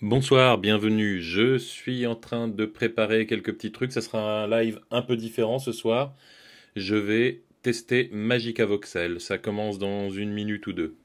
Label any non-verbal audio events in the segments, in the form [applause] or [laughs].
Bonsoir, bienvenue. Je suis en train de préparer quelques petits trucs. Ça sera un live un peu différent ce soir. Je vais tester Magica Voxel. Ça commence dans une minute ou deux.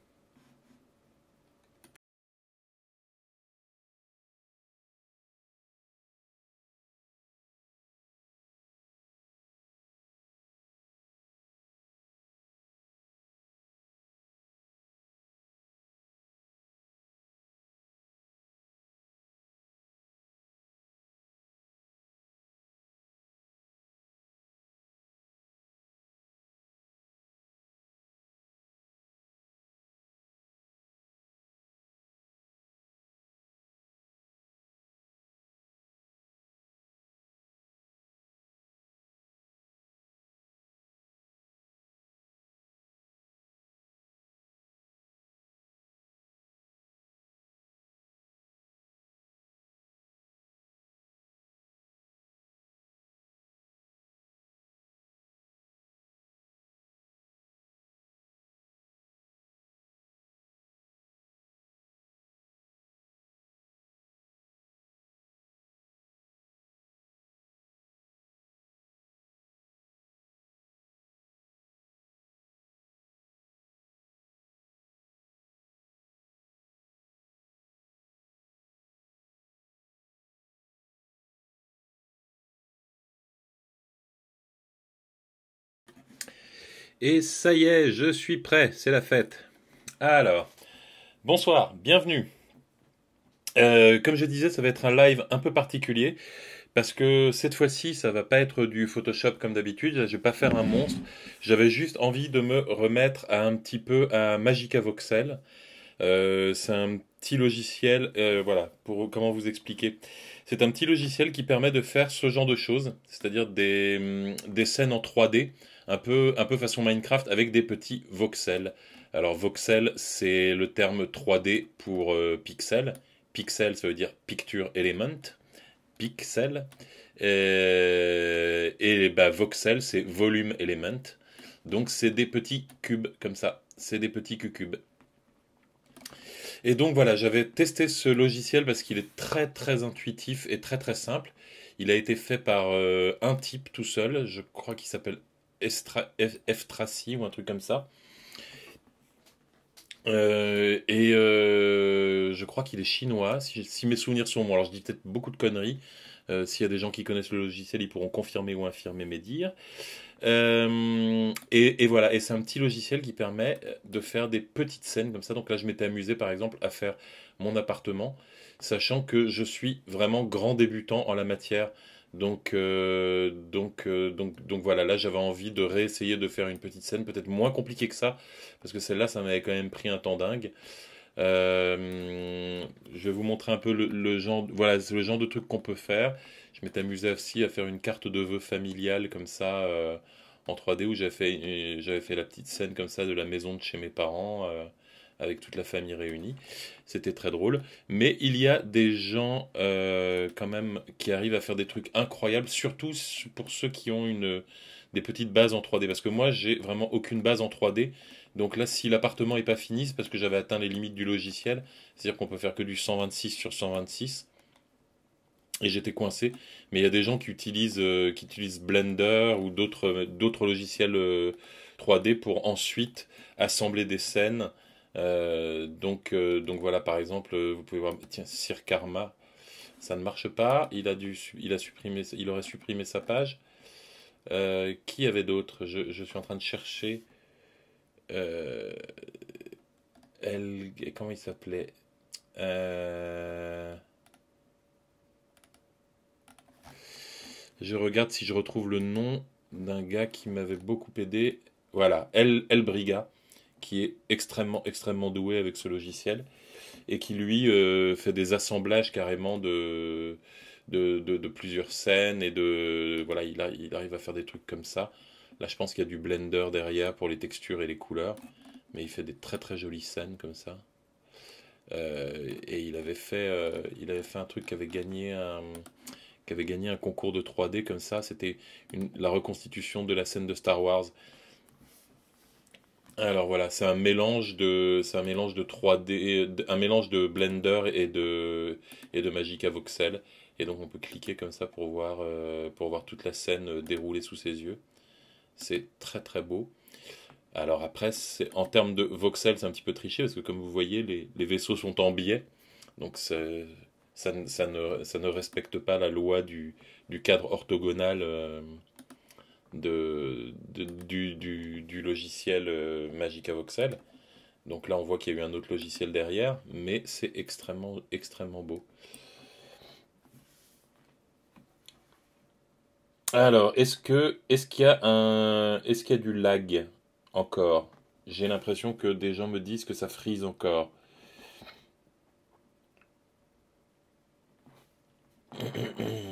Et ça y est, je suis prêt, c'est la fête. Alors, bonsoir, bienvenue. Euh, comme je disais, ça va être un live un peu particulier parce que cette fois-ci, ça va pas être du Photoshop comme d'habitude. Je vais pas faire un monstre. J'avais juste envie de me remettre à un petit peu à Magica Voxel. Euh, c'est un petit logiciel. Euh, voilà, pour comment vous expliquer. C'est un petit logiciel qui permet de faire ce genre de choses, c'est-à-dire des, des scènes en 3D un peu, un peu façon Minecraft avec des petits voxels. Alors voxel, c'est le terme 3D pour euh, pixel. Pixel, ça veut dire picture element. Pixel. Et, et bah, voxel, c'est volume element. Donc c'est des petits cubes comme ça. C'est des petits cubes. Et donc voilà, j'avais testé ce logiciel parce qu'il est très très intuitif et très très simple. Il a été fait par euh, un type tout seul, je crois qu'il s'appelle Eftraci ou un truc comme ça. Euh, et euh, je crois qu'il est chinois, si, mes souvenirs sont bons. Alors je dis peut-être beaucoup de conneries. Euh, s'il y a des gens qui connaissent le logiciel, ils pourront confirmer ou infirmer mes dires. Et, voilà, et c'est un petit logiciel qui permet de faire des petites scènes comme ça. Donc là, je m'étais amusé par exemple à faire mon appartement, sachant que je suis vraiment grand débutant en la matière. Donc, euh, donc, euh, donc, donc voilà, là j'avais envie de réessayer de faire une petite scène, peut-être moins compliquée que ça, parce que celle-là, ça m'avait quand même pris un temps dingue. Euh, je vais vous montrer un peu le, genre, voilà, le genre de truc qu'on peut faire. Je m'étais amusé aussi à faire une carte de vœux familiale comme ça en 3D où j'avais fait, j'avais fait la petite scène comme ça de la maison de chez mes parents avec toute la famille réunie. C'était très drôle. Mais il y a des gens euh, quand même qui arrivent à faire des trucs incroyables, surtout pour ceux qui ont une, des petites bases en 3D. Parce que moi, j'ai vraiment aucune base en 3D. Donc là, si l'appartement n'est pas fini, c'est parce que j'avais atteint les limites du logiciel. C'est-à-dire qu'on peut faire que du 126 sur 126 et j'étais coincé. Mais il y a des gens qui utilisent, euh, qui utilisent Blender ou d'autres, d'autres logiciels 3D euh, pour ensuite assembler des scènes euh, donc, euh, donc voilà, par exemple, vous pouvez voir, tiens, Sir Karma, ça ne marche pas. Il a dû, il a supprimé, il aurait supprimé sa page. Euh, qui avait d'autres je, je, suis en train de chercher. elle, comment il s'appelait? Je regarde si je retrouve le nom d'un gars qui m'avait beaucoup aidé. Voilà, El, El Briga qui est extrêmement, extrêmement doué avec ce logiciel et qui lui euh, fait des assemblages carrément de, de, plusieurs scènes et de voilà il, a, il arrive à faire des trucs comme ça. Là, je pense qu'il y a du blender derrière pour les textures et les couleurs, mais il fait des très très jolies scènes comme ça. Euh, et il avait fait euh, il avait fait un truc qui gagné un qui avait gagné un concours de 3D comme ça. C'était la reconstitution de la scène de Star Wars Alors voilà, c'est un mélange de, c'est un mélange de 3D, de- un mélange de Blender et de, et de Voxel. Et donc on peut cliquer comme ça pour voir, euh, pour voir toute la scène euh, dérouler sous ses yeux. C'est très très beau. Alors après, c'est, en termes de voxel, c'est un petit peu triché parce que comme vous voyez, les, vaisseaux sont en biais. Donc ça, ne- respecte pas la loi du, du cadre orthogonal euh, de, du- du logiciel euh, Magica Voxel. Donc là, on voit qu'il y a eu un autre logiciel derrière, mais c'est extrêmement, extrêmement beau. Alors, est-ce que, est-ce qu'il y a un, est-ce qu'il y a du lag encore? J'ai l'impression que des gens me disent que ça frise encore. [clears throat]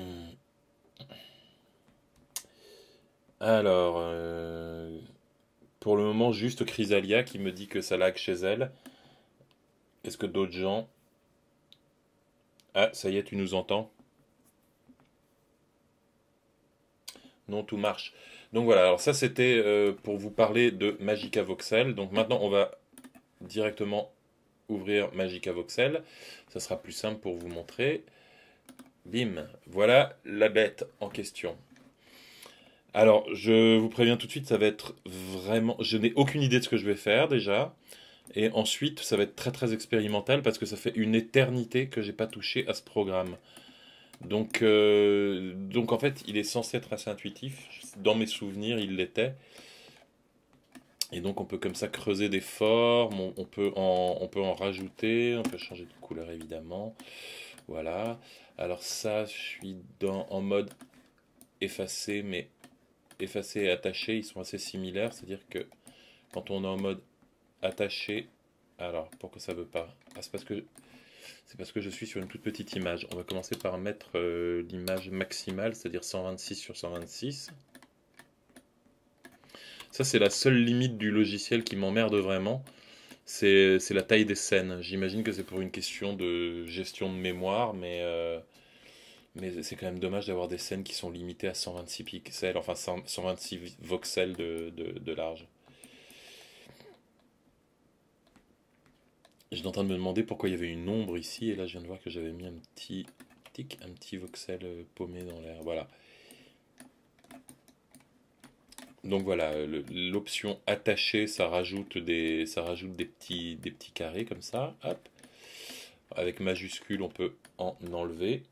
Alors, euh, pour le moment, juste Chrysalia qui me dit que ça lag chez elle. Est-ce que d'autres gens... Ah, ça y est, tu nous entends? Non, tout marche. Donc voilà, alors ça c'était euh, pour vous parler de Magica Voxel. Donc maintenant, on va directement ouvrir Magica Voxel. Ça sera plus simple pour vous montrer. Bim, voilà la bête en question. Alors, je vous préviens tout de suite, ça va être vraiment... Je n'ai aucune idée de ce que je vais faire déjà. Et ensuite, ça va être très très expérimental parce que ça fait une éternité que j'ai pas touché à ce programme. Donc, euh, en fait, il est censé être assez intuitif. Dans mes souvenirs, il l'était. Et donc on peut comme ça creuser des formes, on, on peut en, on peut en rajouter, on peut changer de couleur évidemment. Voilà. Alors ça, je suis dans, en mode effacé, mais effacé et attaché, ils sont assez similaires. C'est-à-dire que quand on est en mode attaché, alors pourquoi ça veut pas? Ah, c'est parce que je suis sur une toute petite image. On va commencer par mettre euh, l'image maximale, c'est-à-dire 126 sur 126. Ça, c'est la seule limite du logiciel qui m'emmerde vraiment. C'est c'est la taille des scènes. J'imagine que c'est pour une question de gestion de mémoire, mais, euh, mais c'est quand même dommage d'avoir des scènes qui sont limitées à 126 pixels, enfin 100 126 voxels de, de, large. J'étais en train de me demander pourquoi il y avait une ombre ici, et là je viens de voir que j'avais mis un petit tic, un petit voxel euh, paumé dans l'air. Voilà. Donc voilà, l'option attacher, ça rajoute des, ça rajoute des petits, des petits carrés comme ça. Hop. Avec majuscule, on peut en enlever.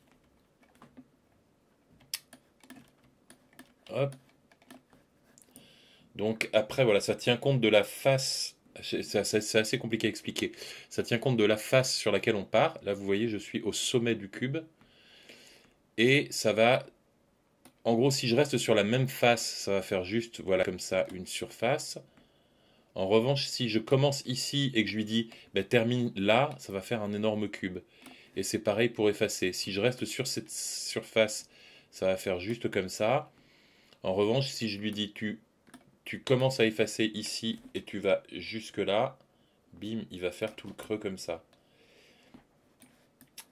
Donc après, voilà, ça tient compte de la face. C'est assez compliqué à expliquer. Ça tient compte de la face sur laquelle on part. Là, vous voyez, je suis au sommet du cube. Et ça va En gros, si je reste sur la même face, ça va faire juste, voilà, comme ça, une surface. En revanche, si je commence ici et que je lui dis, ben, termine là, ça va faire un énorme cube. Et c'est pareil pour effacer. Si je reste sur cette surface, ça va faire juste comme ça. En revanche, si je lui dis, tu, tu commences à effacer ici et tu vas jusque là, bim, il va faire tout le creux comme ça.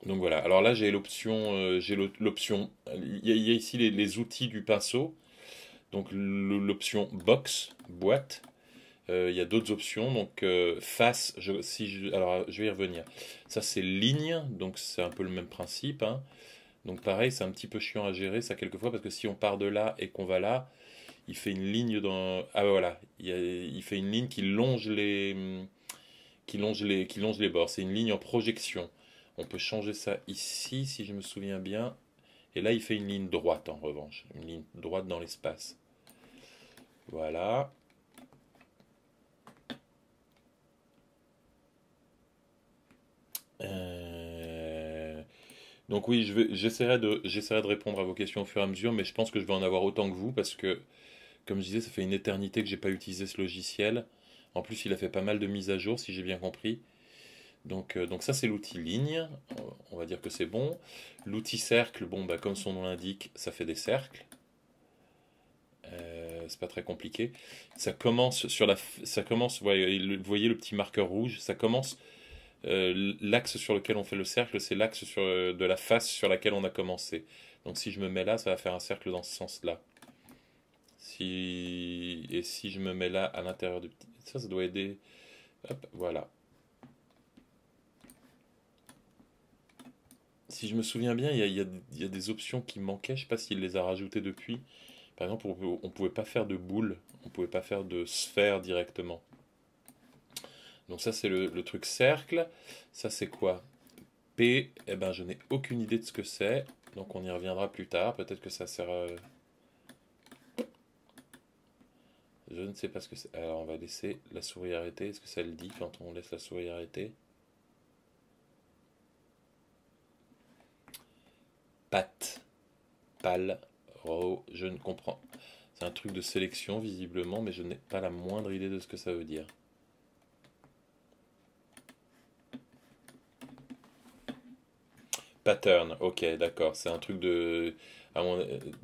Donc voilà, alors là j'ai l'option, euh, j'ai l'o- l'option, il y, a ici les, outils du pinceau, donc l'option box, boîte, Euh, il y a d'autres options, donc euh, face, si alors je vais y revenir. Ça c'est ligne, donc c'est un peu le même principe, hein. Donc pareil, c'est un petit peu chiant à gérer ça quelquefois, parce que si on part de là et qu'on va là, il fait une ligne dans, ah voilà, il, y a- il fait une ligne qui longe les, qui longe les, qui longe les bords, c'est une ligne en projection. On peut changer ça ici, si je me souviens bien. Et là, il fait une ligne droite, en revanche. Une ligne droite dans l'espace. Voilà. Euh, Donc oui, j'essaierai de, répondre à vos questions au fur et à mesure, mais je pense que je vais en avoir autant que vous, parce que, comme je disais, ça fait une éternité que j'ai pas utilisé ce logiciel. En plus, il a fait pas mal de mises à jour, si j'ai bien compris. Donc, euh, donc ça, c'est l'outil ligne. On va dire que c'est bon. L'outil cercle, bon, bah, comme son nom l'indique, ça fait des cercles. Euh, c'est pas très compliqué. Ça commence sur la, ça commence, vous voyez le petit marqueur rouge, ça commence, euh, l'axe sur lequel on fait le cercle, c'est l'axe euh, de la face sur laquelle on a commencé. Donc si je me mets là, ça va faire un cercle dans ce sens-là. Si... Et si je me mets là à l'intérieur du petit... Ça, ça doit aider. Hop, voilà. Si je me souviens bien, il y a, des options qui manquaient. Je ne sais pas s'il les a rajoutées depuis. Par exemple, on ne pouvait pas faire de boule. On ne pouvait pas faire de sphère directement. Donc ça, c'est le, truc cercle. Ça, c'est quoi? P, eh ben, je n'ai aucune idée de ce que c'est. Donc on y reviendra plus tard. Peut-être que ça sert... À... Je ne sais pas ce que c'est. Alors on va laisser la souris arrêtée. Est-ce que ça le dit quand on laisse la souris arrêtée Pat. Pal. Ro. Je ne comprends. C'est un truc de sélection visiblement, mais je n'ai pas la moindre idée de ce que ça veut dire. Pattern, ok, d'accord. C'est un truc de.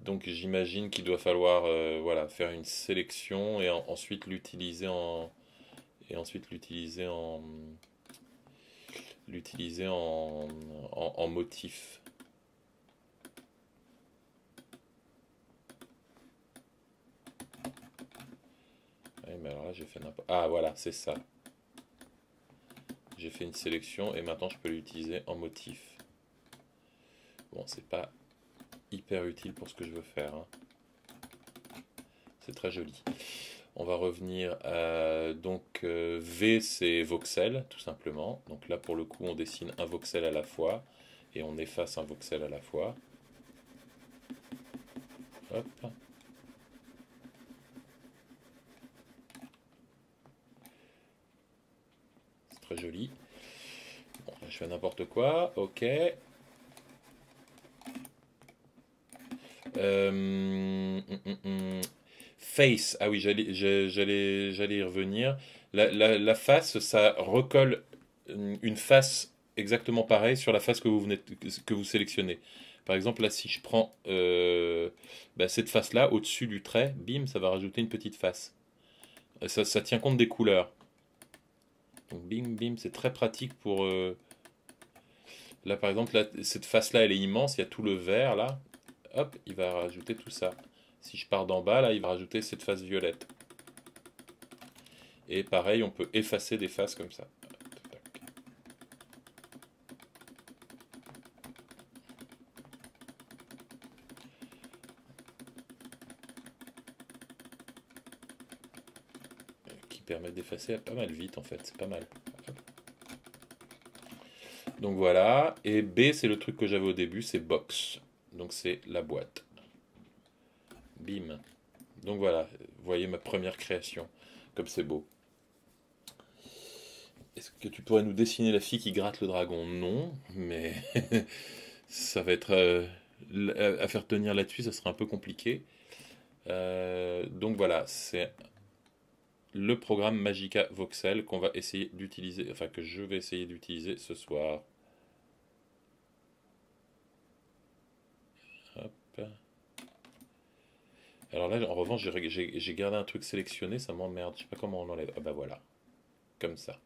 Donc j'imagine qu'il doit falloir euh, voilà, faire une sélection et ensuite l'utiliser en. Et ensuite l'utiliser en. L'utiliser en, en, motif. Ah voilà, c'est ça. J'ai fait une sélection et maintenant je peux l'utiliser en motif. Bon, c'est pas hyper utile pour ce que je veux faire. Hein. C'est très joli. On va revenir à... Donc euh, V, c'est voxel, tout simplement. Donc là, pour le coup, on dessine un voxel à la fois. Et on efface un voxel à la fois. Hop. C'est très joli. Bon, je fais n'importe quoi. Ok. Euh, hum, hum, hum, face, ah oui, j'allais, y revenir. La, face, ça recolle une face exactement pareille sur la face que vous, venez, que vous sélectionnez. Par exemple, là, si je prends euh, bah, cette face-là, au-dessus du trait, bim, ça va rajouter une petite face. Ça, tient compte des couleurs. Donc, bim, bim, c'est très pratique pour... Euh, là, par exemple, cette face-là, elle est immense, il y a tout le vert, là hop, il va rajouter tout ça. Si je pars d'en bas, là, il va rajouter cette face violette. Et pareil, on peut effacer des faces comme ça. Qui permet d'effacer pas mal vite en fait, c'est pas mal. Donc voilà, et B c'est le truc que j'avais au début, c'est box. Donc c'est la boîte. Bim. Donc voilà, voyez ma première création. Comme c'est beau. Est-ce que tu pourrais nous dessiner la fille qui gratte le dragon? Non, mais [laughs] ça va être... Euh, à faire tenir là-dessus, ça sera un peu compliqué. Euh, donc voilà, c'est le programme Magica Voxel qu'on va essayer d'utiliser, enfin que je vais essayer d'utiliser ce soir. Alors là, en revanche, j'ai gardé un truc sélectionné, ça m'emmerde. Je sais pas comment on enlève. Ah bah voilà. Comme ça.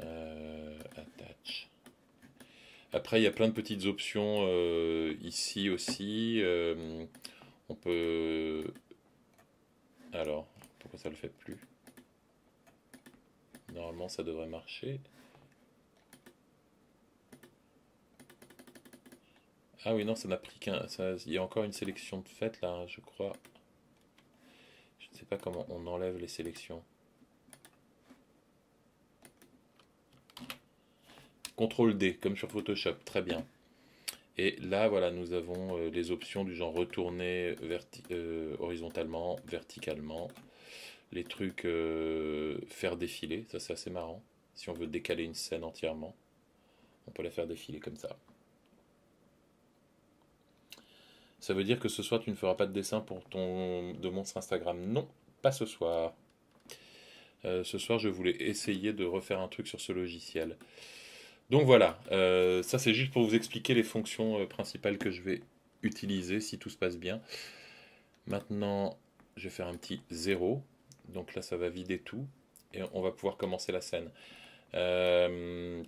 Euh, attach. Après, il y a plein de petites options euh, ici aussi. Euh, on peut... Alors, pourquoi ça le fait plus? Normalement, ça devrait marcher. Ah oui, non, ça n'a pris qu'un... Il y a encore une sélection de fait là, je crois. Je ne sais pas comment on enlève les sélections. CTRL D, comme sur Photoshop, très bien. Et là, voilà, nous avons euh, les options du genre retourner euh, horizontalement, verticalement. Les trucs euh, faire défiler, ça c'est assez marrant. Si on veut décaler une scène entièrement, on peut la faire défiler comme ça. Ça veut dire que ce soir, tu ne feras pas de dessin pour ton de monstre Instagram. Non, pas ce soir. Euh, ce soir, je voulais essayer de refaire un truc sur ce logiciel. Donc voilà, euh, ça c'est juste pour vous expliquer les fonctions euh, principales que je vais utiliser si tout se passe bien. Maintenant, je vais faire un petit 0. Donc là, ça va vider tout. Et on va pouvoir commencer la scène. Qu'est-ce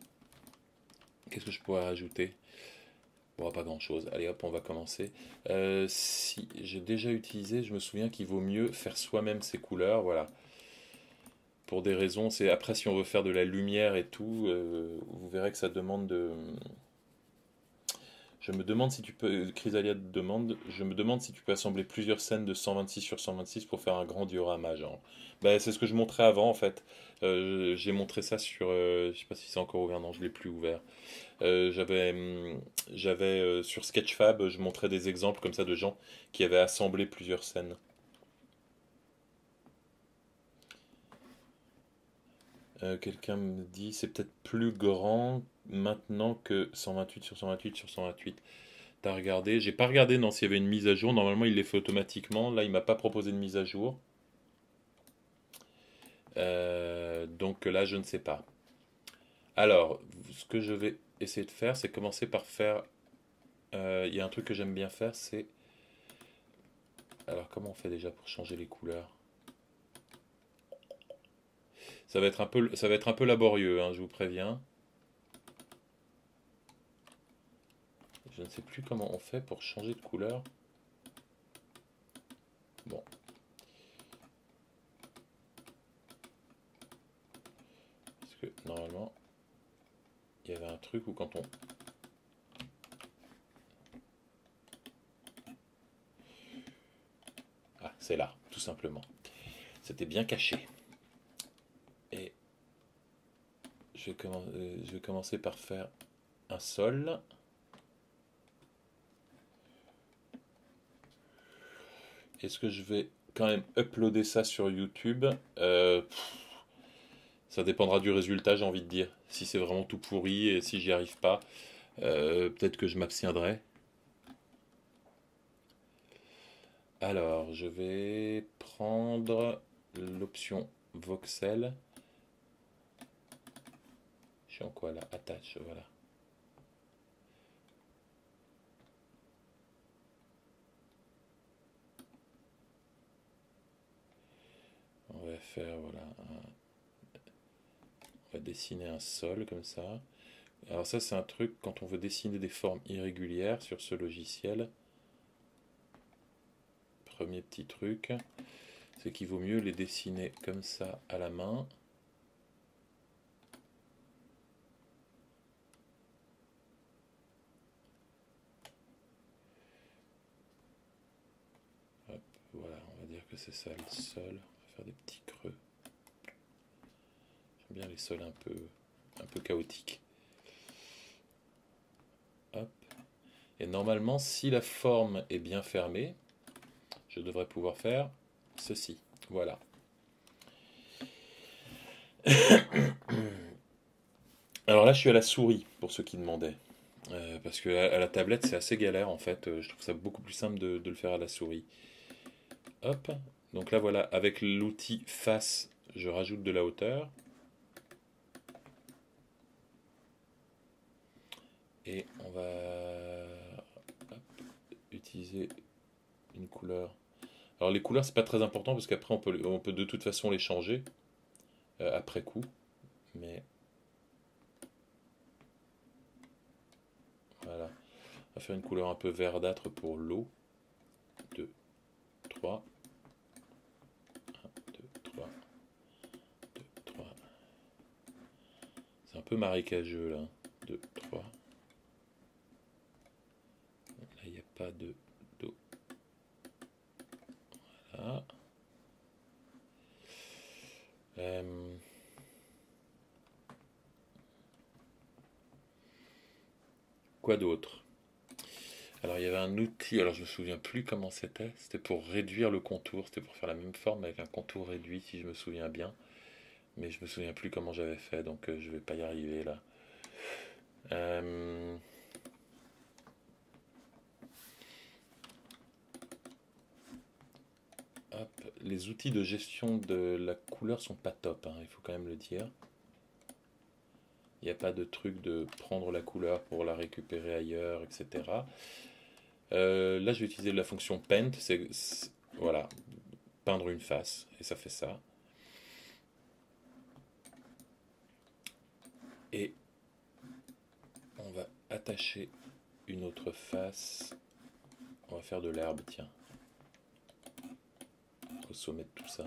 que je pourrais rajouter? Bon, pas grand chose. Allez hop, on va commencer. Euh, si j'ai déjà utilisé, je me souviens qu'il vaut mieux faire soi-même ses couleurs. Voilà. Pour des raisons, c'est après si on veut faire de la lumière et tout, euh, vous verrez que ça demande de. Je me demande si tu peux. Chrysalia demande. Je me demande si tu peux assembler plusieurs scènes de 126 sur 126 pour faire un grand diorama, genre. Bah, c'est ce que je montrais avant en fait. Euh, j'ai montré ça sur. je sais pas si c'est encore ouvert, non, je l'ai plus ouvert. Euh, j'avais, hum, j'avais euh, sur Sketchfab, je montrais des exemples comme ça de gens qui avaient assemblé plusieurs scènes. Euh, quelqu'un me dit c'est peut-être plus grand maintenant que 128 sur 128 sur 128. T'as regardé? J'ai pas regardé non s'il y avait une mise à jour. Normalement il les fait automatiquement. Là il m'a pas proposé de mise à jour. donc là je ne sais pas. Alors ce que je vais essayer de faire, c'est commencer par faire... Euh, il y a un truc que j'aime bien faire, c'est... Alors comment on fait déjà pour changer les couleurs? Ça va, être un peu, ça va être un peu laborieux, hein, je vous préviens. Je ne sais plus comment on fait pour changer de couleur. Bon. Parce que normalement, il y avait un truc où quand on... Ah, c'est là, tout simplement. C'était bien caché. Et je vais, euh, je vais commencer par faire un sol. Est-ce que je vais quand même uploader ça sur YouTube? Euh, ça dépendra du résultat, j'ai envie de dire. Si c'est vraiment tout pourri et si j'y arrive pas, euh, peut-être que je m'abstiendrai. Alors, je vais prendre l'option voxel. Quoi Attache, voilà. On va faire voilà un va dessiner un sol comme ça. Alors ça c'est un truc quand on veut dessiner des formes irrégulières sur ce logiciel. Premier petit truc, c'est qu'il vaut mieux les dessiner comme ça à la main. voilà, c'est ça le sol. On va faire des petits creux bien les sols un peu, un peu chaotiques. Et normalement, si la forme est bien fermée, je devrais pouvoir faire ceci. Voilà. Alors là, je suis à la souris, pour ceux qui demandaient. Euh, parce que à, la tablette, c'est assez galère, en fait. Euh, je trouve ça beaucoup plus simple de le faire à la souris. Donc là, voilà, avec l'outil face, je rajoute de la hauteur. et on va utiliser une couleur. Alors les couleurs c'est pas très important parce qu'après on peut, on peut de toute façon les changer euh, après coup, mais voilà. On va faire une couleur un peu verdâtre pour l'eau. 2, 3. 1, 2, 3. 2, 3. C'est un marécageux là. 2, 3. de dos. Euh, quoi d'autre? Alors il y avait un outil, alors je me souviens plus comment c'était. C'était pour réduire le contour, c'était pour faire la même forme avec un contour réduit si je me souviens bien. Mais je me souviens plus comment j'avais fait, donc euh, je vais pas y arriver là. Euh, les outils de gestion de la couleur sont pas top, hein, il faut quand même le dire. Il n'y a pas de truc de prendre la couleur pour la récupérer ailleurs, etc. Euh, là, je vais utiliser la fonction paint, c'est voilà, peindre une face, et ça fait ça. Et on va attacher une autre face. On va faire de l'herbe, tiens. Au sommet de tout ça.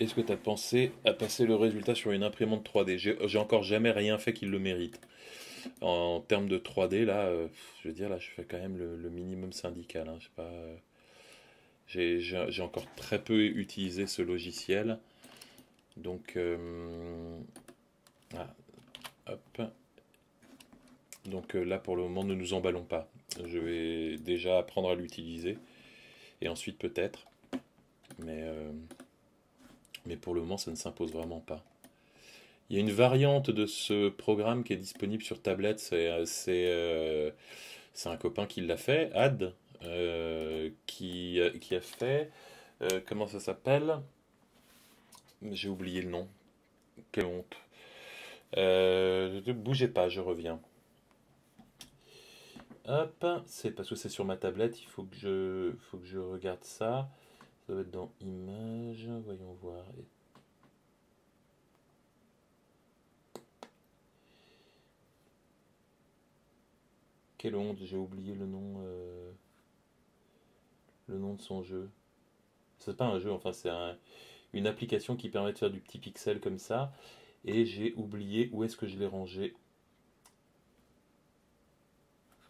Est-ce que tu as pensé à passer le résultat sur une imprimante 3D J'ai encore jamais rien fait qui le mérite. En, termes de 3D, là, euh, je veux dire, là, je fais quand même le, minimum syndical. Hein, je sais pas. Euh, j'ai encore très peu utilisé ce logiciel. Donc, euh, ah. Donc là, pour le moment, ne nous emballons pas. Je vais déjà apprendre à l'utiliser. Et ensuite, peut-être. Mais mais pour le moment ça ne s'impose vraiment pas. Il y a une variante de ce programme qui est disponible sur tablette, c'est euh, euh, un copain qui l'a fait, Ad, euh, qui, qui, a fait, comment ça s'appelle? J'ai oublié le nom, quelle honte. ne bougez pas, je reviens. Hop, c'est parce que c'est sur ma tablette, il faut que je, faut que je regarde ça. Ça va être dans Images, voyons voir. Quelle honte, j'ai oublié le nom, euh, le nom de son jeu. C'est pas un jeu, enfin c'est une application qui permet de faire du petit pixel comme ça. Et j'ai oublié où est-ce que je l'ai rangé.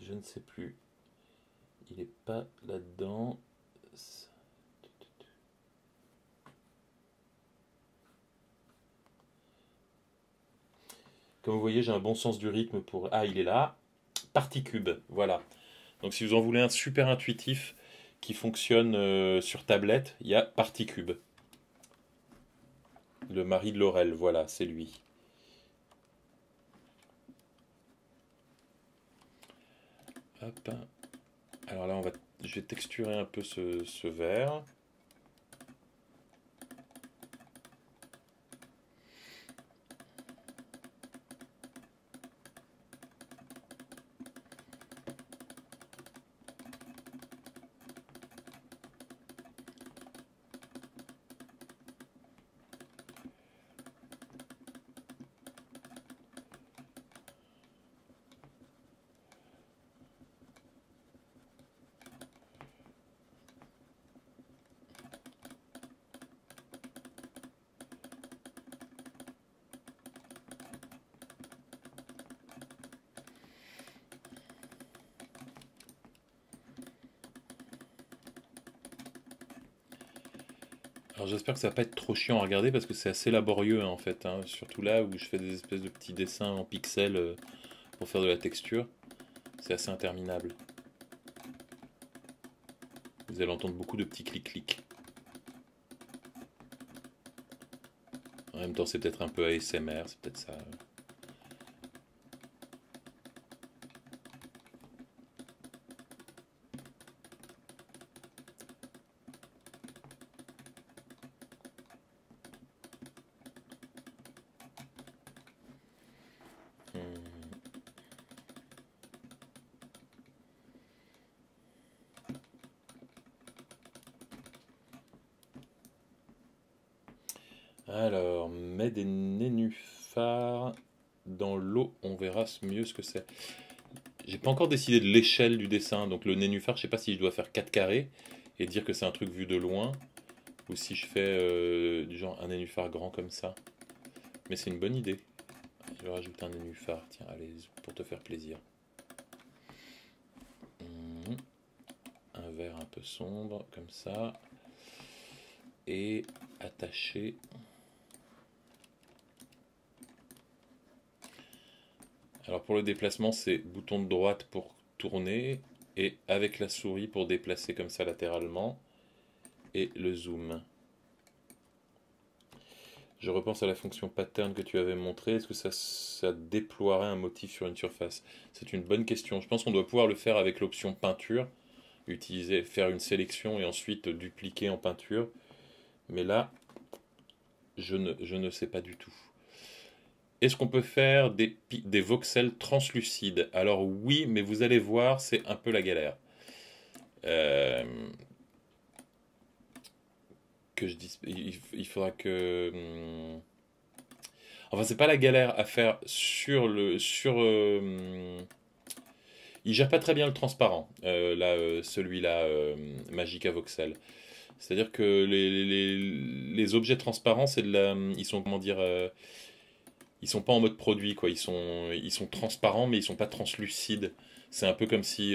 Je ne sais plus. Il n'est pas là-dedans. Comme vous voyez, j'ai un bon sens du rythme pour... Ah, il est là. Particube, voilà. Donc si vous en voulez un super intuitif qui fonctionne euh, sur tablette, il y a Particube. Le mari de Laurel, voilà, c'est lui. Alors là, on va, je vais texturer un peu ce, ce verre. Alors que ça va pas être trop chiant à regarder parce que c'est assez laborieux hein, en fait, hein. surtout là où je fais des espèces de petits dessins en pixels euh, pour faire de la texture. C'est assez interminable. Vous allez entendre beaucoup de petits clics-clics. En même temps c'est peut-être un peu ASMR, c'est peut-être ça. Alors, mets des nénuphars dans l'eau, mieux ce que c'est. J'ai pas encore décidé de l'échelle du dessin, donc le nénuphar, je sais pas si je dois faire 4 carrés et dire que c'est un truc vu de loin, ou si je fais euh, du genre un nénuphar grand comme ça. Mais c'est une bonne idée. Je vais rajouter un nénuphar, tiens, allez, pour te faire plaisir. Mmh. Un vert un peu sombre, comme ça. Et attaché Alors pour le déplacement, c'est bouton de droite pour tourner et avec la souris pour déplacer comme ça latéralement et le zoom. Je repense à la fonction pattern que tu avais montré. Est-ce que ça, ça déploierait un motif sur une surface? C'est une bonne question. Je pense qu'on doit pouvoir le faire avec l'option peinture. Utiliser, faire une sélection et ensuite dupliquer en peinture. Mais là, je ne, je ne sais pas du tout. Est-ce qu'on peut faire des, voxels translucides? Alors oui, mais vous allez voir, c'est un peu la galère. Euh, que je dis, il, faudra que... Hmm, Enfin, c'est pas la galère à faire sur le. Sur, euh, il gère pas très bien le transparent, euh, euh, celui-là, euh, Magica Voxel. C'est-à-dire que les, les, les, objets transparents, c'est de la, ils sont comment dire, ils sont pas en mode produit quoi. Ils sont, ils sont transparents, mais ils sont pas translucides. C'est un peu comme si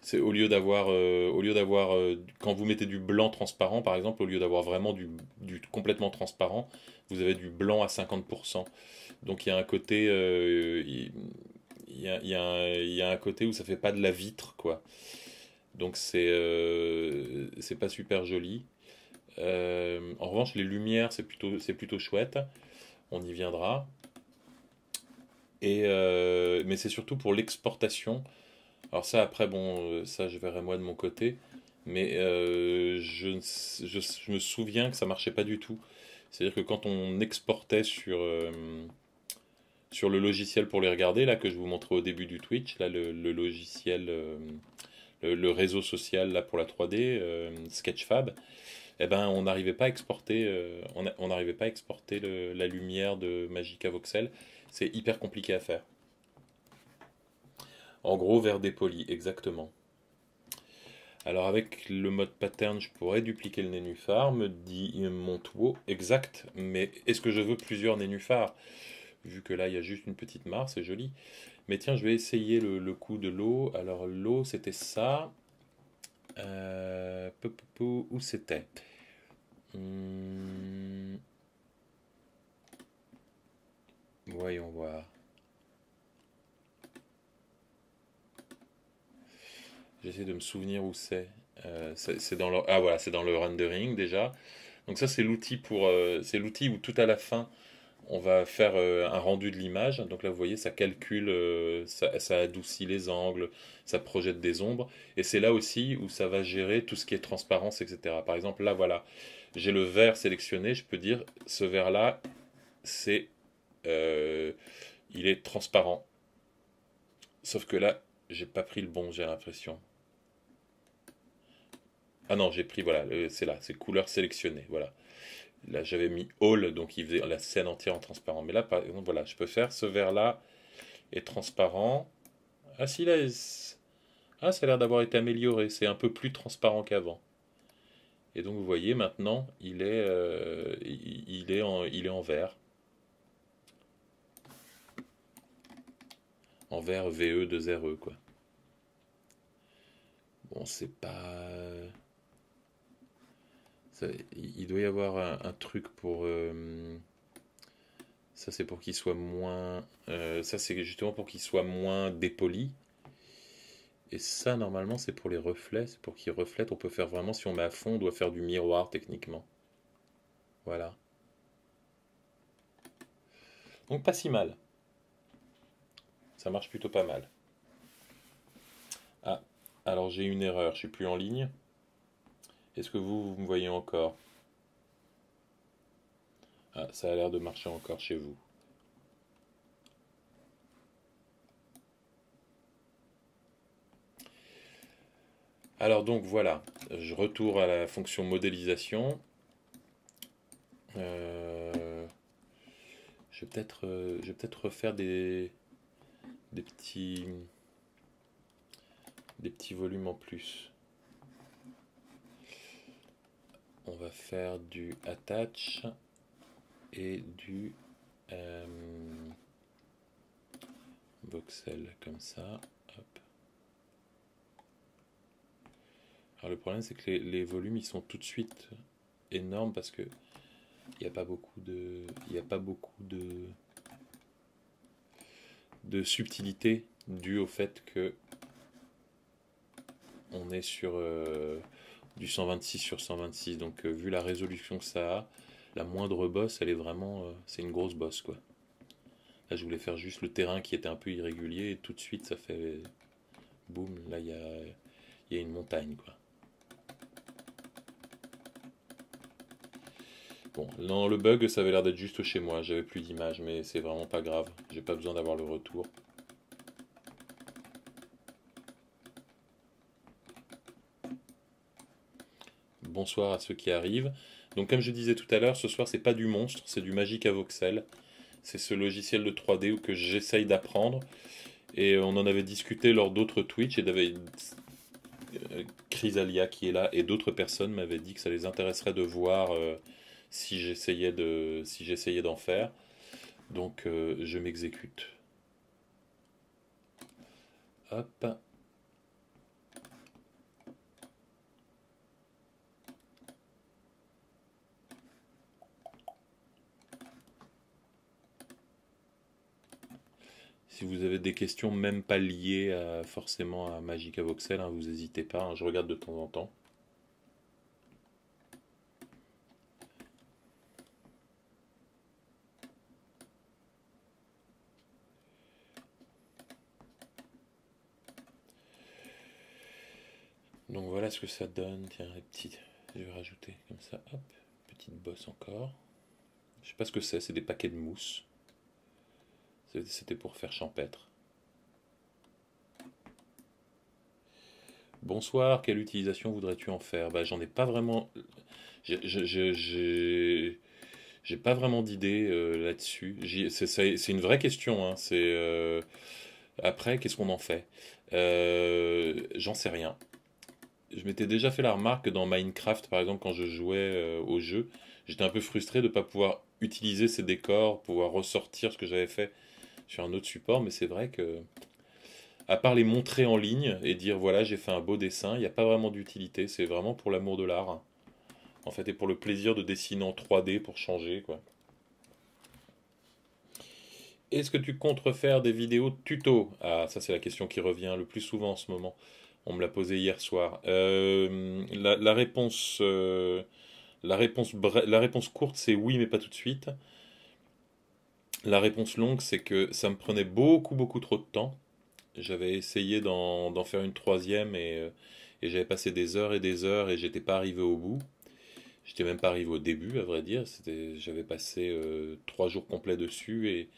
c'est au lieu d'avoir, euh, au lieu d'avoir, euh, quand vous mettez du blanc transparent par exemple, au lieu d'avoir vraiment du, du, complètement transparent, vous avez du blanc à 50%. Donc il y a un côté, euh, il, y y a y a un côté où ça fait pas de la vitre quoi. Donc c'est, c'est pas super joli. en revanche, les lumières c'est plutôt, c'est plutôt chouette. On y viendra. Et mais c'est surtout pour l'exportation alors ça, après, bon, euh, ça, je verrai moi de mon côté. Mais euh, je, me souviens que ça marchait pas du tout. C'est-à-dire que quand on exportait sur, euh, le logiciel pour les regarder, là, que je vous montrais au début du Twitch, là, le, logiciel, le, réseau social, pour la 3D, Sketchfab, eh ben, on n'arrivait pas à exporter, on n'arrivait pas exporter la lumière de Magica Voxel. C'est hyper compliqué à faire. En gros, vers dépoli, exactement. Alors avec le mode pattern, je pourrais dupliquer le nénuphar, me dit Montuo, exact, mais est-ce que je veux plusieurs nénuphars? Vu que là, il y a juste une petite mare, c'est joli. Mais tiens, je vais essayer le, coup de l'eau. Alors l'eau, c'était ça. Euh, où c'était hmm. Voyons voir. J'essaie de me souvenir où c'est. Euh, c'est dans le ah voilà, c'est dans le rendering déjà. Donc ça c'est l'outil pour euh, c'est l'outil où tout à la fin on va faire euh, un rendu de l'image. Donc là vous voyez ça calcule, ça, ça, adoucit les angles, ça projette des ombres. Et c'est là aussi où ça va gérer tout ce qui est transparence, etc. Par exemple là voilà, j'ai le vert sélectionné, je peux dire ce vert là c'est il est transparent. Sauf que là j'ai pas pris le bon, j'ai l'impression. Ah non, j'ai pris, voilà, c'est là, c'est couleur sélectionnée, voilà. Là, j'avais mis all, donc il faisait la scène entière en transparent. Mais là, par voilà, je peux faire ce vert-là est transparent. Ah si, là, ah, ça a l'air d'avoir été amélioré, c'est un peu plus transparent qu'avant. Et donc, vous voyez, maintenant, il est, euh, il, est en, il est en vert. En vert VE 2 RE, quoi. Bon, c'est pas il doit y avoir un, truc pour. Euh, ça, c'est pour qu'il soit moins. Euh, ça, c'est justement pour qu'il soit moins dépoli. Et ça, normalement, c'est pour les reflets. C'est pour qu'il reflète. On peut faire vraiment, si on met à fond, on doit faire du miroir techniquement. Voilà. Donc, pas si mal. Ça marche plutôt pas mal. Ah, alors j'ai une erreur. Je suis plus en ligne. Est-ce que vous, vous me voyez encore? Ah, ça a l'air de marcher encore chez vous. Alors donc voilà, je retourne à la fonction modélisation. Euh, je vais peut-être euh, peut refaire des petits des petits volumes en plus on va faire du attach et du euh, voxel comme ça. Alors le problème c'est que les, volumes ils sont tout de suite énormes parce que il n'y a pas beaucoup de subtilité due au fait que on est sur euh, du 126 sur 126. Donc euh, vu la résolution que ça a, la moindre bosse, elle est vraiment... Euh, c'est une grosse bosse quoi. Là je voulais faire juste le terrain qui était un peu irrégulier et tout de suite ça fait... Boum, là il y a, y a une montagne quoi. Bon, non, le bug, ça avait l'air d'être juste chez moi. J'avais plus d'image, mais c'est vraiment pas grave. J'ai pas besoin d'avoir le retour. Bonsoir à ceux qui arrivent. Donc comme je disais tout à l'heure, ce soir c'est pas du monstre, c'est du magique à voxel. C'est ce logiciel de 3D que j'essaye d'apprendre. Et on en avait discuté lors d'autres Twitch et d'avait euh, Chrysalia qui est là et d'autres personnes m'avaient dit que ça les intéresserait de voir euh, si j'essayais de si j'essayais d'en faire. Donc euh, je m'exécute. Hop. Si vous avez des questions même pas liées forcément à Magic Voxel, hein, vous n'hésitez pas, hein, je regarde de temps en temps. Donc voilà ce que ça donne. Tiens, les petites. Je vais rajouter comme ça. Hop, petite bosse encore. Je sais pas ce que c'est, c'est des paquets de mousse. C'était pour faire champêtre. Bonsoir, quelle utilisation voudrais-tu en faire? Bah, J'en ai pas vraiment. J'ai pas vraiment d'idée euh, là-dessus. C'est une vraie question. Hein. Euh, après, qu'est-ce qu'on en fait? Euh, J'en sais rien. Je m'étais déjà fait la remarque dans Minecraft, par exemple, quand je jouais au jeu, j'étais un peu frustré de ne pas pouvoir utiliser ces décors, pouvoir ressortir ce que j'avais fait sur un autre support, mais c'est vrai que, à part les montrer en ligne et dire voilà, j'ai fait un beau dessin, il n'y a pas vraiment d'utilité. C'est vraiment pour l'amour de l'art. En fait, et pour le plaisir de dessiner en 3D pour changer, quoi. Est-ce que tu comptes refaire des vidéos tuto? Ah, ça c'est la question qui revient le plus souvent en ce moment. On me l'a posé hier soir. Euh, la, réponse, euh, la, réponse, la réponse courte, c'est oui, mais pas tout de suite. La réponse longue, c'est que ça me prenait beaucoup, beaucoup trop de temps. J'avais essayé d'en faire une troisième euh, et, j'avais passé des heures et des heures et j'étais pas arrivé au bout. J'étais même pas arrivé au début, à vrai dire. J'avais passé euh, trois jours complets dessus et,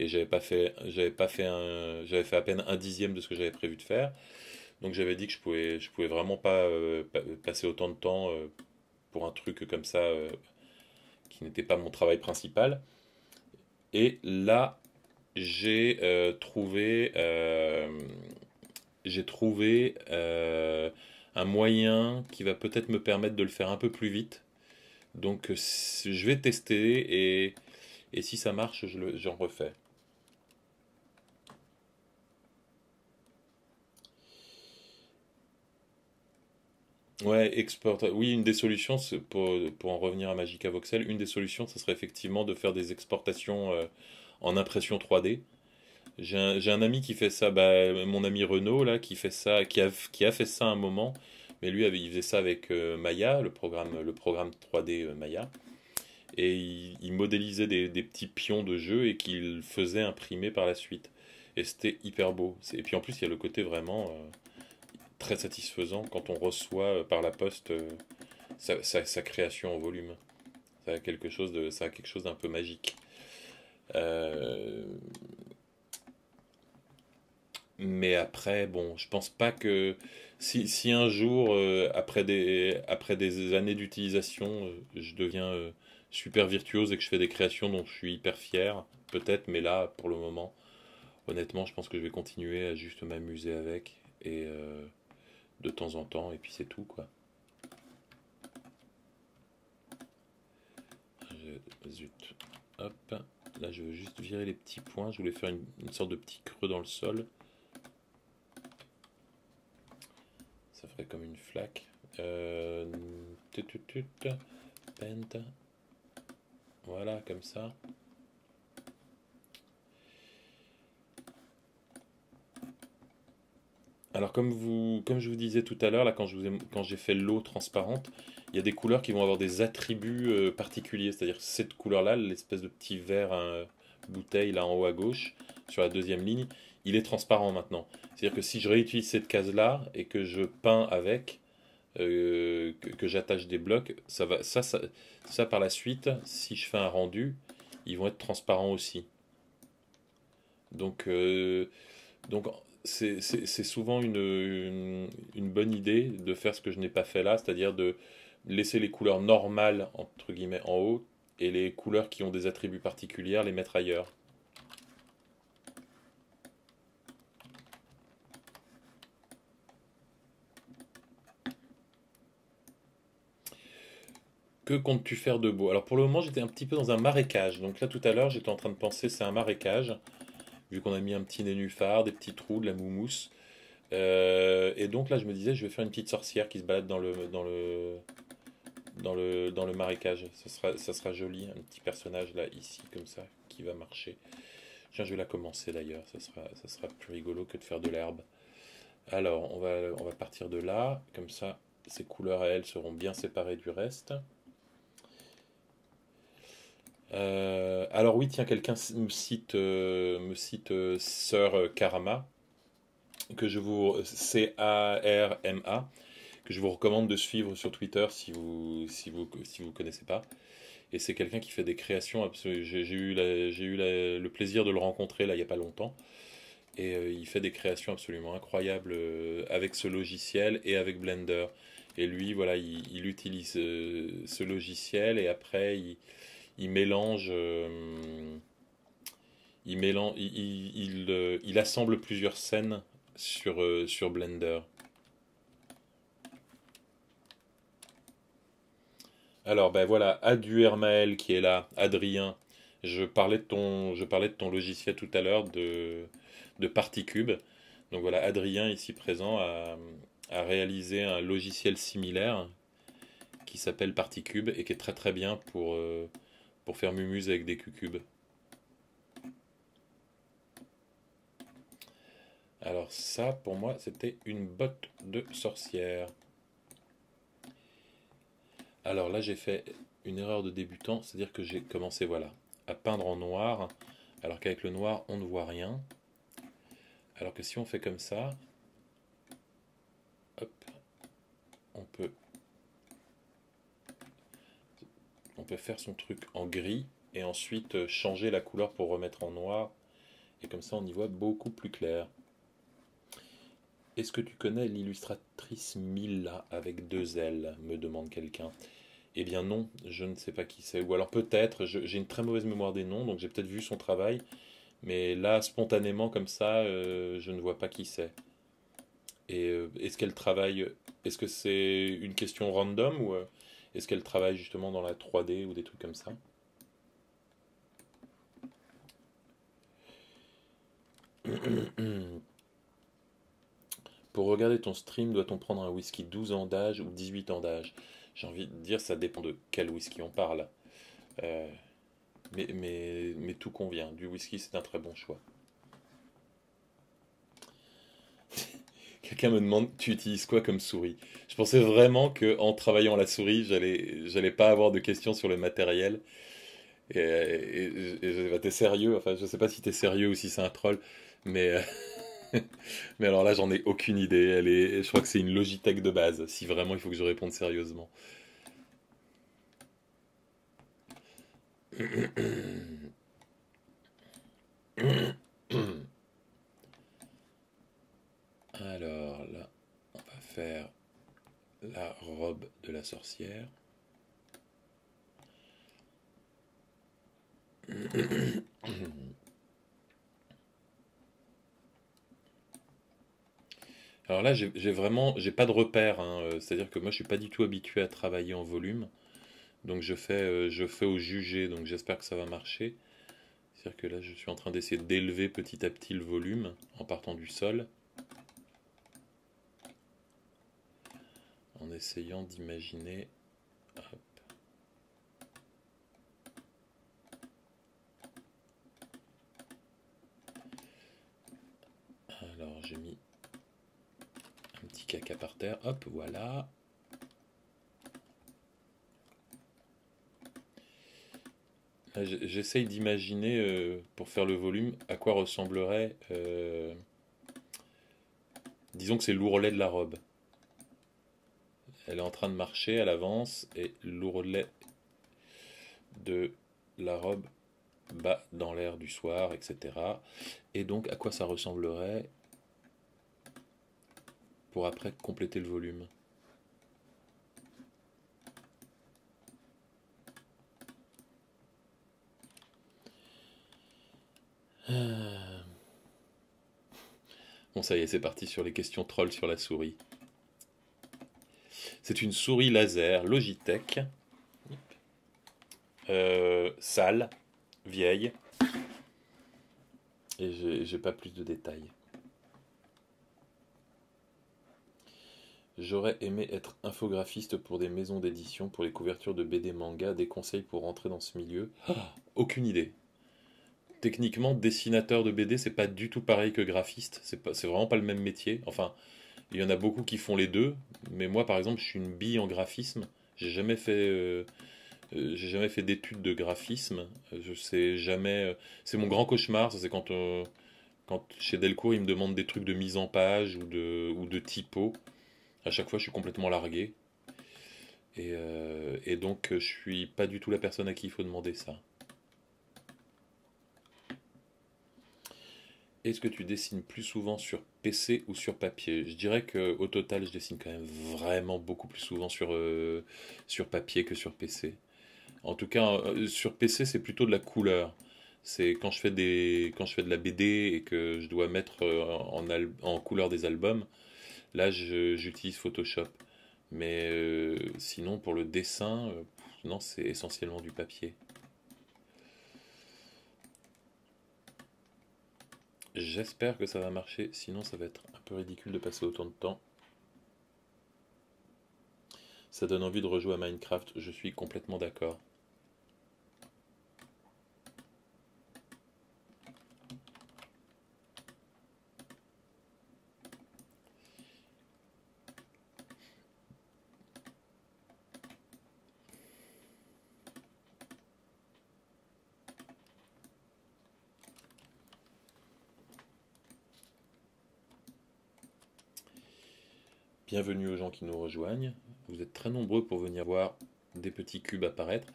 j'avais pas fait, j'avais pas fait un, j'avais fait à peine un dixième de ce que j'avais prévu de faire. Donc j'avais dit que je pouvais, je pouvais vraiment pas euh, passer autant de temps pour un truc comme ça qui n'était pas mon travail principal. Et là, j'ai euh, trouvé, euh, euh, un moyen qui va peut-être me permettre de le faire un peu plus vite. Donc je vais tester et si ça marche, j'en refais. Ouais. Oui, une des solutions, pour, pour en revenir à Magica Voxel, une des solutions, ce serait effectivement de faire des exportations euh, en impression 3D. J'ai un, un, ami qui fait ça, bah, mon ami Renaud, là, qui fait ça, qui a, qui a fait ça un moment, mais lui, il faisait ça avec euh, Maya, le programme, le programme 3D euh, Maya, et il, modélisait des, des, petits pions de jeu et qu'il faisait imprimer par la suite. Et c'était hyper beau. Et puis en plus, il y a le côté vraiment très satisfaisant quand on reçoit euh, par la poste euh, sa, création en volume. Ça a quelque chose de, ça a quelque chose d'un peu magique. Euh, mais après, bon, je pense pas que si, si un jour, après, des, après des années d'utilisation, je deviens super virtuose et que je fais des créations dont je suis hyper fier, peut-être, mais là, pour le moment, honnêtement, je pense que je vais continuer à juste m'amuser avec et, de temps en temps, et puis c'est tout, quoi. zut. Hop. Là, je veux juste virer les petits points. Je voulais faire une, sorte de petit creux dans le sol. Ça ferait comme une flaque. Euh, voilà, comme ça. Alors comme, vous, comme je vous disais tout à l'heure, là quand, j'ai fait l'eau transparente, il y a des couleurs qui vont avoir des attributs euh, particuliers. C'est-à-dire cette couleur-là, l'espèce de petit vert hein, bouteille là en haut à gauche, sur la deuxième ligne, il est transparent maintenant. C'est-à-dire que si je réutilise cette case-là et que je peins avec, euh, que, j'attache des blocs, ça, va, ça, ça, ça par la suite, si je fais un rendu, ils vont être transparents aussi. Donc, euh, donc c'est souvent une, bonne idée de faire ce que je n'ai pas fait là, c'est-à-dire de laisser les couleurs normales, entre guillemets, en haut, et les couleurs qui ont des attributs particuliers, les mettre ailleurs. Que comptes-tu faire de beau? Alors pour le moment, j'étais un petit peu dans un marécage. Donc là, tout à l'heure, j'étais en train de penser, c'est un marécage, vu qu'on a mis un petit nénuphar, des petits trous, de la moumousse. Euh, et donc là, je me disais, je vais faire une petite sorcière qui se balade dans le, dans le, dans le, dans le marécage. Ça sera, ça sera joli, un petit personnage là, ici, comme ça, qui va marcher. Tiens, je vais la commencer d'ailleurs, ça sera, ça sera plus rigolo que de faire de l'herbe. Alors, on va, on va partir de là, comme ça, ces couleurs à elles seront bien séparées du reste. Euh, alors oui, tiens, quelqu'un me cite, euh, me cite euh, Sœur Karma, que je vous C-A-R-M-A, que je vous recommande de suivre sur Twitter si vous si vous si vous connaissez pas. Et c'est quelqu'un qui fait des créations J'ai eu j'ai eu le plaisir de le rencontrer là il y a pas longtemps. Et il fait des créations absolument incroyables avec ce logiciel et avec Blender. Et lui, voilà, il, il utilise ce logiciel et après il il mélange, euh, il, mélange il, euh, il, assemble plusieurs scènes sur, euh, sur Blender. Alors ben voilà, Adu Hermael qui est là, Adrien. Je parlais de ton, je parlais de ton logiciel tout à l'heure de, Particube. Donc voilà, Adrien ici présent a, a réalisé un logiciel similaire qui s'appelle Particube et qui est très très bien pour, pour faire mumuse avec des cucubes. Alors ça, pour moi, c'était une botte de sorcière. Alors là, j'ai fait une erreur de débutant, c'est-à-dire que j'ai commencé, voilà, à peindre en noir, alors qu'avec le noir, on ne voit rien. Alors que si on fait comme ça, hop, on peut on peut faire son truc en gris et ensuite euh, changer la couleur pour remettre en noir. Et comme ça, on y voit beaucoup plus clair. Est-ce que tu connais l'illustratrice Mila avec deux L me demande quelqu'un. Eh bien non, je ne sais pas qui c'est. Ou alors peut-être, j'ai une très mauvaise mémoire des noms, donc j'ai peut-être vu son travail. Mais là, spontanément, comme ça, euh, je ne vois pas qui c'est. Et euh, est-ce qu'elle travaille Est-ce que c'est une question random ou est-ce qu'elle travaille justement dans la 3D ou des trucs comme ça Pour regarder ton stream, doit-on prendre un whisky 12 ans d'âge ou 18 ans d'âge? J'ai envie de dire, ça dépend de quel whisky on parle. Euh, mais, tout convient. Du whisky, c'est un très bon choix. Quelqu'un me demande, tu utilises quoi comme souris? Je pensais vraiment que en travaillant la souris, j'allais, j'allais pas avoir de questions sur le matériel. Et, et, bah, t'es sérieux? Enfin, je sais pas si t'es sérieux ou si c'est un troll, mais euh, [laughs] mais alors là, j'en ai aucune idée. Je crois que c'est une Logitech de base. Si vraiment il faut que je réponde sérieusement. [clears throat] [clears throat] [clears throat] Alors là, on va faire la robe de la sorcière. Alors là, j'ai vraiment, j'ai pas de repère. Hein, euh, c'est-à-dire que moi, je suis pas du tout habitué à travailler en volume. Donc je fais, euh, je fais au jugé. Donc j'espère que ça va marcher. C'est-à-dire que là, je suis en train d'essayer d'élever petit à petit le volume en partant du sol. En essayant d'imaginer. Alors j'ai mis un petit caca par terre. Hop, voilà. J'essaye d'imaginer, euh, pour faire le volume, à quoi ressemblerait... Euh, disons que c'est l'ourlet de la robe. Elle est en train de marcher, elle avance et l'ourlet de la robe bat dans l'air du soir, etc. Et donc à quoi ça ressemblerait pour après compléter le volume? Euh. Bon ça y est, c'est parti sur les questions trolls sur la souris. C'est une souris laser Logitech. Euh, sale, vieille. Et j'ai pas plus de détails. J'aurais aimé être infographiste pour des maisons d'édition, pour les couvertures de BD manga, des conseils pour rentrer dans ce milieu. Ah, aucune idée. Techniquement, dessinateur de BD, c'est pas du tout pareil que graphiste. C'est vraiment pas le même métier. Enfin, il y en a beaucoup qui font les deux, mais moi, par exemple, je suis une bille en graphisme. J'ai jamais fait, euh, euh, j'ai jamais fait d'études de graphisme. Je sais jamais. Euh, c'est mon grand cauchemar. C'est quand, quand chez Delcourt, ils me demandent des trucs de mise en page ou de, ou de typo. À chaque fois, je suis complètement largué. Et, euh, et, donc, je suis pas du tout la personne à qui il faut demander ça. Est-ce que tu dessines plus souvent sur PC ou sur papier? Je dirais qu'au total, je dessine quand même vraiment beaucoup plus souvent sur, euh, papier que sur PC. En tout cas, euh, sur PC, c'est plutôt de la couleur. C'est quand je fais de la BD et que je dois mettre en, en couleur des albums, Là, j'utilise Photoshop. Mais euh, sinon, pour le dessin, euh, non, c'est essentiellement du papier. J'espère que ça va marcher, sinon ça va être un peu ridicule de passer autant de temps. Ça donne envie de rejouer à Minecraft, je suis complètement d'accord. Bienvenue aux gens qui nous rejoignent. Vous êtes très nombreux pour venir voir des petits cubes apparaître.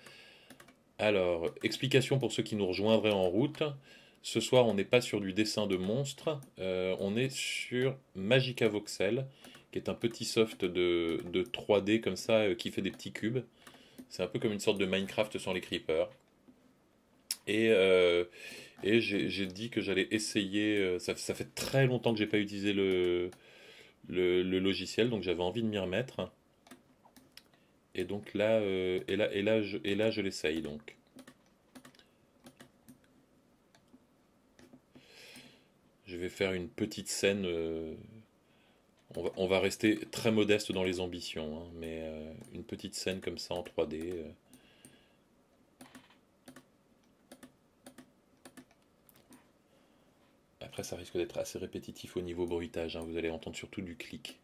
Alors, explication pour ceux qui nous rejoindraient en route. Ce soir, on n'est pas sur du dessin de monstres, euh, on est sur Magica Voxel, qui est un petit soft de, 3D comme ça, euh, qui fait des petits cubes. C'est un peu comme une sorte de Minecraft sans les creepers. Et, euh, j'ai dit que j'allais essayer, ça, ça, fait très longtemps que j'ai pas utilisé le, le, logiciel, donc j'avais envie de m'y remettre. Et donc là, euh, et là, et là, je, et là, je l'essaye donc. Je vais faire une petite scène. Euh, on, va, rester très modeste dans les ambitions, hein, mais euh, une petite scène comme ça en 3D. Après, ça risque d'être assez répétitif au niveau bruitage. Hein. Vous allez entendre surtout du clic.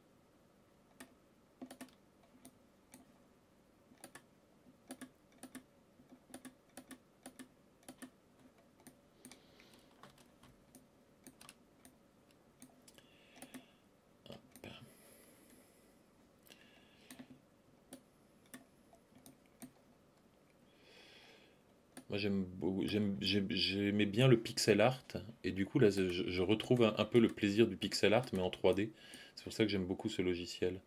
J'aimais bien le pixel art, et du coup, là, je, retrouve un, peu le plaisir du pixel art, mais en 3D. C'est pour ça que j'aime beaucoup ce logiciel.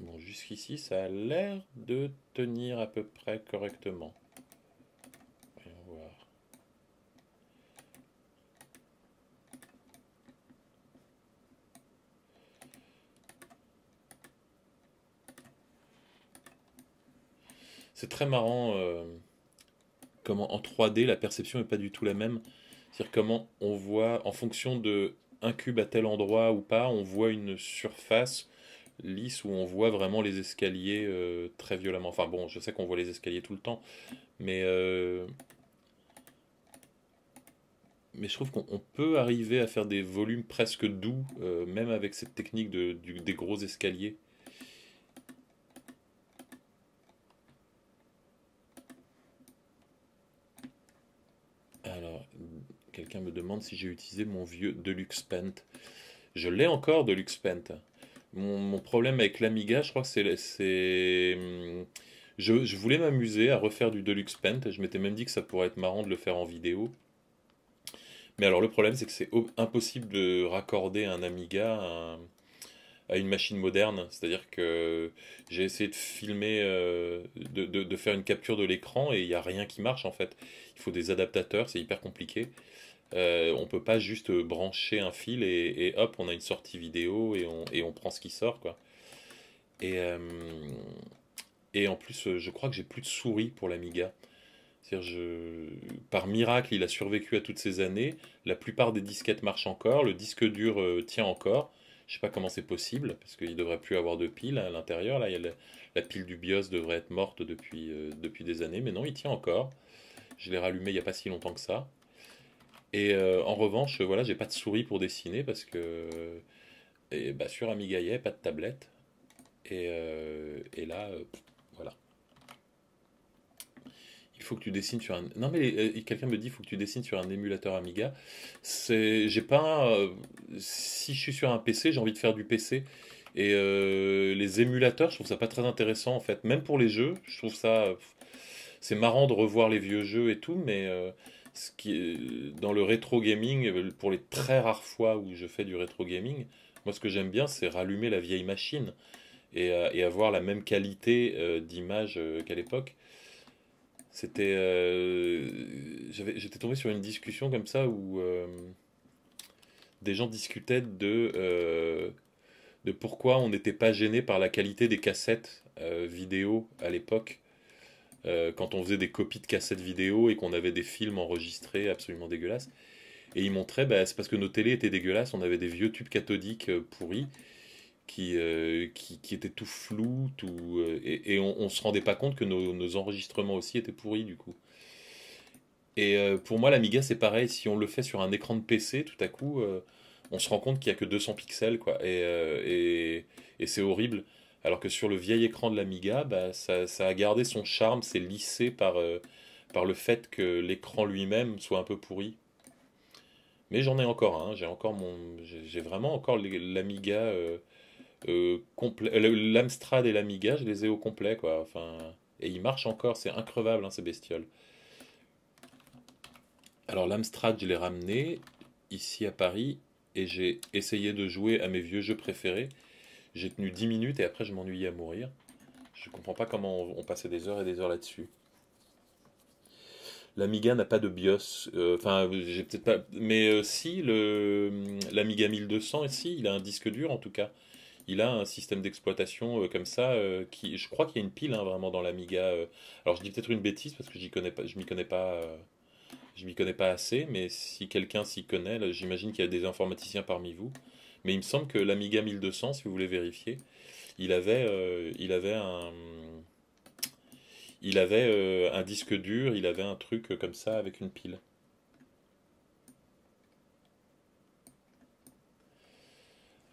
Bon, jusqu'ici, ça a l'air de tenir à peu près correctement. C'est très marrant euh, comment en 3D la perception n'est pas du tout la même. C'est-à-dire comment on voit, en fonction de un cube à tel endroit ou pas, on voit une surface lisse où on voit vraiment les escaliers euh, très violemment. Enfin bon, je sais qu'on voit les escaliers tout le temps, mais euh, mais je trouve qu'on peut arriver à faire des volumes presque doux, même avec cette technique de, des gros escaliers. Quelqu'un me demande si j'ai utilisé mon vieux Deluxe Paint. Je l'ai encore, Deluxe Paint. Mon, problème avec l'Amiga, je crois que c'est... Je, je, voulais m'amuser à refaire du Deluxe Paint. Je m'étais même dit que ça pourrait être marrant de le faire en vidéo. Mais alors le problème, c'est que c'est impossible de raccorder un Amiga à une machine moderne. C'est-à-dire que j'ai essayé de filmer, euh, de, faire une capture de l'écran et il n'y a rien qui marche en fait. Il faut des adaptateurs, c'est hyper compliqué. Euh, on peut pas juste brancher un fil et, hop, on a une sortie vidéo et on, prend ce qui sort euh, et en plus, je crois que j'ai plus de souris pour l'Amiga. Par miracle, il a survécu à toutes ces années. La plupart des disquettes marchent encore. Le disque dur euh, tient encore. Je sais pas comment c'est possible, parce qu'il devrait plus avoir de pile à l'intérieur. Là, la, pile du BIOS devrait être morte depuis, euh, depuis des années, mais non, il tient encore. Je l'ai rallumé il n'y a pas si longtemps que ça. Et euh, en revanche, voilà, j'ai pas de souris pour dessiner parce que et, bah, sur Amiga, il pas de tablette. Et, et là, voilà il faut que tu dessines sur un. Non, mais euh, quelqu'un me dit il faut que tu dessines sur un émulateur Amiga. C'est, j'ai pas. Euh, si je suis sur un PC, j'ai envie de faire du PC. Et euh, les émulateurs, je trouve ça pas très intéressant en fait. Même pour les jeux, je trouve ça. C'est marrant de revoir les vieux jeux et tout, mais ce qui dans le rétro gaming, pour les très rares fois où je fais du rétro gaming, moi ce que j'aime bien, c'est rallumer la vieille machine et, et avoir la même qualité d'image qu'à l'époque. C'était. Euh, j'étais tombé sur une discussion comme ça où euh, des gens discutaient de, euh, de pourquoi on n'était pas gêné par la qualité des cassettes vidéo à l'époque. Quand on faisait des copies de cassettes vidéo et qu'on avait des films enregistrés absolument dégueulasses. Et ils montraient, bah, c'est parce que nos télés étaient dégueulasses, on avait des vieux tubes cathodiques pourris qui, euh, qui, qui, était tout flou, tout, euh, et, on, on, se rendait pas compte que nos, enregistrements aussi étaient pourris du coup. Et euh, pour moi, l'Amiga c'est pareil, si on le fait sur un écran de PC, tout à coup, on se rend compte qu'il y a que 200 pixels, quoi, et, et c'est horrible. Alors que sur le vieil écran de l'Amiga, bah, ça, a gardé son charme, c'est lissé par, par le fait que l'écran lui-même soit un peu pourri. Mais j'en ai encore, hein, j'ai vraiment encore l'Amiga euh, L'Amstrad et l'Amiga, je les ai au complet, quoi. Et ils marchent encore, c'est increvable, hein, ces bestioles. Alors l'Amstrad, je l'ai ramené ici à Paris et j'ai essayé de jouer à mes vieux jeux préférés. J'ai tenu 10 minutes et après je m'ennuyais à mourir. Je comprends pas comment on, passait des heures et des heures là-dessus. L'Amiga n'a pas de BIOS. Euh, enfin, j'ai peut-être pas. Mais euh, si, l'Amiga 1200, si, il a un disque dur en tout cas il a un système d'exploitation euh, comme ça euh, qui je crois qu'il y a une pile hein, vraiment dans l'Amiga alors je dis peut-être une bêtise parce que connais pas je m'y connais pas je m'y connais pas assez mais si quelqu'un s'y connaît j'imagine qu'il y a des informaticiens parmi vous mais il me semble que l'Amiga 1200 si vous voulez vérifier il avait il avait un il avait un disque dur il avait un truc comme ça avec une pile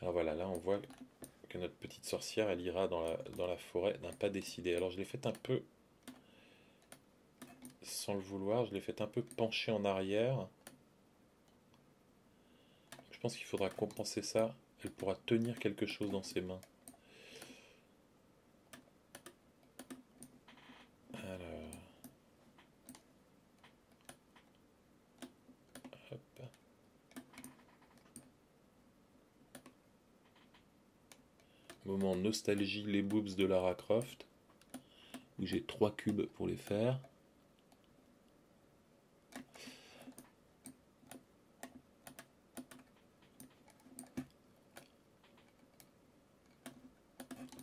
alors voilà là on voit que notre petite sorcière, elle ira dans la, dans la forêt d'un pas décidé. Alors je l'ai fait un peu, sans le vouloir, je l'ai fait un peu pencher en arrière. Je pense qu'il faudra compenser ça. Elle pourra tenir quelque chose dans ses mains. Moment nostalgie, les boobs de Lara Croft, où j'ai trois cubes pour les faire.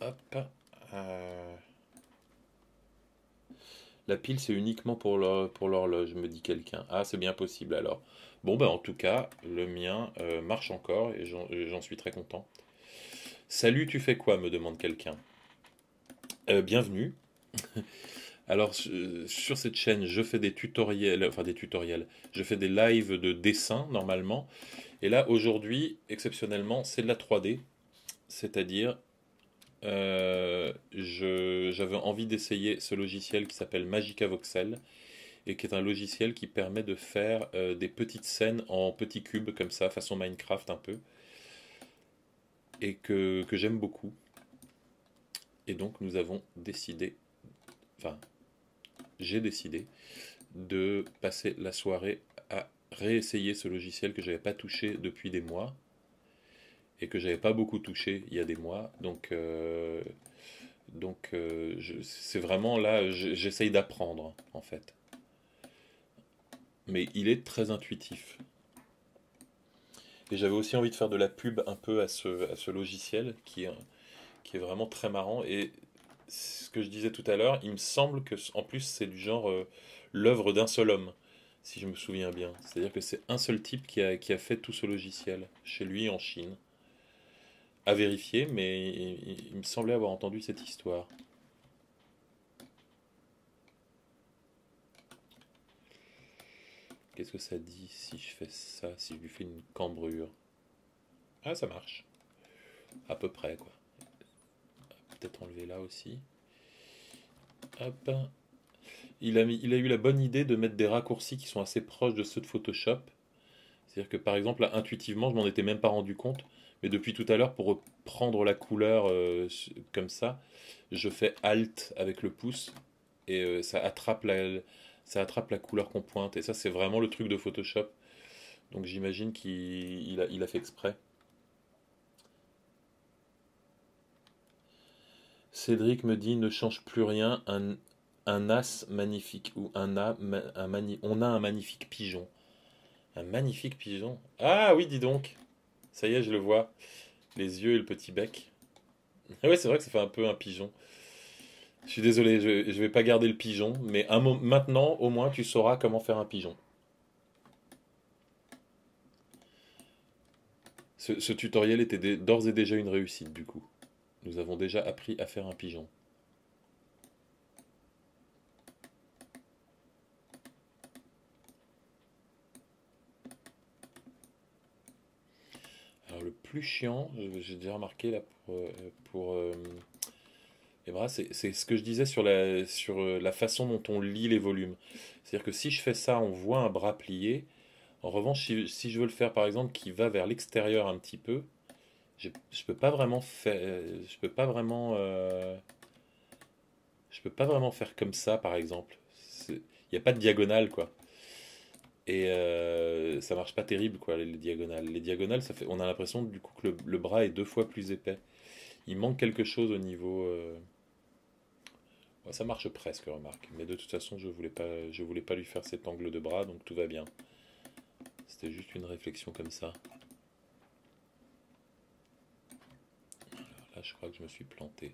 Hop. Euh. La pile, c'est uniquement pour l'horloge, me dit quelqu'un. Ah, c'est bien possible alors. Bon, ben en tout cas, le mien euh, marche encore et j'en suis très content. Salut, tu fais quoi me demande quelqu'un. Euh, bienvenue. [laughs] Alors sur cette chaîne, je fais des tutoriels, enfin des tutoriels, je fais des lives de dessin normalement. Et là aujourd'hui, exceptionnellement, c'est de la 3D, c'est-à-dire euh, j'avais envie d'essayer ce logiciel qui s'appelle Magica Voxel et qui est un logiciel qui permet de faire euh, des petites scènes en petits cubes comme ça, façon Minecraft un peu et que, j'aime beaucoup. Et donc nous avons décidé, enfin j'ai décidé de passer la soirée à réessayer ce logiciel que je n'avais pas touché depuis des mois. Et que j'avais pas beaucoup touché il y a des mois. Donc, euh, donc euh, c'est vraiment là, j'essaye d'apprendre en fait. Mais il est très intuitif. Et j'avais aussi envie de faire de la pub un peu à ce, à ce logiciel qui est, qui est vraiment très marrant. Et ce que je disais tout à l'heure, il me semble que en plus c'est du genre euh, l'œuvre d'un seul homme, si je me souviens bien. C'est-à-dire que c'est un seul type qui a, qui a fait tout ce logiciel, chez lui en Chine. À vérifier, mais il, me semblait avoir entendu cette histoire. Qu'est-ce que ça dit si je fais ça, si je lui fais une cambrure? Ah, ça marche. À peu près, quoi. Peut-être enlever là aussi. Hop. Il a mis, il a eu la bonne idée de mettre des raccourcis qui sont assez proches de ceux de Photoshop. C'est-à-dire que par exemple, là, intuitivement, je m'en étais même pas rendu compte, mais depuis tout à l'heure, pour reprendre la couleur euh, comme ça, je fais Alt avec le pouce et euh, ça attrape la, ça attrape la couleur qu'on pointe. Et ça, c'est vraiment le truc de Photoshop. Donc j'imagine qu'il il a, fait exprès. Cédric me dit ne change plus rien, un, un as magnifique ou un, a, un mani- on a un magnifique pigeon. Un magnifique pigeon? Ah oui, dis donc. Ça y est, je le vois. Les yeux et le petit bec. Ah ouais, c'est vrai que ça fait un peu un pigeon. Je suis désolé, je, je vais pas garder le pigeon, mais maintenant, au moins, tu sauras comment faire un pigeon. Ce, tutoriel était d'ores et déjà une réussite, du coup. Nous avons déjà appris à faire un pigeon. Alors, le plus chiant, je- j'ai déjà remarqué là pour, euh, pour euh, les bras, c'est ce que je disais sur la, euh, façon dont on lit les volumes. C'est-à-dire que si je fais ça, on voit un bras plié. En revanche, si, je veux le faire par exemple qui va vers l'extérieur un petit peu, je peux pas vraiment faire, je peux pas vraiment, euh, je peux pas vraiment faire comme ça par exemple. Il n'y a pas de diagonale quoi. Et euh, ça marche pas terrible quoi les, les diagonales. Les diagonales, ça fait, on a l'impression du coup que le, bras est deux fois plus épais. Il manque quelque chose au niveau. euh, ouais, ça marche presque, remarque. Mais de toute façon, je voulais pas, je voulais pas lui faire cet angle de bras, donc tout va bien. C'était juste une réflexion comme ça. Là, je crois que je me suis planté.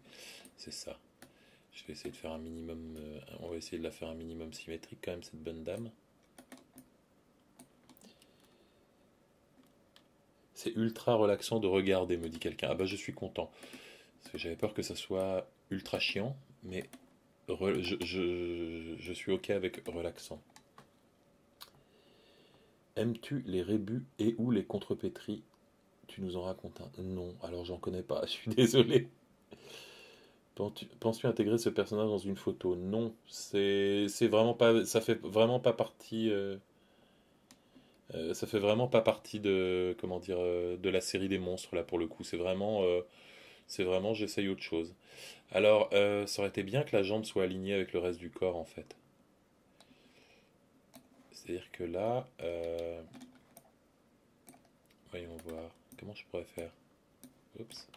C'est ça. Je vais essayer de faire un minimum. euh, on va essayer de la faire un minimum symétrique quand même, cette bonne dame. C'est ultra relaxant de regarder, me dit quelqu'un. Ah bah je suis content. J'avais peur que ça soit ultra chiant, mais je, suis ok avec relaxant. Aimes-tu les rébus et ou les contrepétries? Tu nous en racontes un Non, alors j'en connais pas, [laughs] je suis désolé. Penses-tu intégrer ce personnage dans une photo? Non, c'est vraiment pas, ça fait vraiment pas partie, euh, euh, ça fait vraiment pas partie de, comment dire, euh, de la série des monstres là pour le coup. C'est vraiment, euh, vraiment, j'essaye autre chose. Alors, ça aurait été bien que la jambe soit alignée avec le reste du corps en fait. C'est-à-dire que là, voyons voir, comment je pourrais faire? Oups.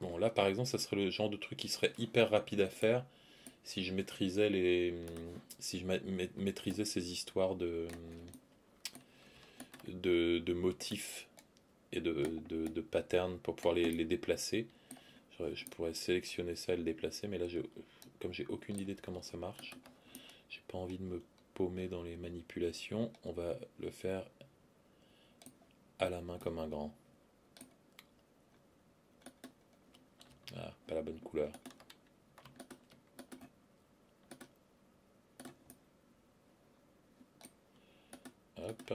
Bon, là par exemple, ça serait le genre de truc qui serait hyper rapide à faire si je maîtrisais les, si je ma- ma- maîtrisais ces histoires de, motifs et de, de, patterns pour pouvoir les, déplacer. Je, je pourrais sélectionner ça et le déplacer, mais là, comme j'ai aucune idée de comment ça marche, j'ai pas envie de me paumer dans les manipulations. On va le faire à la main comme un grand. Ah, pas la bonne couleur. Hop.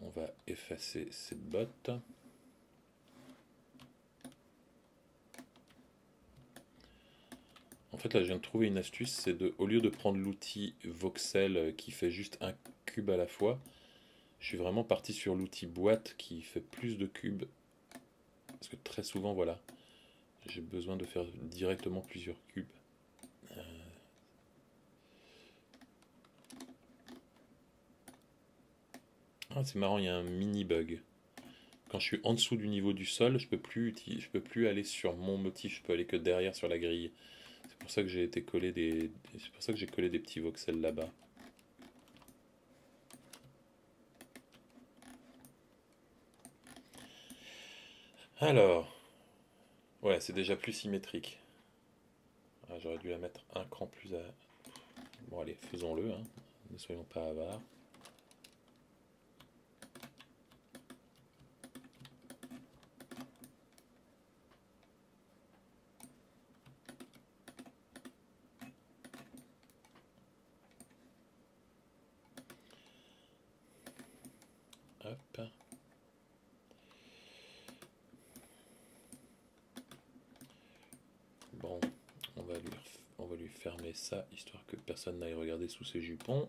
On va effacer cette botte. En fait, là, je viens de trouver une astuce, c'est de, au lieu de prendre l'outil voxel qui fait juste un cube à la fois, je suis vraiment parti sur l'outil boîte qui fait plus de cubes. Parce que très souvent, voilà, j'ai besoin de faire directement plusieurs cubes. Euh. Ah, c'est marrant, il y a un mini bug. Quand je suis en dessous du niveau du sol, je peux plus je peux plus aller sur mon motif, je peux aller que derrière sur la grille. C'est pour ça que j'ai été collé des c'est pour ça que j'ai collé des petits voxels là-bas. Alors, ouais, c'est déjà plus symétrique. Ah, j'aurais dû la mettre un cran plus à... Bon allez, faisons-le, hein. ne soyons pas avares. Histoire que personne n'aille regarder sous ses jupons.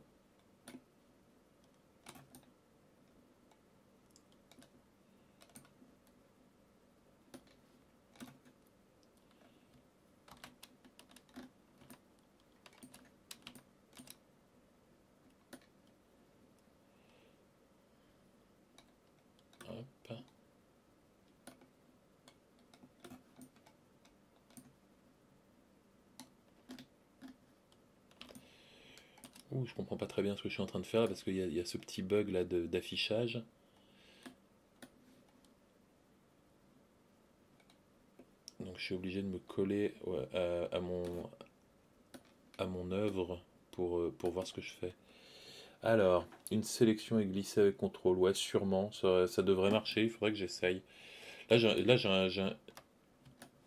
Je comprends pas très bien ce que je suis en train de faire parce qu'il y, a ce petit bug là d'affichage. Donc je suis obligé de me coller à, mon œuvre pour, euh, pour voir ce que je fais. Alors, une sélection et glisser avec contrôle. Ouais, sûrement, ça, ça devrait marcher. Il faudrait que j'essaye. Là, là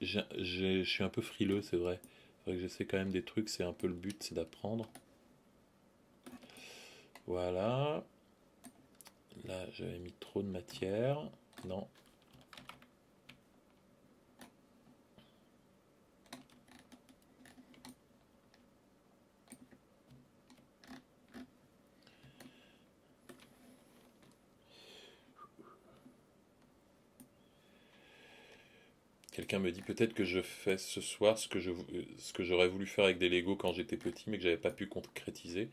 je suis un peu frileux, c'est vrai. Il faudrait que j'essaie quand même des trucs. C'est un peu le but, c'est d'apprendre. Voilà. Là, j'avais mis trop de matière. Non. Quelqu'un me dit peut-être que je fais ce soir ce que que j'aurais voulu faire avec des Lego quand j'étais petit mais que j'avais pas pu concrétiser.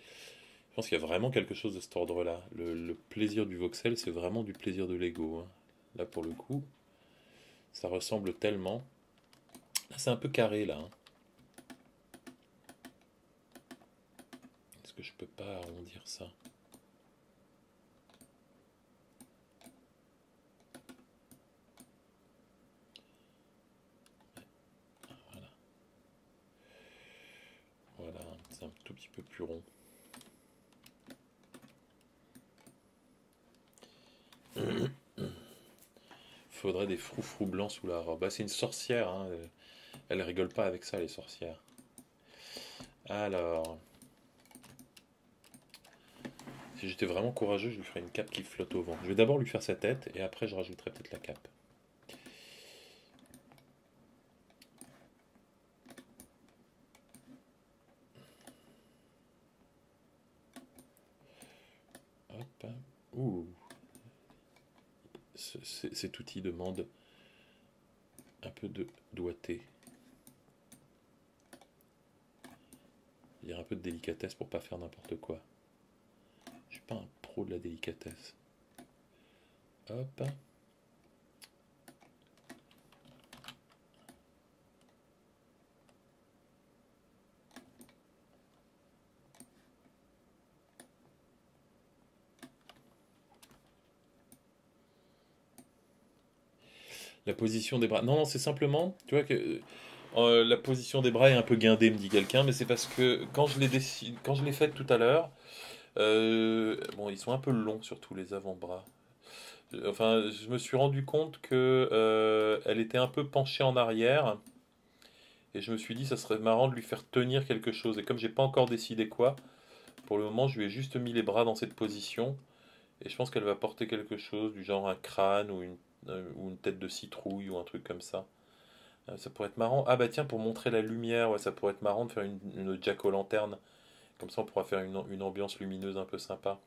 Je pense qu'il y a vraiment quelque chose de cet ordre-là. Le, plaisir du voxel, c'est vraiment du plaisir de Lego. Hein. Là, pour le coup, ça ressemble tellement. Là, c'est un peu carré, là. Hein. Est-ce que je peux pas arrondir ça? Voilà. Voilà, c'est un tout petit peu plus rond. Faudrait des froufrous blancs sous la robe. Bah, c'est une sorcière. Hein. Elle rigole pas avec ça, les sorcières. Alors. Si j'étais vraiment courageux, je lui ferais une cape qui flotte au vent. Je vais d'abord lui faire sa tête et après je rajouterai peut-être la cape. Hop. Ouh cet outil demande un peu de doigté. Il y a un peu de délicatesse pour pas faire n'importe quoi. Je suis pas un pro de la délicatesse. Hop. La position des bras. Non, non, c'est simplement, tu vois que euh, la position des bras est un peu guindée, me dit quelqu'un, mais c'est parce que quand je je l'ai faite tout à l'heure, euh, bon, ils sont un peu longs, surtout les avant-bras. Enfin, je me suis rendu compte que euh, elle était un peu penchée en arrière, et je me suis dit, ça serait marrant de lui faire tenir quelque chose. Et comme j'ai pas encore décidé quoi, pour le moment, je lui ai juste mis les bras dans cette position, et je pense qu'elle va porter quelque chose du genre un crâne ou une euh, ou une tête de citrouille ou un truc comme ça. Euh, ça pourrait être marrant. Ah bah tiens, pour montrer la lumière, ouais, ça pourrait être marrant de faire une, une jack o' lanterne. Comme ça, on pourra faire une, une, ambiance lumineuse un peu sympa.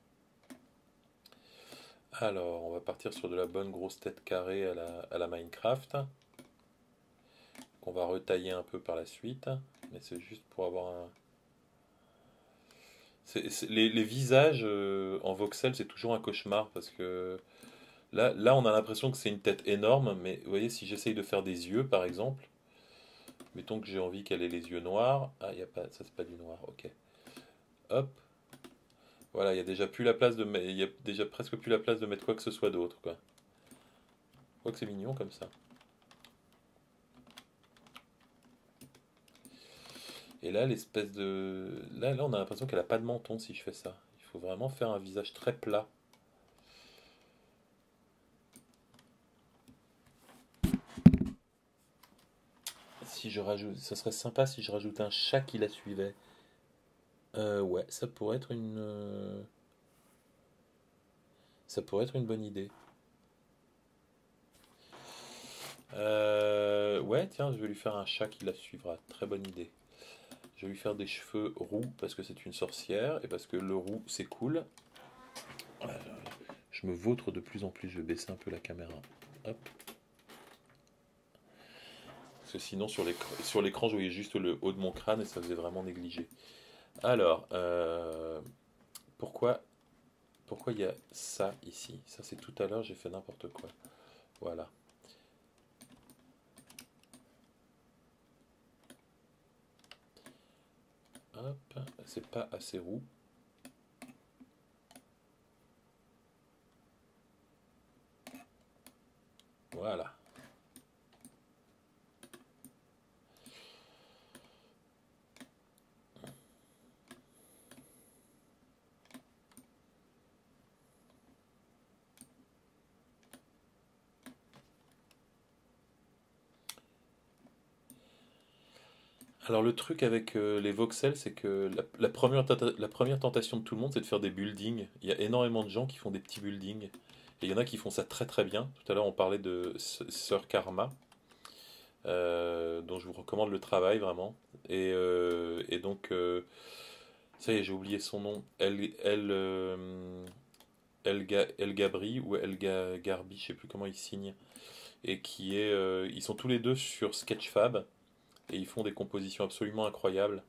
Alors, on va partir sur de la bonne grosse tête carrée à la, à la Minecraft. qu'on va retailler un peu par la suite. Mais c'est juste pour avoir un... les, visages euh, en voxel, c'est toujours un cauchemar parce que là, on a l'impression que c'est une tête énorme, mais vous voyez, si j'essaye de faire des yeux par exemple, mettons que j'ai envie qu'elle ait les yeux noirs. Ah, y a pas, ça c'est pas du noir, ok. Hop. Voilà, il y a déjà plus la place de, il a déjà presque plus la place de mettre quoi que ce soit d'autre, quoi. Que c'est mignon comme ça. Et là, l'espèce de... Là, là, on a l'impression qu'elle a pas de menton si je fais ça. Il faut vraiment faire un visage très plat. Si je rajoute... Ça serait sympa si je rajoutais un chat qui la suivait. Euh, ouais, ça pourrait être une... Euh, ça pourrait être une bonne idée. Euh, ouais, tiens, je vais lui faire un chat qui la suivra. Très bonne idée. Je vais lui faire des cheveux roux parce que c'est une sorcière et parce que le roux c'est cool. Je me vautre de plus en plus, je vais baisser un peu la caméra. Hop. Parce que sinon sur l'écran je voyais juste le haut de mon crâne et ça faisait vraiment négligé. Alors, euh, pourquoi pourquoi il y a ça ici? Ça c'est tout à l'heure j'ai fait n'importe quoi. Voilà. Hop, c'est pas assez roux. Voilà. Alors le truc avec euh, les voxels, c'est que la, première tentation de tout le monde, c'est de faire des buildings. Il y a énormément de gens qui font des petits buildings. Et il y en a qui font ça très très bien. Tout à l'heure, on parlait de Sœur Karma, euh, dont je vous recommande le travail vraiment. Et, euh, donc, ça y est, j'ai oublié son nom. Elle, elle, El, Gabri ou El Garbi, je sais plus comment il signe. Et qui est, ils sont tous les deux sur Sketchfab et ils font des compositions absolument incroyables.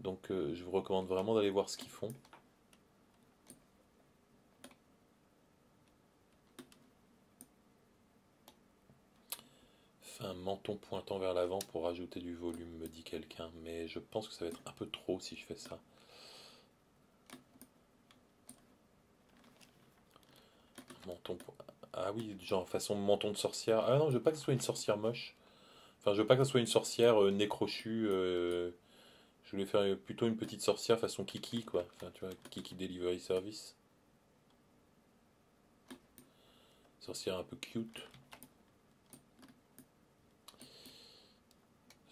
Donc euh, je vous recommande vraiment d'aller voir ce qu'ils font. Un menton pointant vers l'avant pour rajouter du volume, me dit quelqu'un, mais je pense que ça va être un peu trop si je fais ça. Ah oui, genre façon menton de sorcière. Ah non, je veux pas que ce soit une sorcière moche. Enfin, je veux pas que ce soit une sorcière euh. Euh, je voulais faire plutôt une petite sorcière façon Kiki, quoi. Tu vois, Kiki Delivery Service. Sorcière un peu cute.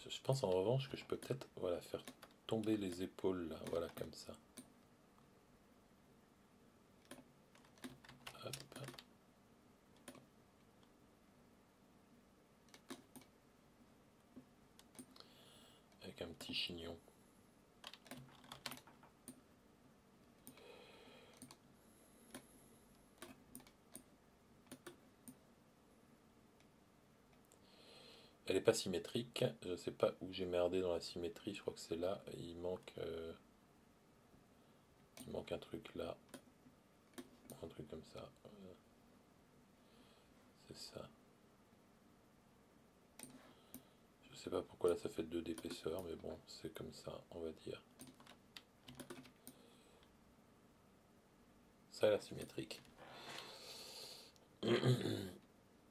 Je pense en revanche que je peux peut-être voilà, faire tomber les épaules là, voilà comme ça. Chignon. Elle est pas symétrique. Je sais pas où j'ai merdé dans la symétrie. Je crois que c'est là. Il manque, euh, il manque un truc là. Un truc comme ça. C'est ça. Sais pas pourquoi là ça fait 2 d'épaisseur, mais bon, c'est comme ça, on va dire. Ça a l'air symétrique. [clears throat]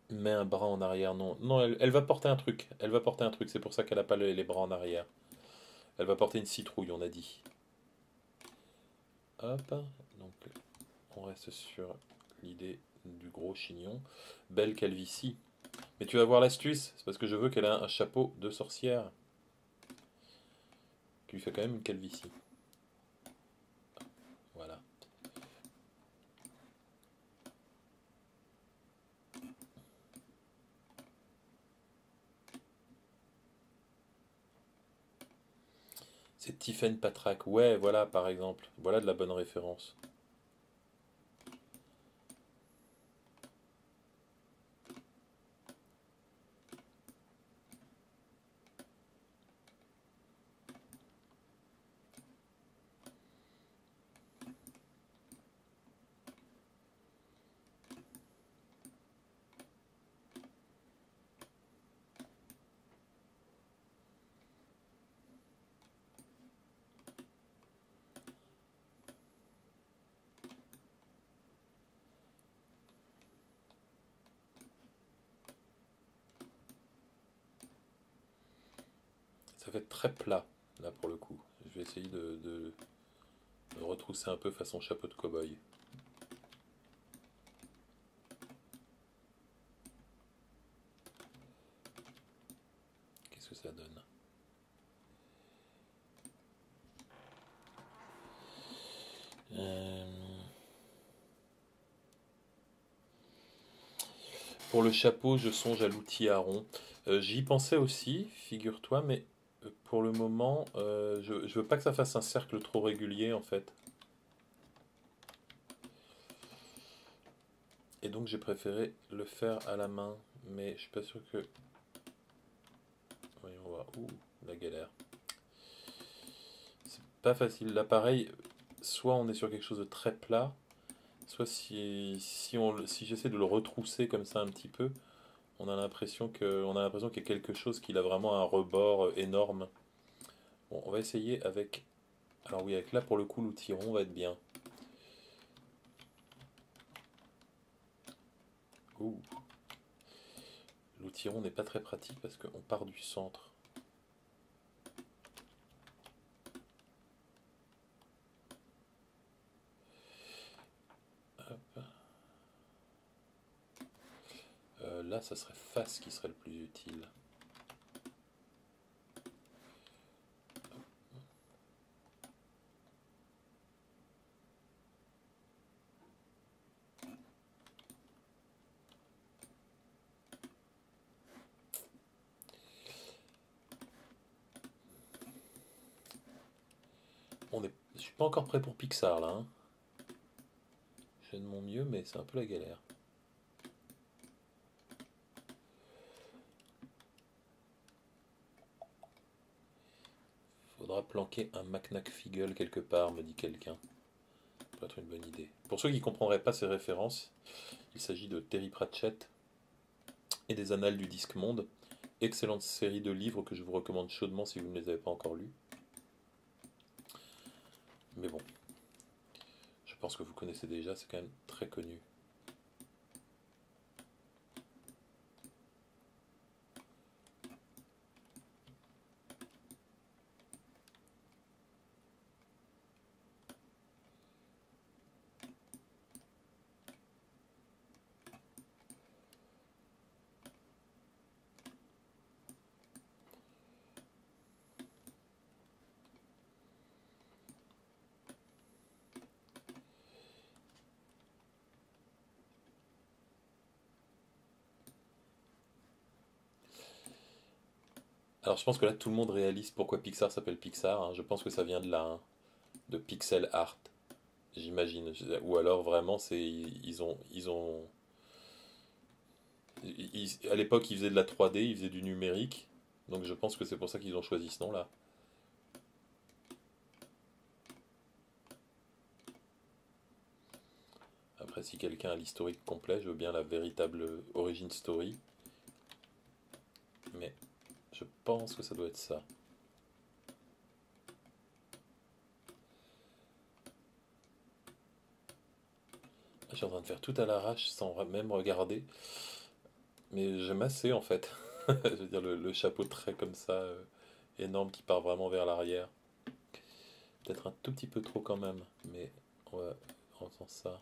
Mais un bras en arrière, non. Non, elle, va porter un truc. Elle va porter un truc. C'est pour ça qu'elle n'a pas les bras en arrière. Elle va porter une citrouille, on a dit. Hop. Donc, on reste sur l'idée du gros chignon. Belle calvitie. Mais tu vas voir l'astuce, c'est parce que je veux qu'elle ait un chapeau de sorcière. Qui lui fait quand même une calvitie. Voilà. C'est Tiffen Patrak. Ouais, voilà, par exemple. Voilà de la bonne référence. Ça fait très plat, là, pour le coup. Je vais essayer de, de, de retrousser un façon chapeau de cow-boy. Qu'est-ce que ça donne? Euh, Pour le chapeau, je songe à l'outil à rond. Euh, j'y pensais aussi, figure-toi, mais euh, pour le moment, je veux pas que ça fasse un cercle trop régulier en fait. Et donc j'ai préféré le faire à la main, mais je suis pas sûr que. Voyons voir. Ouh, la galère. C'est pas facile. Là, pareil, soit on est sur quelque chose de très plat, soit si, si, on, si j'essaie de le retrousser comme ça un petit peu, on a l'impression que, on a l'impression qu'il y a quelque chose qui a vraiment un rebord euh, énorme. Bon, on va essayer avec. Alors oui, avec là pour le coup, l'outil rond va être bien. L'outil rond n'est pas très pratique parce qu'on part du centre. Euh, là, ça serait face qui serait le plus utile. On est... Je suis pas prêt pour Pixar là. hein. Je fais de mon mieux, mais c'est un peu la galère. Faudra planquer un Macnac-Figgle quelque part, me dit quelqu'un. Pourrait être une bonne idée. Pour ceux qui ne comprendraient pas ces références, il s'agit de Terry Pratchett et des Annales du Disque Monde. Excellente série de livres que je vous recommande chaudement si vous ne les avez pas encore lus. Mais bon, je pense que vous connaissez déjà, c'est quand même très connu. Alors je pense que là tout le monde réalise pourquoi Pixar s'appelle Pixar. hein. Je pense que ça vient de là, hein, de pixel art, j'imagine. Ou alors vraiment c'est ils ont ils ont à l'époque ils faisaient de la 3D, ils faisaient du numérique. Donc je pense que c'est pour ça qu'ils ont choisi ce nom-là. Après si quelqu'un a l'historique complet, je veux bien la véritable origin story, je pense que ça doit être ça. Je suis en train de faire tout à l'arrache sans même regarder. Mais j'aime assez en fait. [laughs] Je veux dire, le, chapeau de trait comme ça, euh, énorme, qui part vraiment vers l'arrière. Peut-être un tout petit peu trop quand même, mais on va en faisant ça.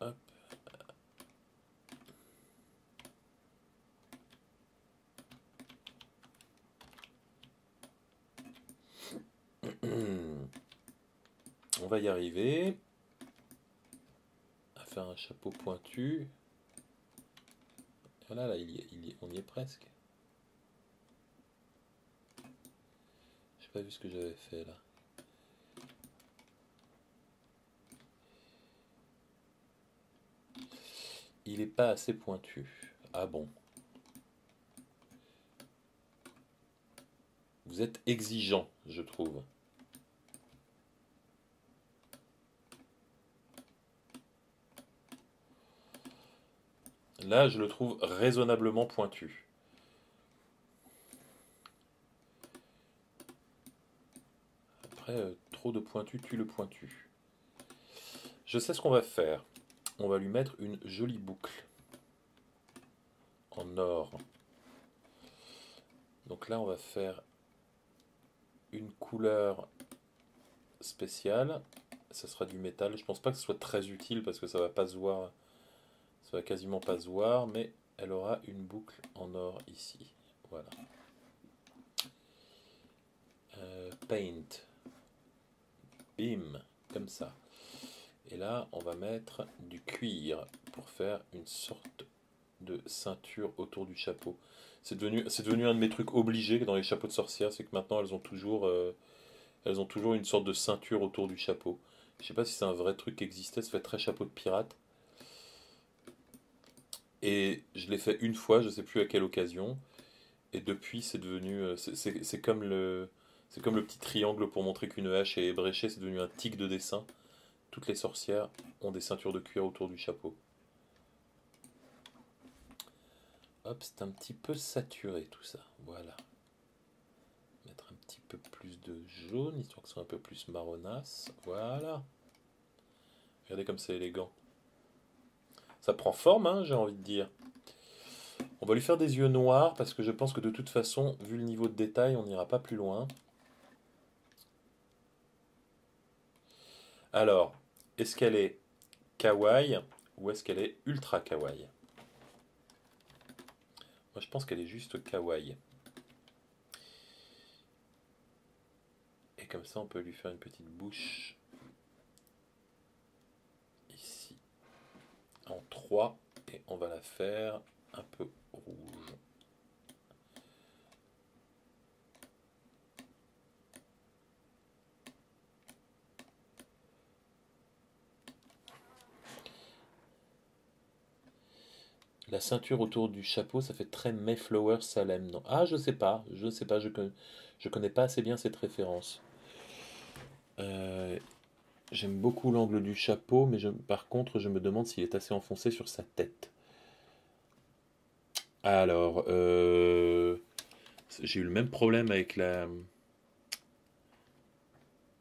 Hop. On y arriver. À faire un chapeau pointu. Voilà, là, il y il on y est presque. J'ai pas vu ce que j'avais fait là. Il est pas assez pointu. Ah bon. Vous êtes exigeant, je trouve. Là, je le trouve raisonnablement pointu. Après, euh, trop de pointu tue le pointu. Je sais ce qu'on va faire. On va lui mettre une jolie boucle. en or. Donc là, on va faire une couleur spéciale. Ça sera du métal. Je pense pas que ce soit très utile parce que ça va pas se voir. Ça va quasiment pas se voir, mais elle aura une boucle en or ici. Voilà. Euh, paint. Bim, comme ça. Et là, on va mettre du cuir pour faire une sorte de ceinture autour du chapeau. C'est devenu, un de mes trucs obligés dans les chapeaux de sorcières, c'est que maintenant elles ont toujours, euh, elles ont toujours une sorte de ceinture autour du chapeau. Je sais pas si c'est un vrai truc qui existait, ça fait très chapeau de pirate. Et je l'ai fait une fois, je sais plus à quelle occasion. Et depuis, c'est devenu, euh, c'est comme le, c'est comme le petit triangle pour montrer qu'une hache est ébréchée, c'est devenu un tic de dessin. Toutes les sorcières ont des ceintures de cuir autour du chapeau. Hop, c'est un petit peu saturé tout ça. Voilà. Mettre un petit peu plus de jaune, histoire que ce soit un peu plus marronasse. Voilà. Regardez comme c'est élégant. Ça prend forme, hein, j'ai envie de dire. On va lui faire des yeux noirs parce que je pense que de toute façon, vu le niveau de détail, on n'ira pas plus loin. Alors, est-ce qu'elle est kawaii ou est-ce qu'elle est ultra kawaii? Moi, je pense qu'elle est juste kawaii. Et comme ça, on peut lui faire une petite bouche ici en 3 et on va la faire un peu rouge. La ceinture autour du chapeau, ça fait très Mayflower Salem, non? Ah, je sais pas, je sais pas, je connais, je connais pas assez bien cette référence. Euh, j'aime beaucoup l'angle du chapeau, mais par contre, je me demande s'il est assez enfoncé sur sa tête. Alors, euh, j'ai eu le même problème avec la.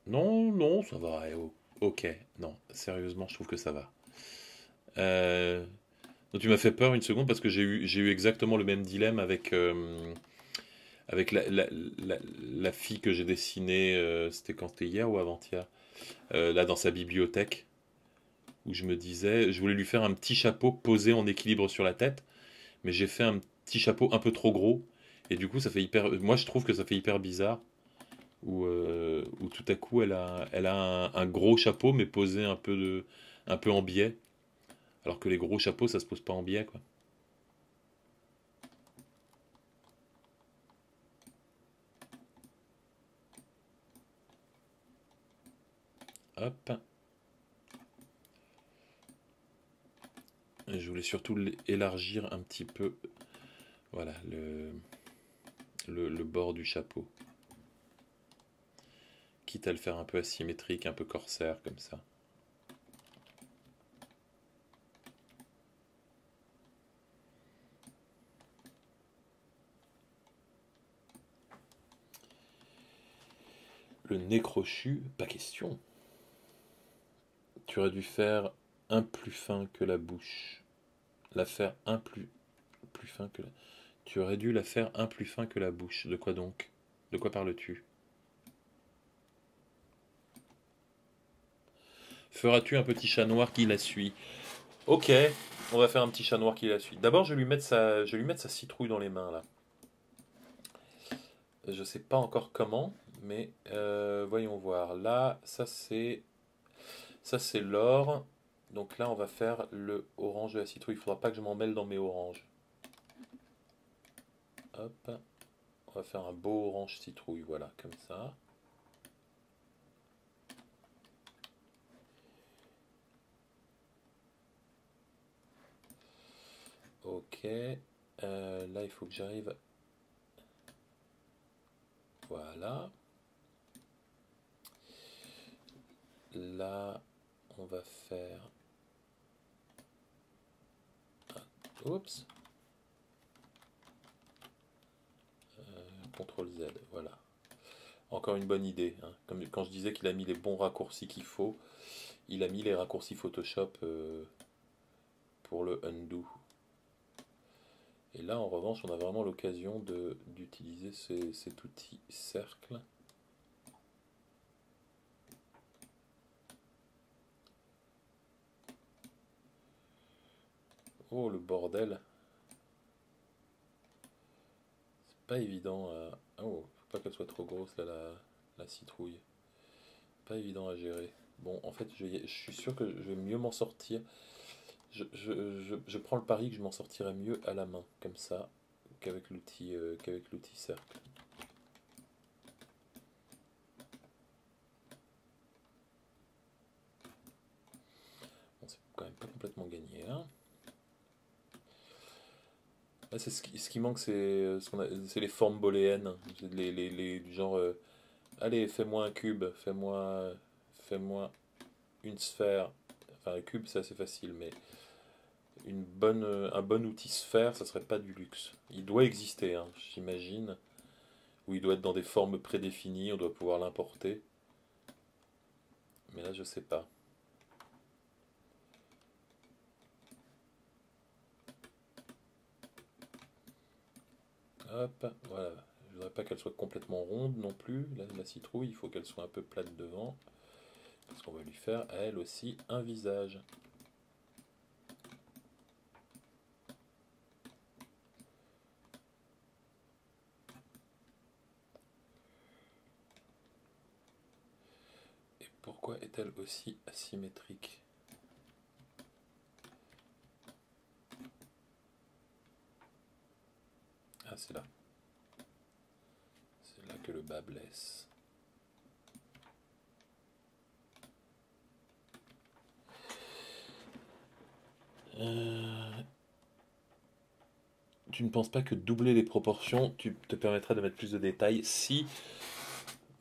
Non, non, ça va. Eh, ok, non, sérieusement, je trouve que ça va. Euh, tu m'as fait peur une seconde parce que j'ai eu, exactement le même dilemme avec, euh, avec la, la, fille que j'ai dessinée, c'était quand c'était hier ou avant-hier, euh, là dans sa bibliothèque, où je me disais, je voulais lui faire un petit chapeau posé en équilibre sur la tête, mais j'ai fait un petit chapeau un peu trop gros, et du coup ça fait hyper, moi je trouve que ça fait hyper bizarre, où, où tout à coup elle a, un, gros chapeau mais posé un peu, un peu en biais. Alors que les gros chapeaux, ça se pose pas en biais, quoi. Hop. je voulais surtout élargir un petit peu voilà, le, le, le, bord du chapeau. Quitte à le faire un peu asymétrique, un peu corsaire comme ça. Le nez crochu, pas question. Tu aurais dû faire un plus fin que la bouche. La faire un plus, plus fin que la... Tu aurais dû la faire un plus fin que la bouche. De quoi donc? De quoi parles-tu? Feras-tu un petit chat noir qui la suit? Ok, on va faire un petit chat noir qui la suit. D'abord, je vais lui mettre sa, je lui sa citrouille dans les mains là. Je sais pas encore comment mais euh, voyons voir. Là, ça c'est ça c'est l'or. Donc là, on va faire le orange de la citrouille. Il faudra pas que je m'en mêle dans mes oranges. Hop. On va faire un beau orange citrouille, voilà, comme ça. Ok. Euh, là, il faut que j'arrive. Voilà. là, on va faire... Oups. Euh, CTRL Z, voilà. Encore une bonne idée. Hein. Quand je disais qu'il a mis les bons raccourcis qu'il faut, il a mis les raccourcis Photoshop euh, pour le undo. Et là, en revanche, on a vraiment l'occasion d'utiliser cet outil cercle. Oh, le bordel. C'est pas évident à... Oh, faut pas qu'elle soit trop grosse, là, la, la citrouille. Pas évident à gérer. Bon, en fait, je, suis sûr que je vais mieux m'en sortir. Je, je, je, prends le pari que je m'en sortirai mieux à la main, comme ça, qu'avec l'outil euh, qu'avec l'outil cercle. Bon, c'est quand même pas complètement gagné. Hein. C'est ce qui, ce qui manque, c'est euh, ce les formes booléennes. Les, les, les, du genre, euh, allez, fais-moi un cube, fais-moi fais-moi une sphère. Enfin, un cube, c'est assez facile, mais une bonne, un bon outil sphère, ça serait pas du luxe. Il doit exister, hein, j'imagine. Ou il doit être dans des formes prédéfinies, on doit pouvoir l'importer. Mais là, je sais pas. Hop, voilà. Je voudrais pas qu'elle soit complètement ronde non plus. la citrouille, il faut qu'elle soit un peu plate devant. Parce qu'on va lui faire? À elle aussi un visage. Et pourquoi est-elle aussi asymétrique? Ah, c'est là. C'est là que le bas blesse. Euh, tu ne penses pas que doubler les proportions te permettrait de mettre plus de détails Si.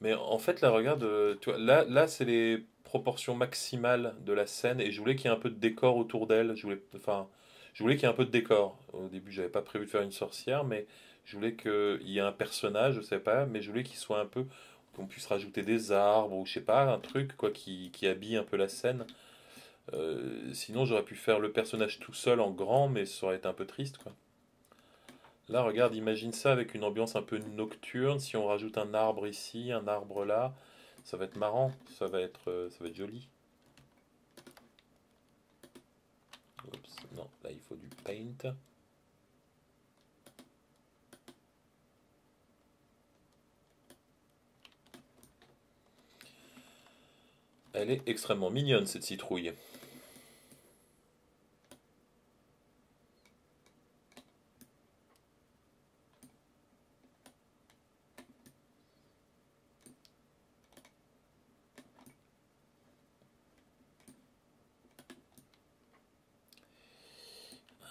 Mais en fait, là, regarde, euh, là c'est les proportions maximales de la scène et je voulais qu'il y ait un peu de décor autour d'elle. Je voulais, enfin, je voulais qu'il y ait un peu de décor. Au début, j'avais pas prévu de faire une sorcière, mais je voulais qu'il y ait un personnage, je sais pas, mais je voulais qu'il soit un peu, qu'on puisse rajouter des arbres ou je sais pas, un truc quoi qui, habille un peu la scène. Euh, sinon, j'aurais pu faire le personnage tout seul en grand, mais ça aurait été un peu triste, quoi. Là, regarde, imagine ça avec une ambiance un peu nocturne. Si on rajoute un arbre ici, un arbre là, ça va être marrant, ça va être, euh, ça va être joli. Oups, non, là il faut du paint. Elle est extrêmement mignonne cette citrouille.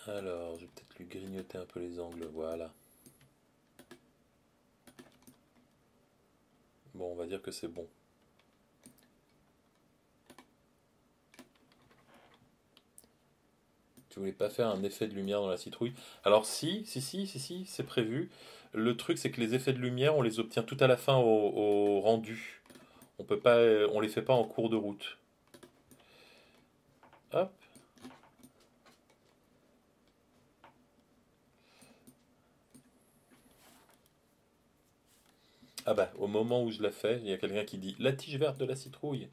Alors, je vais peut-être lui grignoter un peu les angles, voilà. Bon, on va dire que c'est bon. Tu voulais pas faire un effet de lumière dans la citrouille? Alors si, si, si, si, si, c'est prévu. Le truc, c'est que les effets de lumière, on les obtient tout à la fin au, rendu. On peut pas, on les fait pas en cours de route. Hop. Ah bah, au moment où je la fais, il y a quelqu'un qui dit la tige verte de la citrouille.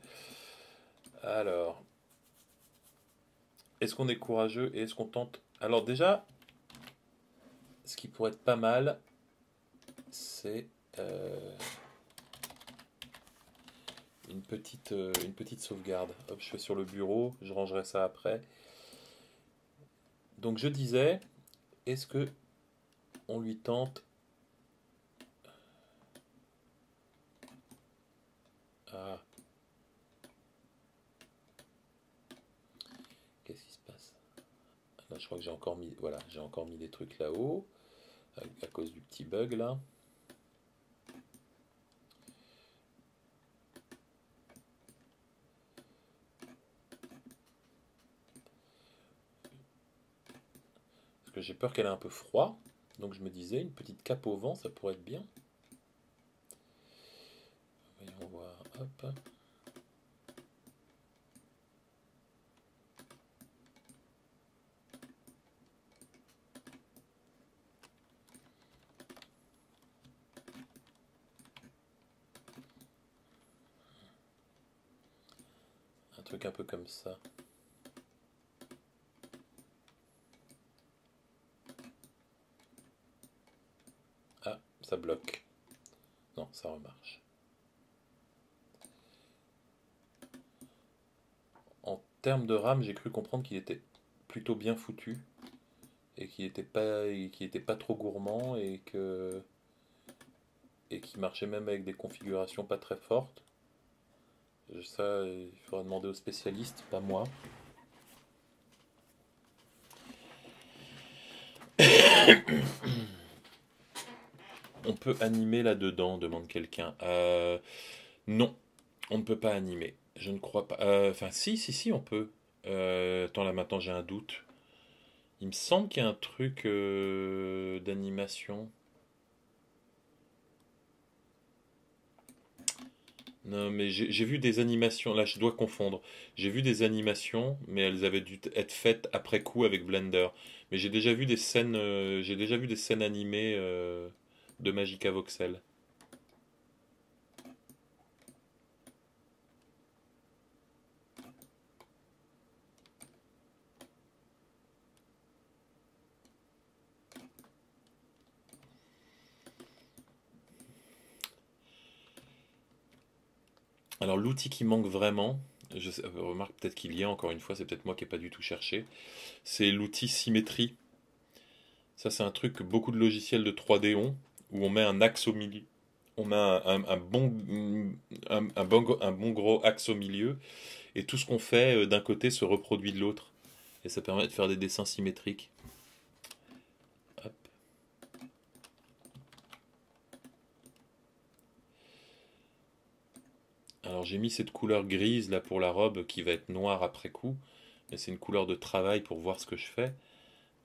Alors, est-ce qu'on est courageux et est-ce qu'on tente? Alors déjà, ce qui pourrait être pas mal, c'est euh, une, petite, euh, une petite sauvegarde. Hop, je fais sur le bureau, je rangerai ça après. Donc je disais, est-ce que on lui tente Ah. Qu'est-ce qui se passe je crois que j'ai encore mis, voilà, mis des trucs là-haut à, cause du petit bug là. J'ai peur qu'elle ait un peu froid. Donc je me disais, une petite cape au vent, ça pourrait être bien. Un truc un peu comme ça. Ah, ça bloque. Non, ça remarche. Termes de RAM, j'ai cru comprendre qu'il était plutôt bien foutu et qui était pas qui était pas trop gourmand et que et qui marchait même avec des configurations pas très fortes. Ça, il faudra demander aux spécialistes, pas moi. [coughs] On peut animer là-dedans, demande quelqu'un. Euh, non, on ne peut pas animer. Je ne crois pas. Euh, enfin, si, si, si, on peut. Euh, attends, là maintenant j'ai un doute. Il me semble qu'il y a un truc euh, d'animation. Non, mais j'ai vu des animations. Là, je dois confondre. J'ai vu des animations, mais elles avaient dû être faites après coup avec Blender. Mais j'ai déjà vu des scènes. J'ai déjà vu des scènes animées de Magica Voxel. Alors l'outil qui manque vraiment, je remarque peut-être qu'il y a encore une fois, c'est peut-être moi qui n'ai pas du tout cherché, c'est l'outil symétrie. Ça c'est un truc que beaucoup de logiciels de 3D ont, où on met un axe au milieu. On met un, bon, un, bon, un bon gros axe au milieu, et tout ce qu'on fait euh, d'un côté se reproduit de l'autre. Et ça permet de faire des dessins symétriques. Alors j'ai mis cette couleur grise là pour la robe qui va être noire après coup. Mais c'est une couleur de travail pour voir ce que je fais.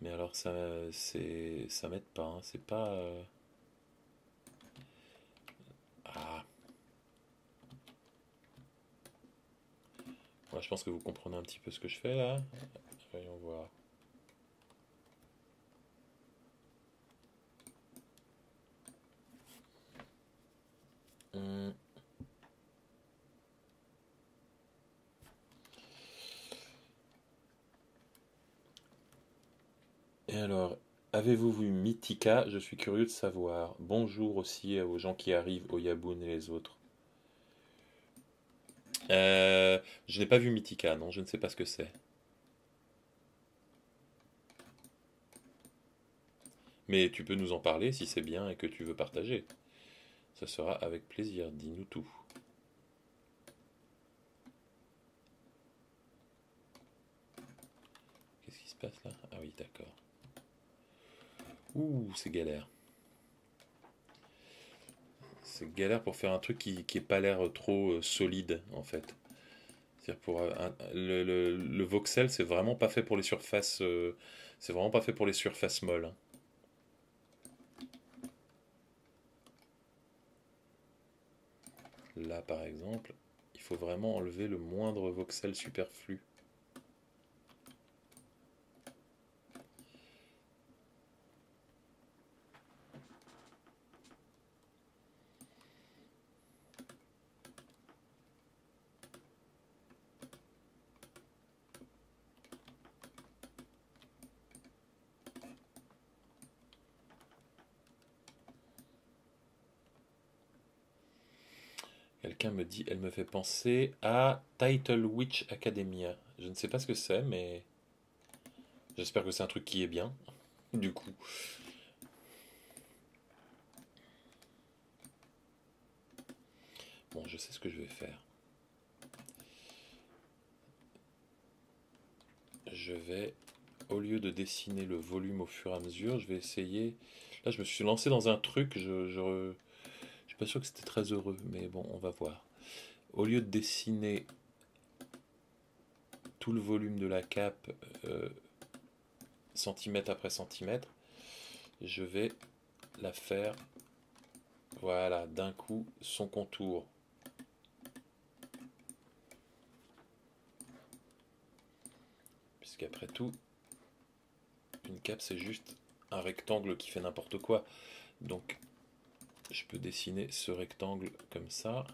Mais alors ça c'est ça m'aide pas. Hein. C'est pas. Euh, ah. je pense que vous comprenez un petit peu ce que je fais là. Voyons voir. Hum. Alors, avez-vous vu Mythica? Je suis curieux de savoir. Bonjour aussi aux gens qui arrivent, au Yaboun et les autres. Euh, je n'ai pas vu Mythica, non, je ne sais pas ce que c'est. Mais tu peux nous en parler si c'est bien et que tu veux partager. Ça sera avec plaisir, dis-nous tout. Qu'est-ce qui se passe là? Ah oui, d'accord. Ouh, c'est galère. C'est galère pour faire un truc qui n'ait pas l'air trop euh, solide, en fait. Pour euh, le, voxel, c'est vraiment pas fait pour les surfaces. Euh, c'est vraiment pas fait pour les surfaces molles. Hein. Là, par exemple, il faut vraiment enlever le moindre voxel superflu. Dit, elle me fait penser à Title Witch Academia. Je ne sais pas ce que c'est, mais j'espère que c'est un truc qui est bien. [laughs] Du coup. Bon, je sais ce que je vais faire. Je vais, au lieu de dessiner le volume au fur et à mesure, je vais essayer. Là, je me suis lancé dans un truc, je, je, pas sûr que c'était très heureux, mais bon, on va voir. Au lieu de dessiner tout le volume de la cape euh, centimètre après centimètre, je vais la faire, voilà, d'un coup, son contour. Puisqu'après tout, une cape c'est juste un rectangle qui fait n'importe quoi. Donc je peux dessiner ce rectangle comme ça.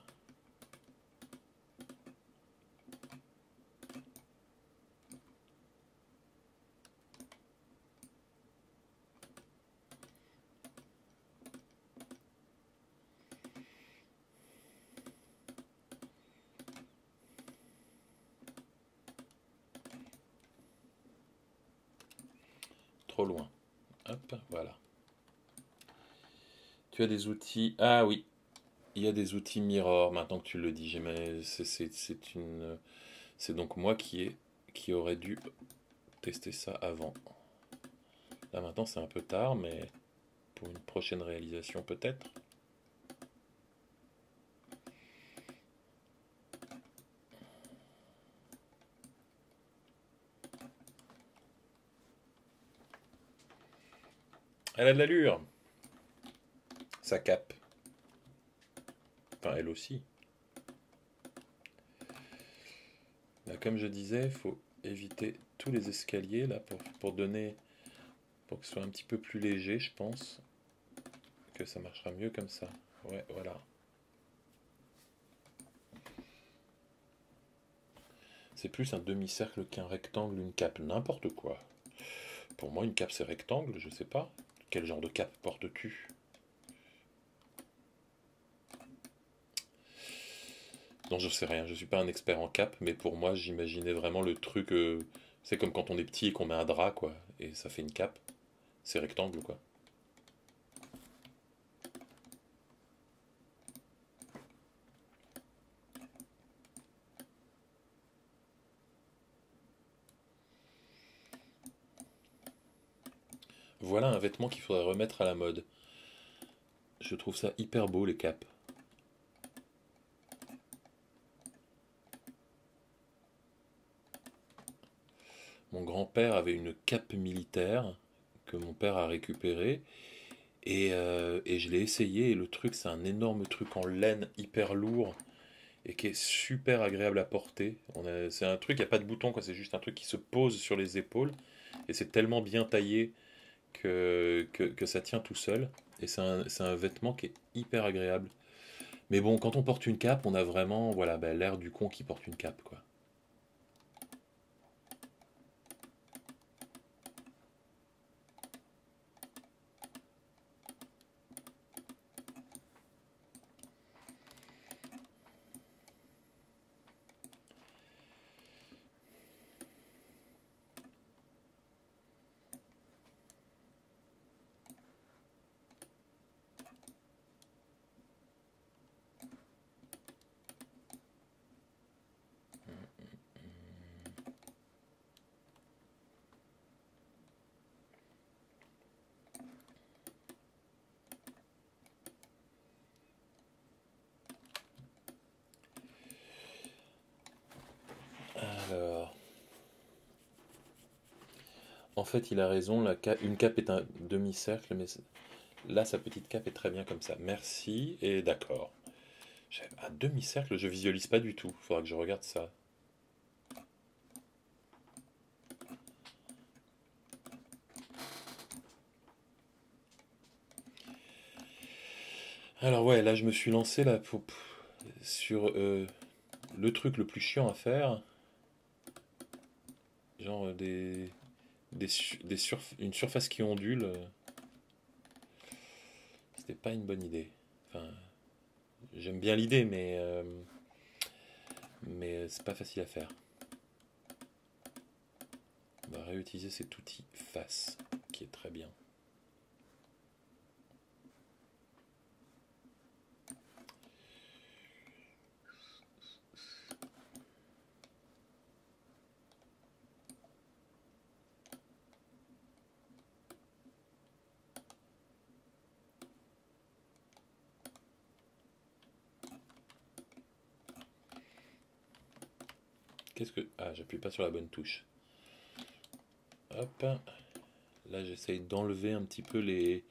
trop loin. Hop, voilà. Des outils. Ah oui, il y a des outils mirror maintenant que tu le dis. C'est une. C'est donc moi qui ai qui aurait dû tester ça avant. Là maintenant c'est un peu tard, mais pour une prochaine réalisation peut-être. Elle a de l'allure. Ça cape. Enfin, elle aussi. comme je disais, faut éviter tous les escaliers là pour, pour donner pour que ce soit un petit peu plus léger, je pense que ça marchera mieux comme ça. Ouais, voilà. C'est plus un demi-cercle qu'un rectangle, une cape, n'importe quoi. Pour moi, une cape c'est rectangle, je sais pas. Quel genre de cape portes-tu? Non, je sais rien, je suis pas un expert en cap, mais pour moi, j'imaginais vraiment le truc. Euh, c'est comme quand on est petit et qu'on met un drap, quoi, et ça fait une cape. C'est rectangle, quoi. Voilà un vêtement qu'il faudrait remettre à la mode. Je trouve ça hyper beau, les capes. Grand-père avait une cape militaire que mon père a récupérée. Et, euh, et je l'ai essayé et le truc c'est un énorme truc en laine hyper lourd et qui est super agréable à porter. C'est un truc, il n'y a pas de bouton, c'est juste un truc qui se pose sur les épaules et c'est tellement bien taillé que, que, ça tient tout seul. Et c'est un, un, vêtement qui est hyper agréable. Mais bon, quand on porte une cape, on a vraiment voilà, ben, l'air du con qui porte une cape. quoi. En fait, il a raison, la une cape est un demi-cercle, mais là, sa petite cape est très bien comme ça. Merci, et d'accord. Un demi-cercle, je visualise pas du tout. Il faudra que je regarde ça. Alors ouais, là je me suis lancé là sur euh, le truc le plus chiant à faire. Genre euh, une surface qui ondule, euh, c'était pas une bonne idée. Enfin, j'aime bien l'idée, mais euh, mais c'est pas facile à faire. On va réutiliser cet outil face, qui est très bien. Qu'est-ce que... Ah, j'appuie sur la bonne touche. Là, j'essaye d'enlever un petit peu les,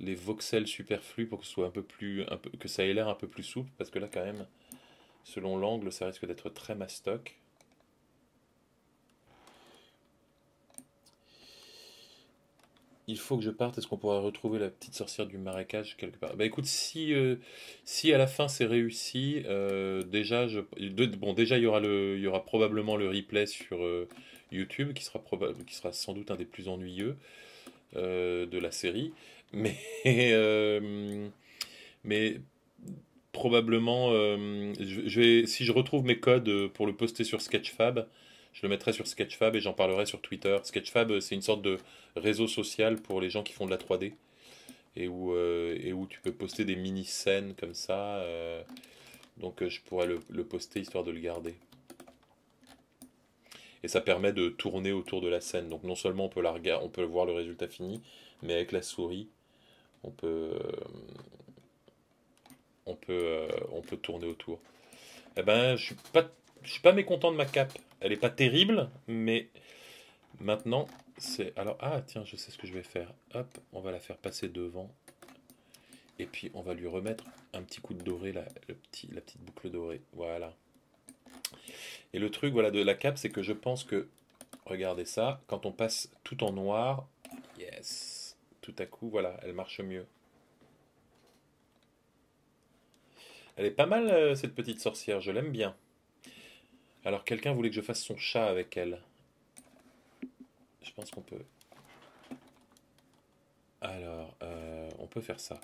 les voxels superflus pour que ce soit un peu plus... Un peu, que ça ait l'air un peu plus souple. Parce que là, quand même, selon l'angle, ça risque d'être très mastoc. Il faut que je parte. Est-ce qu'on pourra retrouver la petite sorcière du marécage quelque part? Bah écoute, si, euh, si à la fin c'est réussi, euh, déjà, je, bon, déjà il y aura le, il y aura probablement le replay sur euh, YouTube qui sera qui sera sans doute un des plus ennuyeux de la série, [laughs] mais mais probablement, je, vais, si je retrouve mes codes pour le poster sur Sketchfab, Je le mettrai sur Sketchfab et j'en parlerai sur Twitter. Sketchfab, c'est une sorte de réseau social pour les gens qui font de la 3D et où, euh, et où tu peux poster des mini-scènes comme ça. euh, donc euh, je pourrais le, poster histoire de le garder. Et ça permet de tourner autour de la scène. Donc non seulement on peut, la on peut voir le résultat fini, mais avec la souris, on peut, euh, on peut, euh, on peut tourner autour. Eh ben, je suis suis pas mécontent de ma cape. Elle est pas terrible, mais maintenant, c'est... Alors, ah, tiens, je sais ce que je vais faire. Hop, on va la faire passer devant. Et puis, on va lui remettre un petit coup de doré, la, la petite boucle dorée. Voilà. Et le truc, voilà, de la cape, c'est que je pense que... Regardez ça, quand on passe tout en noir, yes, tout à coup, voilà, elle marche mieux. Elle est pas mal, euh, cette petite sorcière, je l'aime bien. Alors, quelqu'un voulait que je fasse son chat avec elle. Je pense qu'on peut. Alors, euh, on peut faire ça.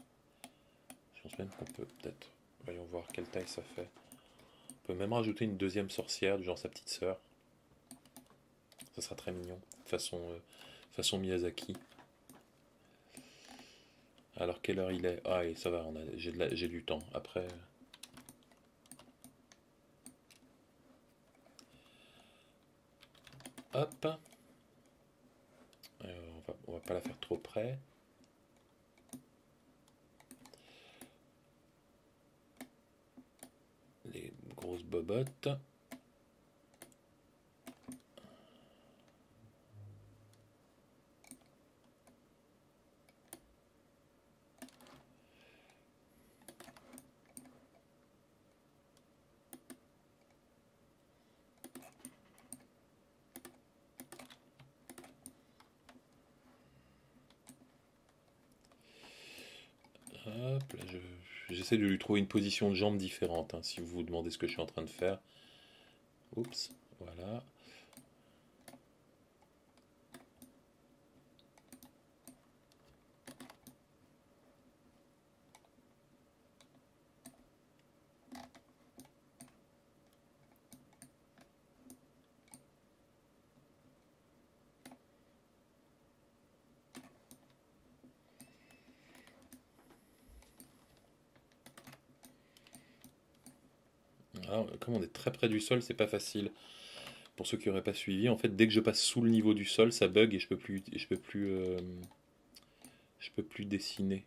Je pense même qu'on peut peut-être. Voyons voir quelle taille ça fait. On peut même rajouter une deuxième sorcière, du genre sa petite sœur. Ça sera très mignon. Façon, euh, façon Miyazaki. Alors, quelle heure il est? Ah, et ça va, j'ai du temps. Après. Hop. Euh, on va, on va pas la faire trop près. Les grosses bobottes. Hop, là, je- j'essaie de lui trouver une position de jambe différente, hein, si vous vous demandez ce que je suis en train de faire. Oups, voilà. Alors, on est très près du sol, c'est pas facile. Pour ceux qui n'auraient pas suivi, en fait, dès que je passe sous le niveau du sol, ça bug et je peux plus, et je peux plus, euh, je peux plus dessiner.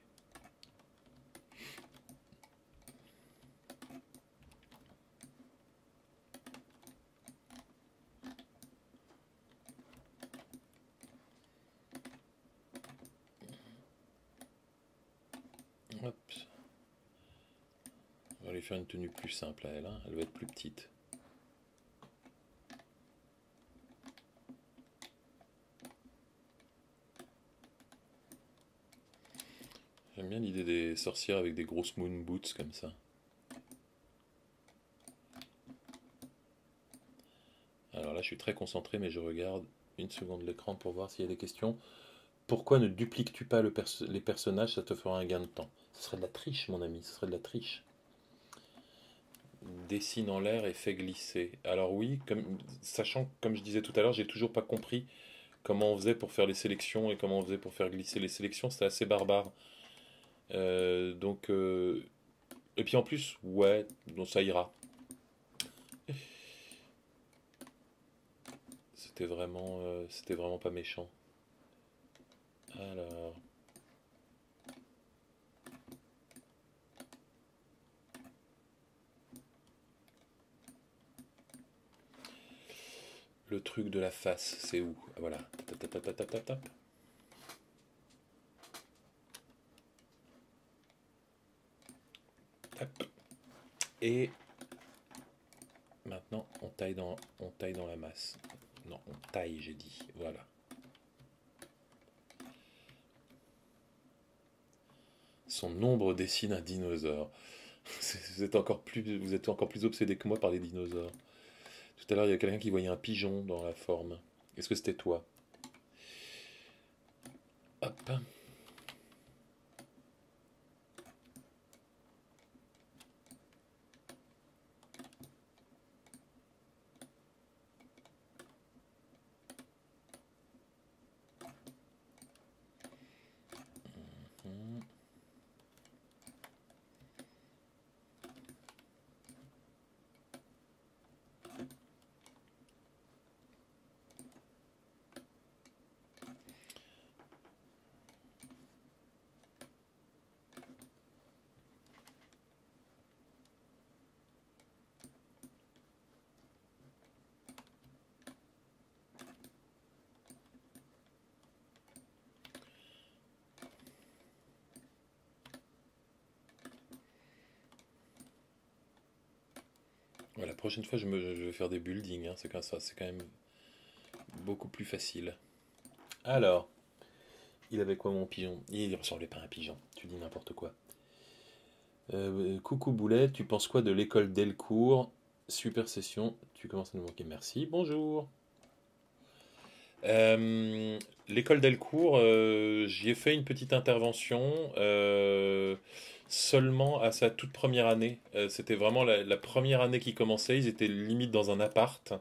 Hop. On va lui une tenue plus simple à elle, hein. Elle va être plus petite. J'aime bien l'idée des sorcières avec des grosses moon boots comme ça. Alors là, je suis très concentré, mais je regarde une seconde l'écran pour voir s'il y a des questions. Pourquoi ne dupliques-tu pas les personnages? Ça te fera un gain de temps. Ce serait de la triche, mon ami, ce serait de la triche. Dessine en l'air et fait glisser. Alors oui, comme, sachant comme je disais tout à l'heure, j'ai toujours pas compris comment on faisait pour faire les sélections et comment on faisait pour faire glisser les sélections. C'était assez barbare. Euh, donc, euh, et puis en plus, ouais, donc ça ira. C'était vraiment, euh, c'était vraiment pas méchant. Alors, le truc de la face, c'est où? Ah, Voilà. Et maintenant, on taille dans, on taille dans la masse. Non, on taille, j'ai dit. Voilà. Son ombre dessine un dinosaure. [laughs] Vous êtes encore plus, vous êtes encore plus obsédé que moi par les dinosaures. Tout à l'heure, il y a quelqu'un qui voyait un pigeon dans la forme. Est-ce que c'était toi? Hop. la prochaine fois, je, vais faire des buildings. Hein. C'est quand, ça, c'est quand même beaucoup plus facile. Alors, il avait quoi mon pigeon? Il ressemblait pas à un pigeon. Tu dis n'importe quoi. Euh, coucou Boulet, tu penses quoi de l'école Delcourt? Super session, tu commences à nous manquer. Merci, bonjour. Euh, l'école Delcourt, euh, j'y ai fait une petite intervention seulement à sa toute première année. C'était vraiment la, première année qui commençait. Ils étaient limite dans un appart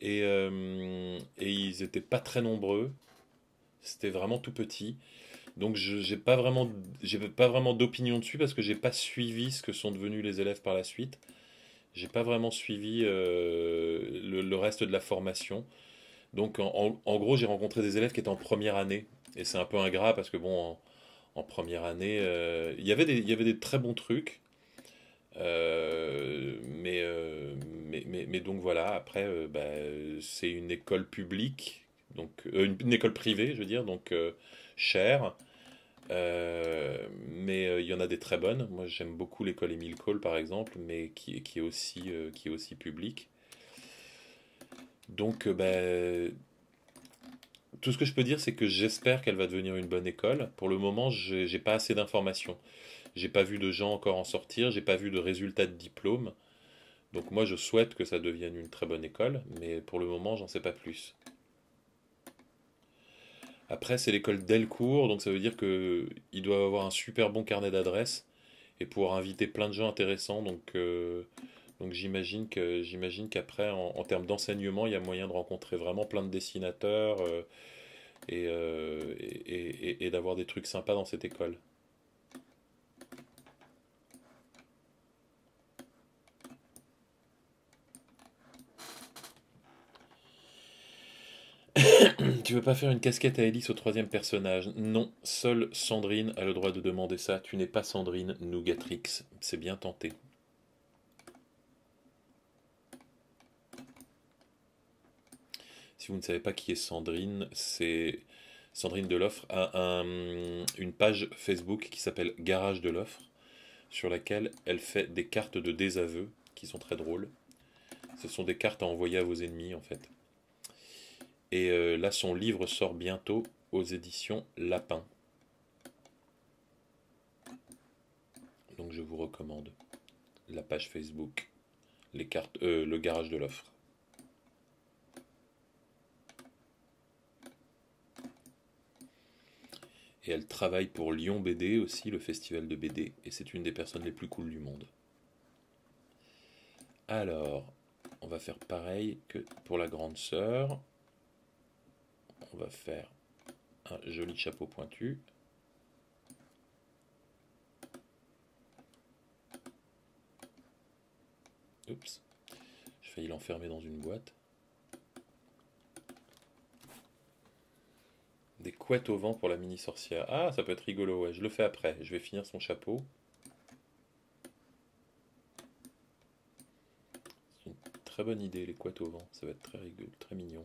et, ils n'étaient pas très nombreux. C'était vraiment tout petit. Donc je n'ai pas vraiment, vraiment d'opinion dessus parce que j'ai pas suivi ce que sont devenus les élèves par la suite. J'ai pas vraiment suivi euh, le, reste de la formation. Donc en, gros, j'ai rencontré des élèves qui étaient en première année. Et c'est un peu ingrat parce que bon, en, première année, euh, il y avait des, très bons trucs. Euh, mais, mais, donc voilà, après, bah, c'est une école publique, donc une, école privée, je veux dire, donc cher. Euh, mais euh, il y en a des très bonnes. Moi, j'aime beaucoup l'école Émile Cole, par exemple, mais euh, qui est aussi publique. Donc, ben, tout ce que je peux dire, c'est que j'espère qu'elle va devenir une bonne école. Pour le moment, j'ai pas assez d'informations. J'ai pas vu de gens encore en sortir, j'ai pas vu de résultats de diplôme. Donc moi, je souhaite que ça devienne une très bonne école, mais pour le moment, j'en sais pas plus. Après, c'est l'école Delcourt, donc ça veut dire qu'ils doivent avoir un super bon carnet d'adresses et pouvoir inviter plein de gens intéressants. Donc, euh, donc j'imagine qu'après, en, termes d'enseignement, il y a moyen de rencontrer vraiment plein de dessinateurs euh, euh, et d'avoir des trucs sympas dans cette école. [coughs] tu veux pas faire une casquette à hélice au troisième personnage? Non, seule Sandrine a le droit de demander ça. Tu n'es pas Sandrine Nougatrix. C'est bien tenté. Si vous ne savez pas qui est Sandrine, c'est Sandrine Deloffre a une page Facebook qui s'appelle Garage de l'offre, sur laquelle elle fait des cartes de désaveu qui sont très drôles. Ce sont des cartes à envoyer à vos ennemis en fait. Et euh, là, son livre sort bientôt aux éditions Lapin. Donc je vous recommande la page Facebook, les cartes, euh, le garage de l'offre. Et elle travaille pour Lyon BD aussi, le festival de BD, et c'est une des personnes les plus cool du monde. Alors, on va faire pareil que pour la grande sœur on va faire un joli chapeau pointu. Oups, je failli l'enfermer dans une boîte. Des couettes au vent pour la mini sorcière. Ah, ça peut être rigolo, ouais. Je le fais après. Je vais finir son chapeau. C'est une très bonne idée, les couettes au vent. Ça va être très rigolo, très mignon.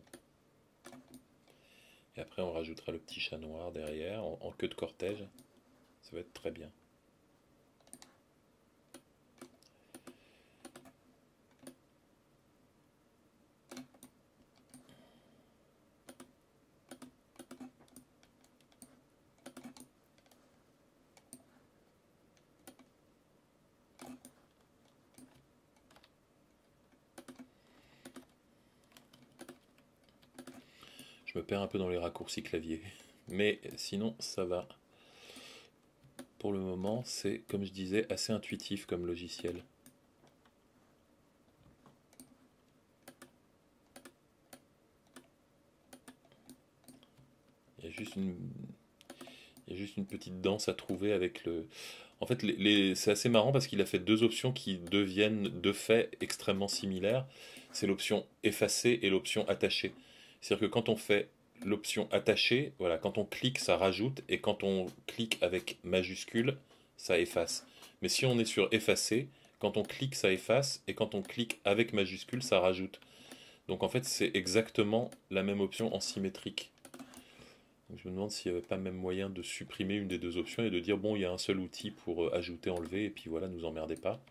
Et après, on rajoutera le petit chat noir derrière, en, queue de cortège. Ça va être très bien. Un peu dans les raccourcis clavier. Mais sinon, ça va. Pour le moment, c'est, comme je disais, assez intuitif comme logiciel. Il y a juste une, il y a juste une petite danse à trouver avec le. En fait, les, c'est assez marrant parce qu'il a fait deux options qui deviennent de fait extrêmement similaires. C'est l'option effacer et l'option attacher. C'est-à-dire que quand on fait l'option attachée, voilà, quand on clique, ça rajoute, et quand on clique avec majuscule, ça efface. Mais si on est sur effacer, quand on clique, ça efface, et quand on clique avec majuscule, ça rajoute. Donc en fait, c'est exactement la même option en symétrique. je me demande s'il n'y avait pas même moyen de supprimer une des deux options et de dire bon, il y a un seul outil pour euh, ajouter, enlever, et puis voilà, nous emmerdez pas.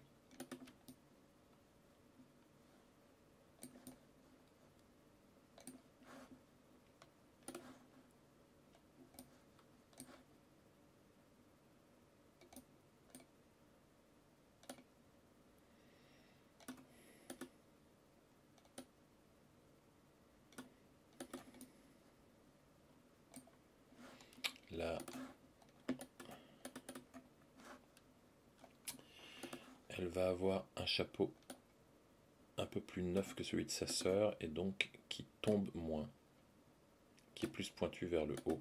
elle va avoir un chapeau un peu plus neuf que celui de sa sœur et donc qui tombe moins, qui est plus pointu vers le haut.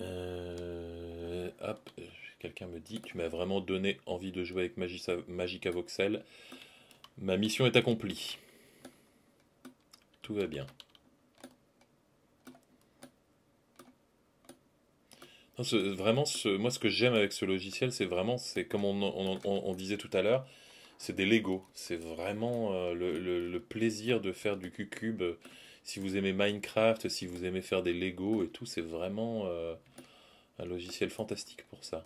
Euh, hop, quelqu'un me dit, tu m'as vraiment donné envie de jouer avec Magica Voxel. Ma mission est accomplie. Tout va bien. Vraiment, ce, moi, ce que j'aime avec ce logiciel, c'est vraiment, c'est comme on, disait tout à l'heure, c'est des Lego. C'est vraiment euh, le, plaisir de faire du Q-Cube. Si vous aimez Minecraft, si vous aimez faire des Lego et tout, c'est vraiment euh, un logiciel fantastique pour ça.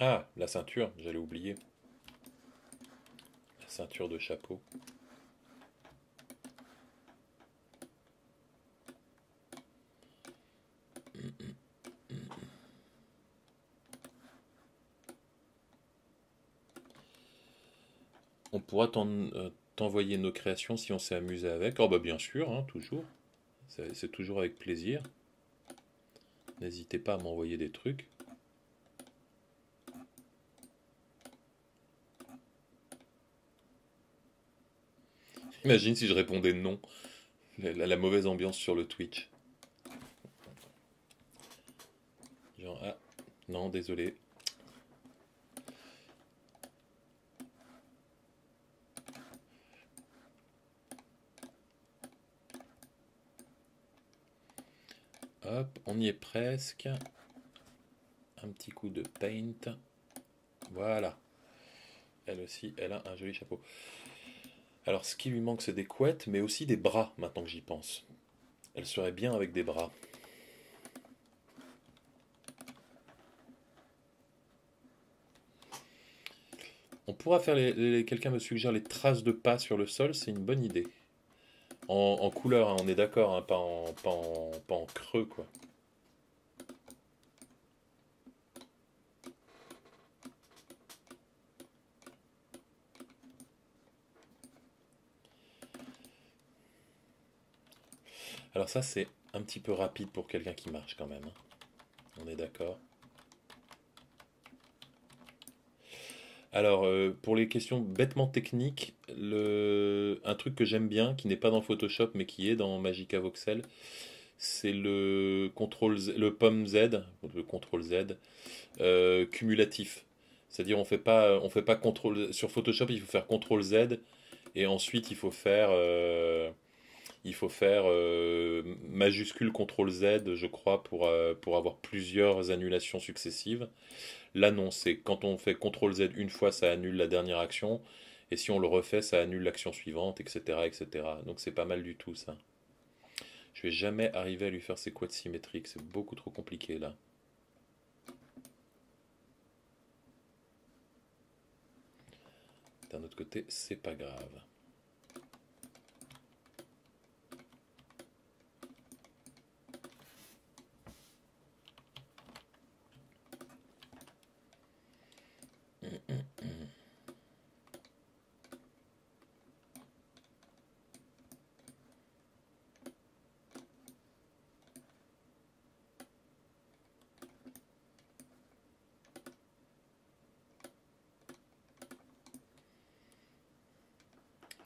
Ah, ceinture, j'allais oublier. La ceinture de chapeau. On pourra euh, t'envoyer nos créations si on s'est amusé avec. Oh bah bien sûr, hein, toujours. C'est toujours avec plaisir. N'hésitez pas à m'envoyer des trucs. Imagine si je répondais non. La, mauvaise ambiance sur le Twitch. Genre, ah, non, désolé. Hop, on y est presque. Un petit coup de paint. Voilà. Elle aussi, elle a un joli chapeau. Alors, ce qui lui manque, c'est des couettes, mais aussi des bras, maintenant que j'y pense. Elle serait bien avec des bras. On pourra faire. Quelqu'un me suggère les traces de pas sur le sol, c'est une bonne idée. En, couleur, hein, on est d'accord, hein, pas, en, pas en creux, quoi. Alors ça, c'est un petit peu rapide pour quelqu'un qui marche quand même. Hein. On est d'accord Alors, euh, pour les questions bêtement techniques, le... un truc que j'aime bien, qui n'est pas dans Photoshop, mais qui est dans Magica Voxel, c'est le contrôle le pomme Z, le contrôle Z, euh, cumulatif. C'est-à-dire, on fait pas, on fait pas contrôle sur Photoshop, il faut faire contrôle Z, et ensuite il faut faire euh, il faut faire euh, majuscule CTRL Z, je crois, pour, euh, pour avoir plusieurs annulations successives. Là, non, c'est quand on fait CTRL Z une fois, ça annule la dernière action, et si on le refait, ça annule l'action suivante, etc., etc. Donc c'est pas mal du tout, ça. Je vais jamais arriver à lui faire ses quads symétriques, c'est beaucoup trop compliqué, là. D'un autre côté, c'est pas grave.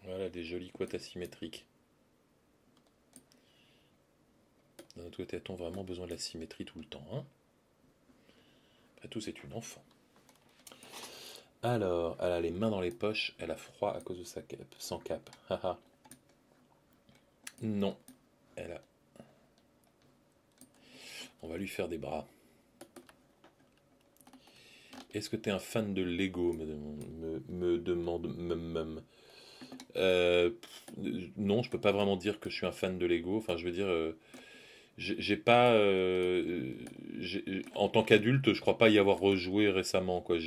Voilà asymétriques. D'un autre côté, a-t-on vraiment besoin de la symétrie tout le temps hein? Après tout, c'est une enfant. Alors, elle a les mains dans les poches, elle a froid à cause de sa cape, sans cape. non, elle a. On va lui faire des bras. Est-ce que tu es un fan de Lego? Me, demande Mum euh, non, je peux pas vraiment dire que je suis un fan de Lego. Enfin, je veux dire, euh, j'ai pas. Euh, en tant qu'adulte, je crois pas y avoir rejoué récemment. Quoi.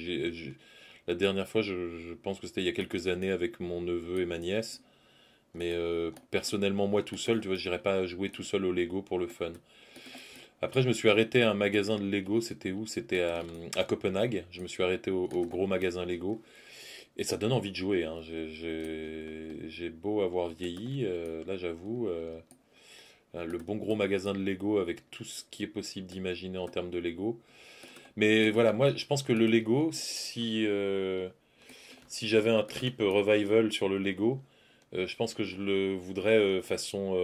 la dernière fois, je, pense que c'était il y a quelques années avec mon neveu et ma nièce. Mais personnellement, moi tout seul, tu vois, j'irais pas jouer tout seul au Lego pour le fun. Après, je me suis arrêté à un magasin de Lego. C'était où? C'était à, Copenhague. Je me suis arrêté au, gros magasin Lego. Et ça donne envie de jouer. Hein. J'ai beau avoir vieilli. Euh, là, j'avoue, euh, le bon gros magasin de Lego avec tout ce qui est possible d'imaginer en termes de Lego. Mais voilà, moi, je pense que le Lego, si, euh, si j'avais un trip revival sur le Lego, je pense que je le voudrais façon.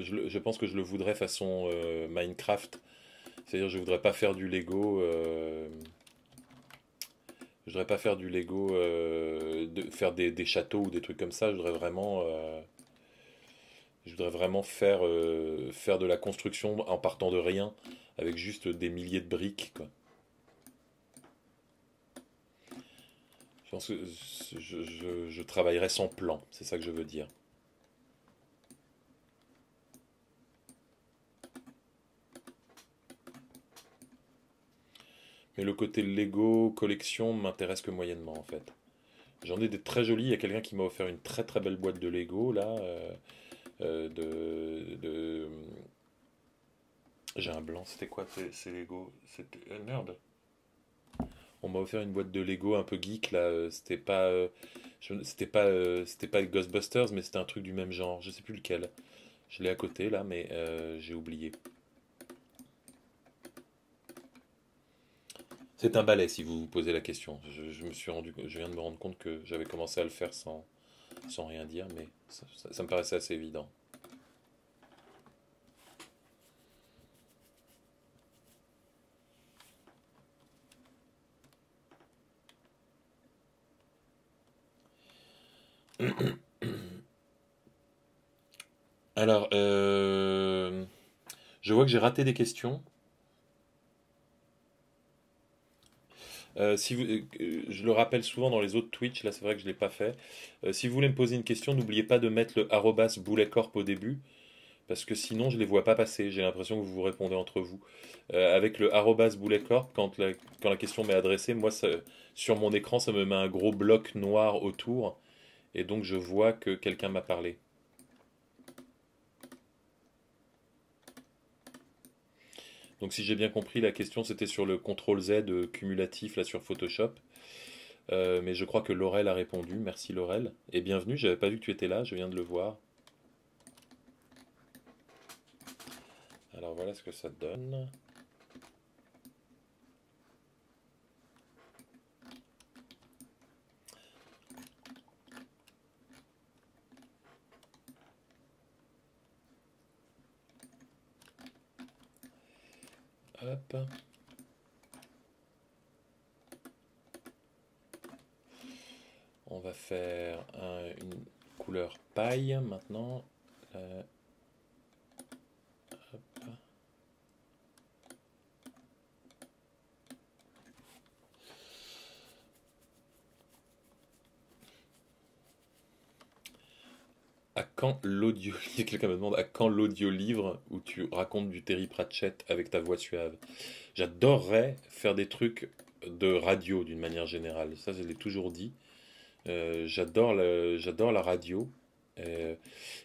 Je, je, pense que je le voudrais façon Minecraft. C'est-à-dire, je voudrais pas faire du Lego. Je voudrais pas faire du Lego, de, faire des, châteaux ou des trucs comme ça. Je voudrais vraiment. je voudrais vraiment faire, faire de la construction en partant de rien, avec juste des milliers de briques. Je pense que je, travaillerai sans plan, c'est ça que je veux dire. Mais le côté Lego, collection, m'intéresse que moyennement en fait. J'en ai des très jolis. Il y a quelqu'un qui m'a offert une très très belle boîte de Lego là. Euh, euh, de, J'ai un blanc, c'était quoi ces Lego? C'était. Euh, merde on m'a offert une boîte de Lego un peu geek là. Euh, c'était pas, euh, c'était pas, euh, c'était pas Ghostbusters, mais c'était un truc du même genre. Je sais plus lequel. Je l'ai à côté là, mais j'ai oublié. C'est un balai si vous vous posez la question. Je, me suis rendu, je viens de me rendre compte que j'avais commencé à le faire sans, rien dire, mais ça me paraissait assez évident. [coughs] Alors, euh, je vois que j'ai raté des questions. Euh, si euh, je le rappelle souvent dans les autres Twitch, là c'est vrai que je ne l'ai pas fait. si vous voulez me poser une question, n'oubliez pas de mettre le arrobas bouletcorp au début, parce que sinon je ne les vois pas passer. J'ai l'impression que vous vous répondez entre vous. avec le arrobas bouletcorp, quand la, quand la question m'est adressée, moi sur mon écran ça me met un gros bloc noir autour, et donc je vois que quelqu'un m'a parlé. Donc si j'ai bien compris, la question c'était sur le CTRL Z euh, cumulatif là sur Photoshop. Euh, mais je crois que Laurel a répondu. Merci Laurel. Et bienvenue, j'avais pas vu que tu étais là, je viens de le voir. Alors voilà ce que ça donne. On va faire une couleur paille maintenant. Euh, À quand l'audio [laughs] Quelqu'un me demande à quand l'audio livre où tu racontes du Terry Pratchett avec ta voix suave. J'adorerais faire des trucs de radio d'une manière générale. Ça, je l'ai toujours dit. Euh, j'adore j'adore la radio euh,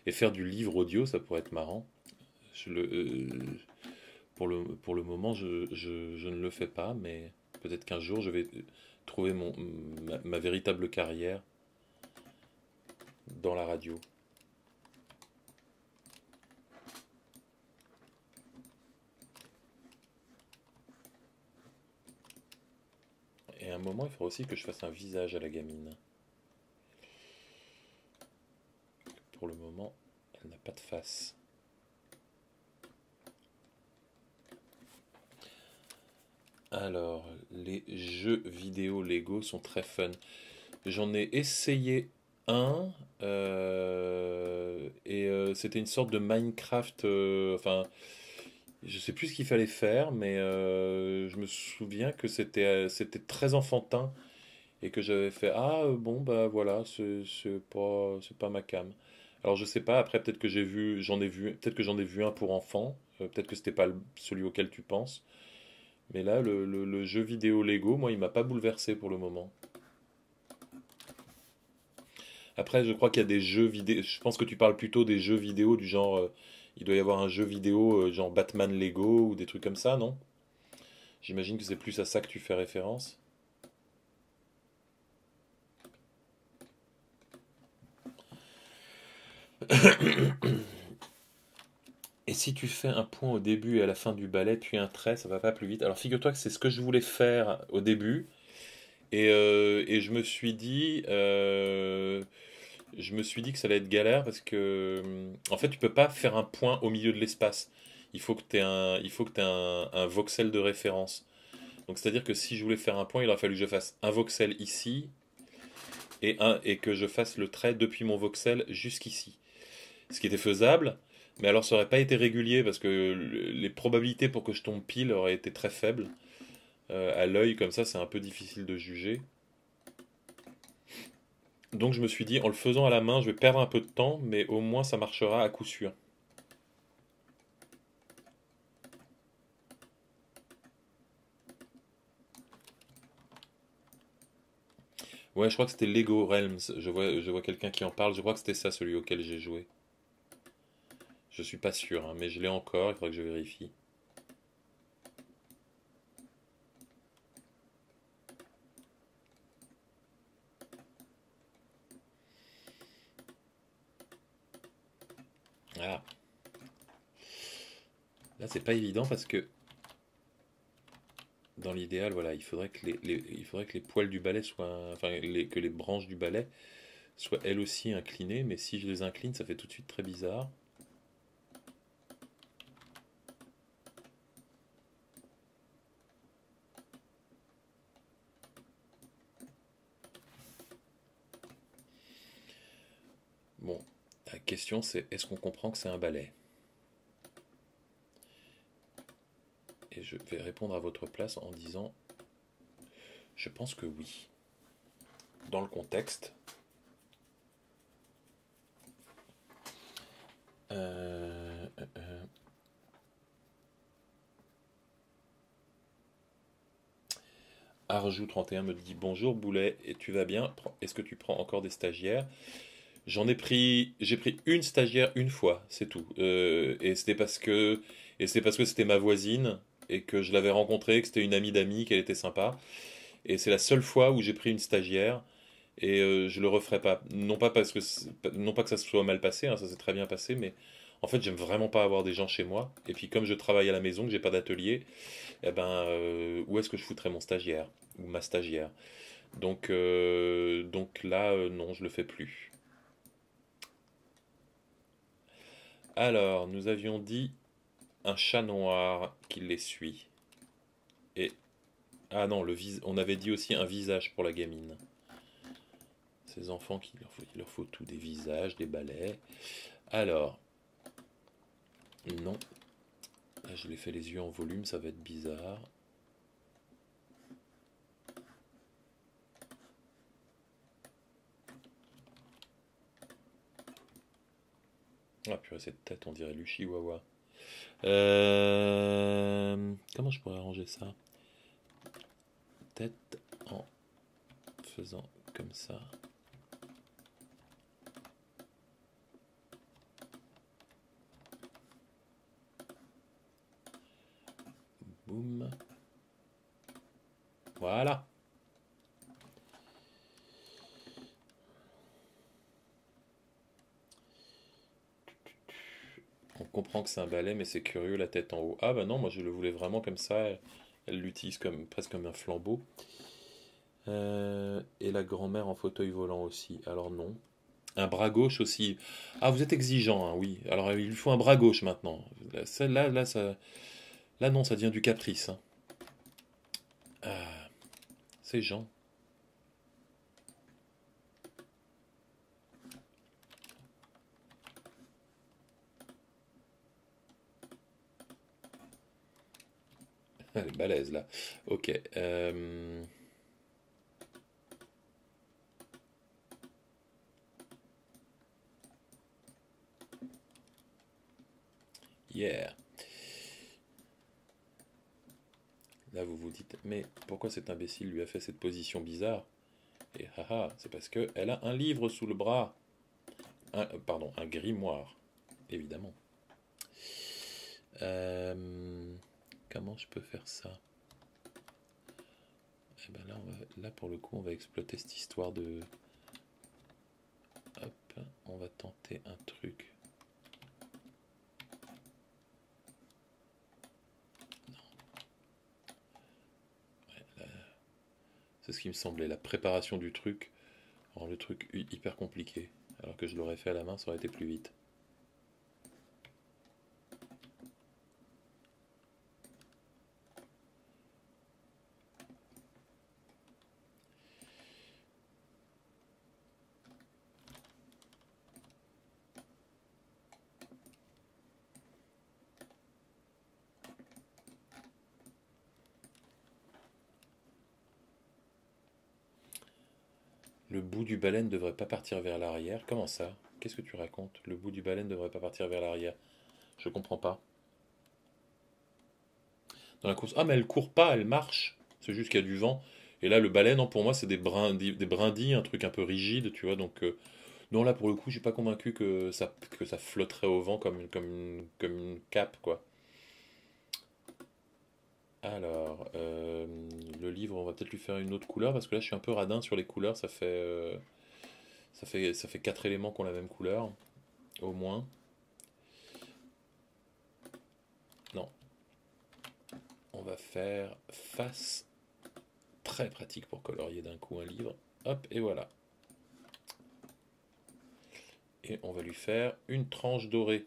et faire du livre audio, ça pourrait être marrant. Je le, euh, pour, le, moment, je, je, ne le fais pas, mais peut-être qu'un jour, je vais trouver mon, ma véritable carrière dans la radio. Un moment, il faudra aussi que je fasse un visage à la gamine. Pour le moment, elle n'a pas de face. Alors, les jeux vidéo Lego sont très fun. J'en ai essayé un, euh, et euh, c'était une sorte de Minecraft. Euh, enfin, je sais plus ce qu'il fallait faire, mais euh, je me souviens que c'était euh, c'était très enfantin et que j'avais fait ah euh, bon bah voilà c'est pas c'est pas ma cam. Alors je sais pas après peut-être que j'ai vu j'en ai vu peut-être que j'en ai vu un pour enfants peut-être que c'était pas celui auquel tu penses. Mais là le, le jeu vidéo Lego moi il m'a pas bouleversé pour le moment. Après, je crois qu'il y a des jeux vidéo. Je pense que tu parles plutôt des jeux vidéo du genre. Il doit y avoir un jeu vidéo euh, genre Batman Lego ou des trucs comme ça, non? J'imagine que c'est plus à ça que tu fais référence. Et si tu fais un point au début et à la fin du ballet, puis un trait, ça va pas plus vite. Alors figure-toi que c'est ce que je voulais faire au début. Et, euh, je me suis dit, euh, je me suis dit que ça allait être galère parce que, en fait, tu peux pas faire un point au milieu de l'espace. Il faut que tu aies un, il voxel de référence. Donc c'est-à-dire que si je voulais faire un point, il aurait fallu que je fasse un voxel ici et, un, et que je fasse le trait depuis mon voxel jusqu'ici. Ce qui était faisable, mais alors ça aurait pas été régulier parce que le- les probabilités pour que je tombe pile auraient été très faibles. Euh, à l'œil, comme ça, c'est un peu difficile de juger. Donc je me suis dit, en le faisant à la main, je vais perdre un peu de temps, mais au moins ça marchera à coup sûr. Ouais, je crois que c'était Lego Realms. Je vois, quelqu'un qui en parle. Je crois que c'était ça, celui auquel j'ai joué. Je suis pas sûr, hein, mais je l'ai encore. Il faudra que je vérifie. Ah, là c'est pas évident parce que dans l'idéal, voilà, il faudrait que les, poils du balai soient, enfin, que les branches du balai soient elles aussi inclinées. Mais si je les incline, ça fait tout de suite très bizarre. Bon, la question c'est est-ce qu'on comprend que c'est un balai? Et je vais répondre à votre place en disant je pense que oui. Dans le contexte, euh, euh, euh, Arjou31 me dit bonjour Boulet, et tu vas bien? Est-ce que tu prends encore des stagiaires? J'en ai pris, j'ai pris une stagiaire une fois, c'est tout. Euh, et c'était parce que, et c'est parce que c'était ma voisine et que je l'avais rencontrée, que c'était une amie d'amis, qu'elle était sympa. Et c'est la seule fois où j'ai pris une stagiaire et euh, je le referai pas. Non pas parce que, non pas que ça se soit mal passé, hein, ça s'est très bien passé, mais en fait j'aime vraiment pas avoir des gens chez moi. Et puis comme je travaille à la maison, que j'ai pas d'atelier, eh ben euh, où est-ce que je foutrais mon stagiaire ou ma stagiaire? Donc, euh, donc là, non, je le fais plus. Alors, nous avions dit un chat noir qui les suit. Et ah non, on avait dit aussi un visage pour la gamine. Ces enfants qui leur faut, il leur faut tout des visages, des balais. Alors, non. Là, je l'ai fait les yeux en volume, ça va être bizarre. Ah purée, cette tête, on dirait du chihuahua. Euh, Comment je pourrais arranger ça? Tête en faisant comme ça. Boum. Voilà. On comprend que c'est un balai, mais c'est curieux, la tête en haut. Ah bah non, moi je le voulais vraiment comme ça. Elle l'utilise comme, presque comme un flambeau. Euh, et la grand-mère en fauteuil volant aussi. Alors non. Un bras gauche aussi. Ah, vous êtes exigeant, hein, oui. Alors il lui faut un bras gauche maintenant. Là, là, ça, là non, ça devient du caprice. hein. Ah, c'est Jean. Elle est balèze là. Ok. euh, Yeah. Là, vous vous dites, mais pourquoi cet imbécile lui a fait cette position bizarre? Et haha, c'est parce qu'elle a un livre sous le bras. Un, euh, pardon, un grimoire, évidemment. Euh, comment je peux faire ça? Eh ben là, là, pour le coup, on va exploiter cette histoire de... Hop, on va tenter un truc. C'est ce qui me semblait, la préparation du truc rend le truc hyper compliqué. Alors que je l'aurais fait à la main, ça aurait été plus vite. Le bout du baleine ne devrait pas partir vers l'arrière. Comment ça? Qu'est-ce que tu racontes? Le bout du baleine ne devrait pas partir vers l'arrière. Je comprends pas. Dans la course. Ah, mais elle court pas, elle marche. C'est juste qu'il y a du vent. Et là, le baleine, pour moi, c'est des brindilles, des brindilles, un truc un peu rigide, tu vois. Donc, euh, non, là, pour le coup, je suis pas convaincu que ça, flotterait au vent comme, comme, comme une cape, quoi. Alors, euh, le livre, on va peut-être lui faire une autre couleur parce que là, je suis un peu radin sur les couleurs. Ça fait, euh, ça fait, ça fait quatre éléments qui ont la même couleur, au moins. Non. On va faire face. Très pratique pour colorier d'un coup un livre. Hop, et voilà. Et on va lui faire une tranche dorée.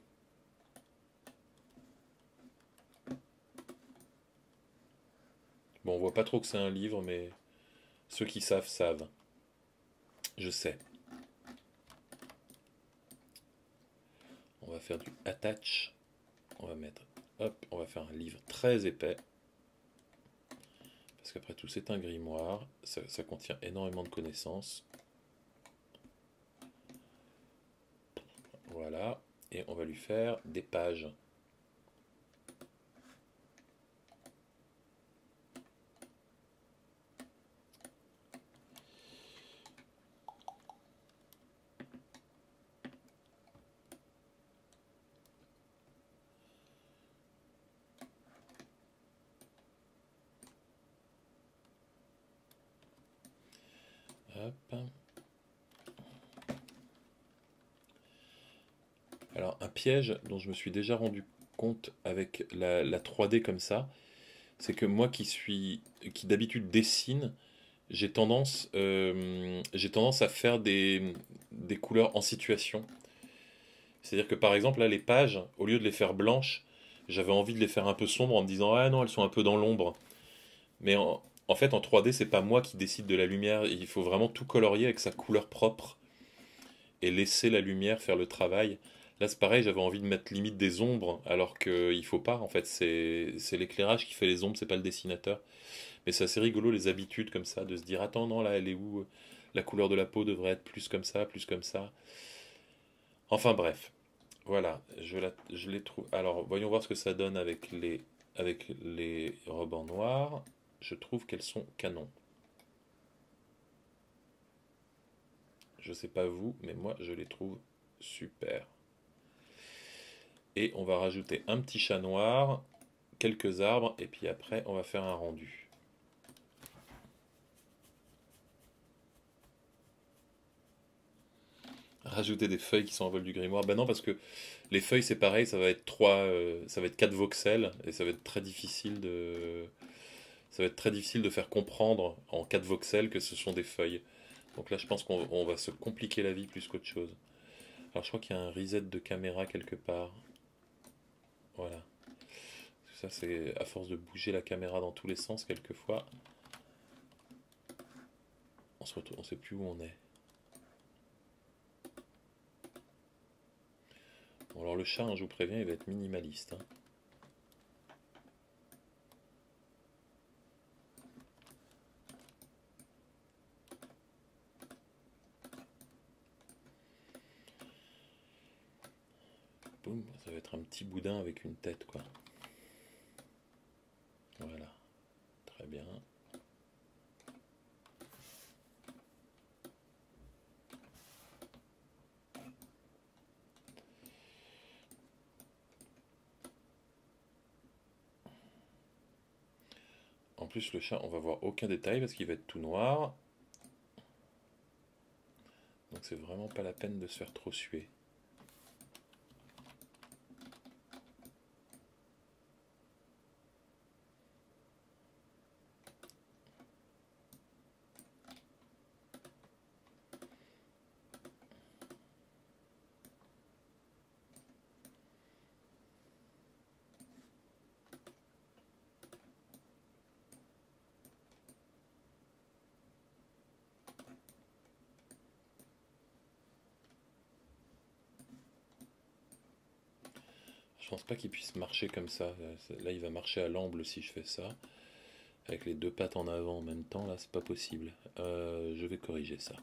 On voit pas trop que c'est un livre, mais ceux qui savent, savent. Je sais. On va faire du attach. On va mettre, hop, on va faire un livre très épais. Parce qu'après tout, c'est un grimoire. Ça contient énormément de connaissances. Voilà. Et on va lui faire des pages. Alors, un piège dont je me suis déjà rendu compte avec la, 3D comme ça, c'est que moi qui suis, qui d'habitude dessine, j'ai tendance, euh, j'ai tendance à faire des, des couleurs en situation. C'est-à-dire que par exemple, là, les pages, au lieu de les faire blanches, j'avais envie de les faire un peu sombres en me disant, ah non, elles sont un peu dans l'ombre. Mais en, en fait, en 3D, c'est pas moi qui décide de la lumière. Il faut vraiment tout colorier avec sa couleur propre et laisser la lumière faire le travail. Là, c'est pareil, j'avais envie de mettre limite des ombres, alors qu'il faut pas. En fait, c'est l'éclairage qui fait les ombres, c'est pas le dessinateur. Mais c'est assez rigolo les habitudes comme ça, de se dire attends, non, là, elle est où? La couleur de la peau devrait être plus comme ça, plus comme ça. Enfin bref, voilà, je, la, je les trouve. Alors, voyons voir ce que ça donne avec les, avec les rubans noirs je trouve qu'elles sont canon. Je sais pas vous, mais moi je les trouve super. Et on va rajouter un petit chat noir, quelques arbres, et puis après on va faire un rendu. Rajouter des feuilles qui sont en vol du grimoire. Ben non, parce que les feuilles c'est pareil, ça va être trois, euh, ça va être quatre voxels, et ça va être très difficile de ça va être très difficile de faire comprendre en 4 voxels que ce sont des feuilles. Donc là, je pense qu'on va se compliquer la vie plus qu'autre chose. Alors, je crois qu'il y a un reset de caméra quelque part. Voilà. Ça, c'est à force de bouger la caméra dans tous les sens, quelquefois. On se sait plus où on est. Bon, alors le chat, je vous préviens, il va être minimaliste. Hein. Ça va être un petit boudin avec une tête, quoi. Voilà. Très bien. En plus, le chat, on va voir aucun détail parce qu'il va être tout noir. Donc c'est vraiment pas la peine de se faire trop suer. Qu'il puisse marcher comme ça. Là, il va marcher à l'amble si je fais ça. Avec les deux pattes en avant en même temps, là, c'est pas possible. Euh, je vais corriger ça.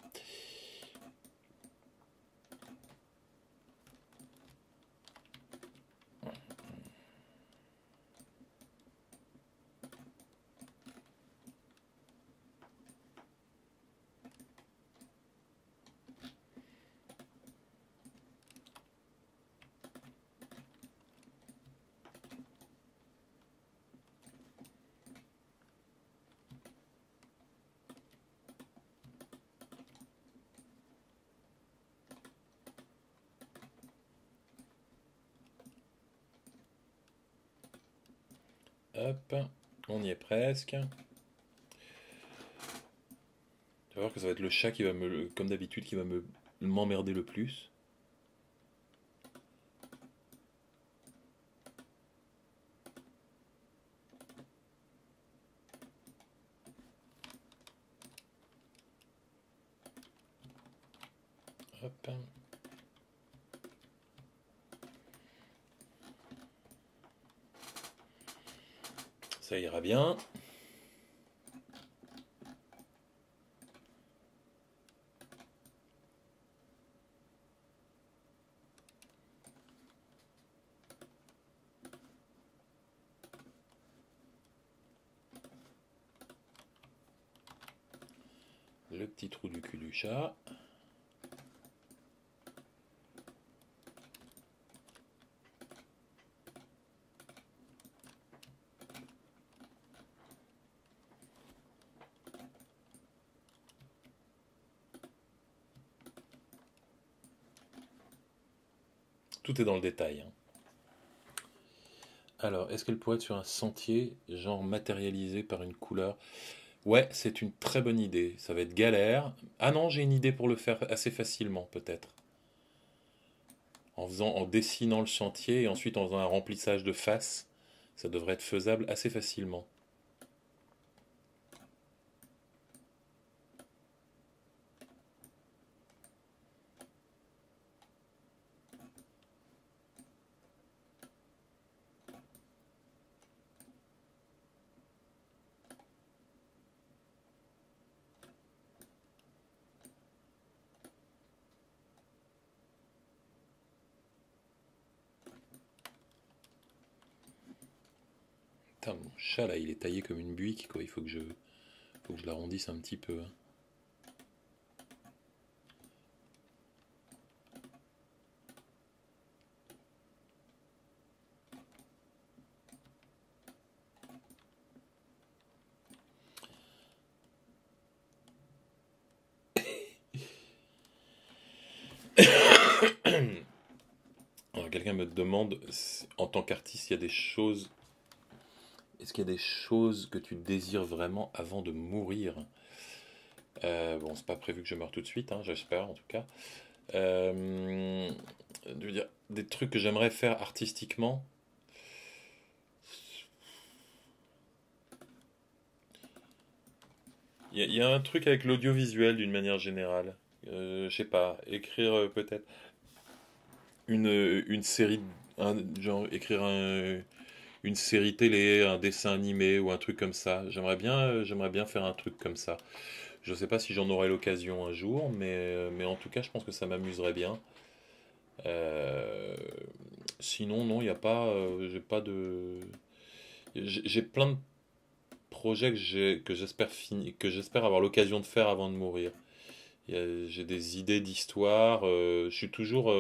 Hop, on y est presque. Tu vas voir que ça va être le chat qui va me, comme d'habitude, qui va me m'emmerder le plus. Hop. Ça ira bien. Le petit trou du cul du chat. Dans le détail. Hein. Alors, est-ce qu'elle pourrait être sur un sentier, genre matérialisé par une couleur? Ouais, c'est une très bonne idée. Ça va être galère. Ah non, j'ai une idée pour le faire assez facilement, peut-être. En faisant, en dessinant le sentier et ensuite en faisant un remplissage de face, ça devrait être faisable assez facilement. mon chat là, il est quoi. Il faut que je, faut que je l'arrondisse un petit peu. Hein. [coughs] quelqu'un me demande en tant qu'artiste, il y a des choses est-ce qu'il y a des choses que tu désires vraiment avant de mourir? Euh, Bon, c'est pas prévu que je meure tout de suite, hein, j'espère en tout cas. Euh, dire, des trucs que j'aimerais faire artistiquement? Il y, a un truc avec l'audiovisuel d'une manière générale. Euh, je sais pas, écrire peut-être une, une série, genre écrire un, une série télé, un dessin animé ou un truc comme ça. J'aimerais bien, euh, j'aimerais bien faire un truc comme ça. Je ne sais pas si j'en aurai l'occasion un jour, mais, euh, mais en tout cas, je pense que ça m'amuserait bien. Euh, sinon, non, il n'y a pas, j'ai pas de, j'ai plein de projets que j'espère que j'espère avoir l'occasion de faire avant de mourir. J'ai des idées d'histoire. je suis toujours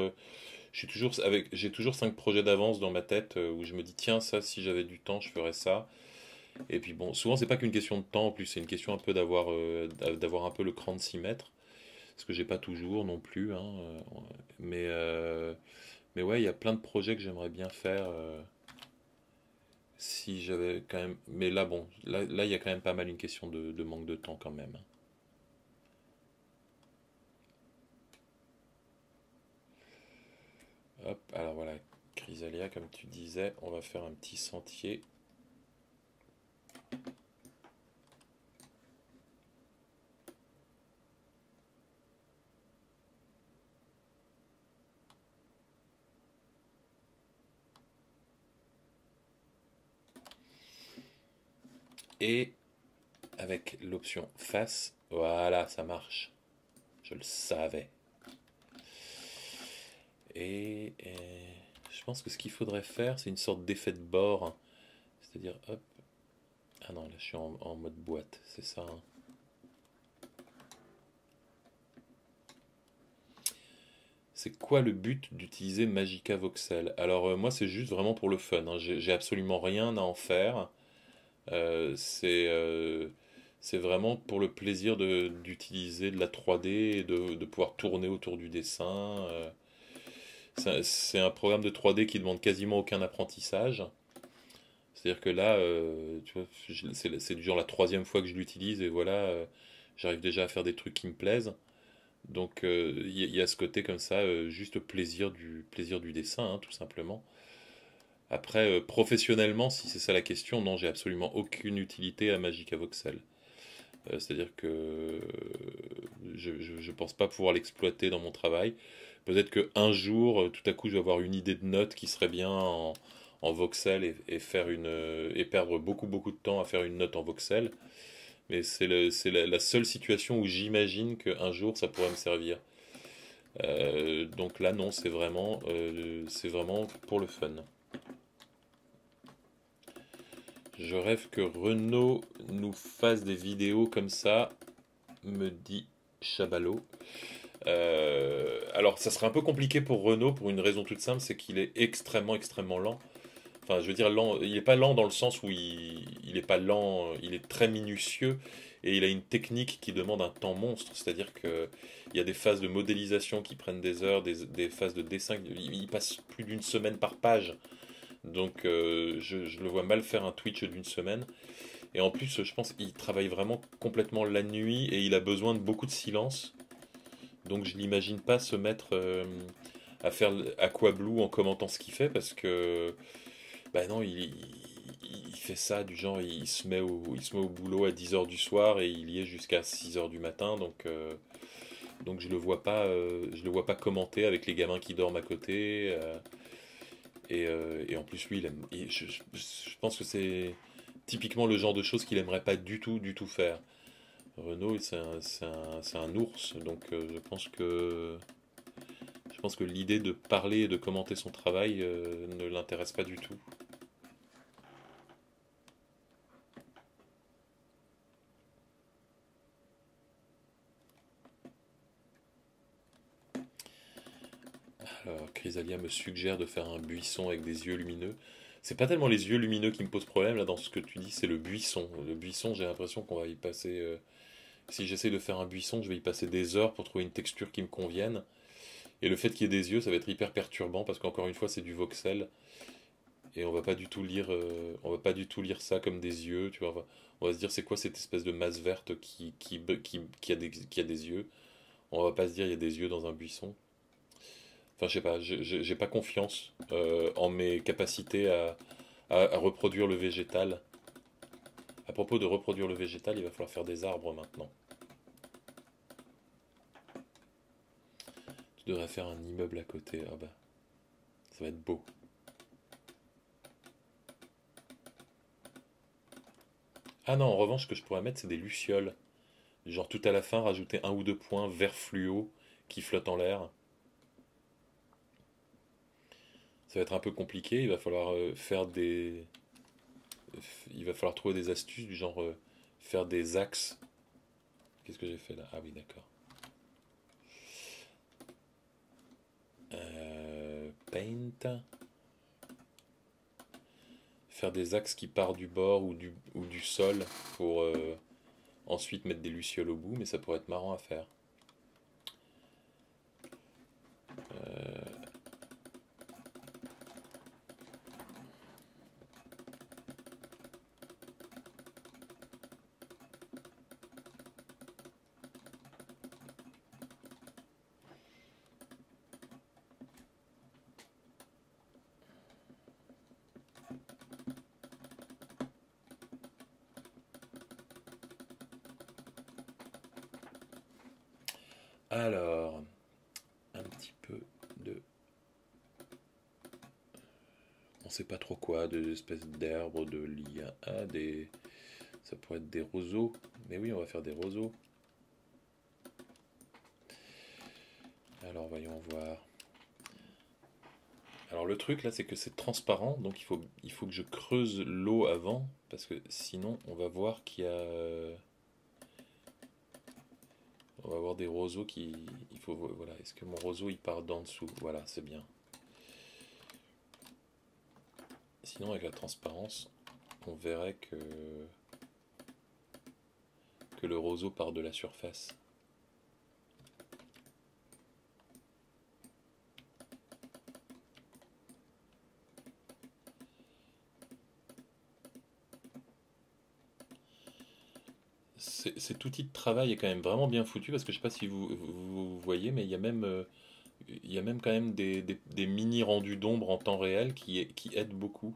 j'ai toujours, avec, j'ai toujours cinq projets d'avance dans ma tête euh, où je me dis, tiens, ça, si j'avais du temps, je ferais ça. Et puis bon, souvent c'est pas qu'une question de temps, en plus c'est une question un peu d'avoir euh, d'avoir un peu le cran de s'y mettre. Ce que j'ai pas toujours non plus. Hein, euh, mais, mais ouais, il y a plein de projets que j'aimerais bien faire. si j'avais quand même. Mais là, bon, là, il y a quand même pas mal une question de, de manque de temps quand même. Hop, alors voilà, Chrysalia, comme tu disais, on va faire un petit sentier. Et avec l'option face, voilà, ça marche. Je le savais. Et, je pense que ce qu'il faudrait faire, c'est une sorte d'effet de bord. C'est-à-dire, hop. Ah non, là je suis en, mode boîte, c'est ça. Hein. C'est quoi le but d'utiliser Magica Voxel? Alors euh, moi c'est juste vraiment pour le fun, hein. j'ai absolument rien à en faire. Euh, euh, c'est vraiment pour le plaisir d'utiliser de, la 3D et de, pouvoir tourner autour du dessin. Euh. c'est un programme de 3D qui demande quasiment aucun apprentissage. C'est-à-dire que là, c'est du genre la troisième fois que je l'utilise et voilà, j'arrive déjà à faire des trucs qui me plaisent. Donc il y, a ce côté comme ça, juste plaisir du, plaisir du dessin, hein, tout simplement. Après, euh, professionnellement, si c'est ça la question, non, j'ai absolument aucune utilité à Magic Voxel. Euh, c'est-à-dire que euh, je ne pense pas pouvoir l'exploiter dans mon travail. Peut-être qu'un jour, tout à coup, je vais avoir une idée de note qui serait bien en, voxel une, et perdre beaucoup, beaucoup de temps à faire une note en voxel. Mais c'est la, seule situation où j'imagine qu'un jour, ça pourrait me servir. donc là, non, c'est vraiment, c'est vraiment pour le fun. Je rêve que Renault nous fasse des vidéos comme ça, me dit Chabalot. Euh, alors, ça serait un peu compliqué pour Renault pour une raison toute simple, c'est qu'il est extrêmement, extrêmement lent. Enfin, je veux dire, lent, il n'est pas lent dans le sens où il n'est pas lent, il est très minutieux et il a une technique qui demande un temps monstre. C'est-à-dire qu'il y a des phases de modélisation qui prennent des heures, des, phases de dessin, il passe plus d'une semaine par page. Donc euh, je, le vois mal faire un Twitch d'une semaine. Et en plus, je pense qu'il travaille vraiment complètement la nuit et il a besoin de beaucoup de silence. Donc je n'imagine pas se mettre euh, à faire Aquablue en commentant ce qu'il fait parce que bah non, il, fait ça du genre il se met au, il se met au boulot à 10h du soir et il y est jusqu'à 6h du matin donc euh, donc je le vois pas je le vois pas commenter avec les gamins qui dorment à côté euh, et, en plus, lui, il je, pense que c'est typiquement le genre de choses qu'il aimerait pas du tout, du tout faire. Renault, c'est un, ours, donc euh, je pense que l'idée de parler et de commenter son travail euh, ne l'intéresse pas du tout. Chrysalia me suggère de faire un buisson avec des yeux lumineux. C'est pas tellement les yeux lumineux qui me posent problème là dans ce que tu dis, c'est le buisson. Le buisson, j'ai l'impression qu'on va y passer. Euh, si j'essaie de faire un buisson, je vais y passer des heures pour trouver une texture qui me convienne. Et le fait qu'il y ait des yeux, ça va être hyper perturbant parce qu'encore une fois, c'est du voxel et on va pas du tout lire, euh, va pas du tout lire ça comme des yeux. Tu vois, on va, se dire c'est quoi cette espèce de masse verte qui qui, qui, a des, qui a des yeux? On va pas se dire il y a des yeux dans un buisson. Enfin, je sais pas, j'ai pas confiance euh, en mes capacités à, reproduire le végétal. À propos de reproduire le végétal, il va falloir faire des arbres maintenant. Tu devrais faire un immeuble à côté. Ah bah, ça va être beau. Ah non, en revanche, ce que je pourrais mettre, c'est des lucioles. Genre tout à la fin, rajouter un ou deux points vert fluo qui flottent en l'air. ça va être un peu compliqué. Il va falloir euh, faire des. Il va falloir trouver des astuces du genre euh, faire des axes. Qu'est-ce que j'ai fait là? Ah oui, d'accord. Euh, paint. faire des axes qui partent du bord ou du, ou du sol pour euh, ensuite mettre des lucioles au bout, mais ça pourrait être marrant à faire Alors, un petit peu de... On sait pas trop quoi, des espèces d'herbes, de lia, ah, des... Ça pourrait être des roseaux. Mais oui, on va faire des roseaux. Alors, voyons voir. Alors le truc là, c'est que c'est transparent, donc il faut, il faut que je creuse l'eau avant, parce que sinon on va voir qu'il y a on va avoir des roseaux qui. Il faut. Voilà. Est-ce que mon roseau il part d'en dessous? Voilà, c'est bien. Sinon, avec la transparence, on verrait que. que le roseau part de la surface. cet outil de travail est quand même vraiment bien foutu parce que je sais pas si vous, vous, voyez, mais il y a même, euh, il y a même quand même des, mini rendus d'ombre en temps réel qui, aident beaucoup.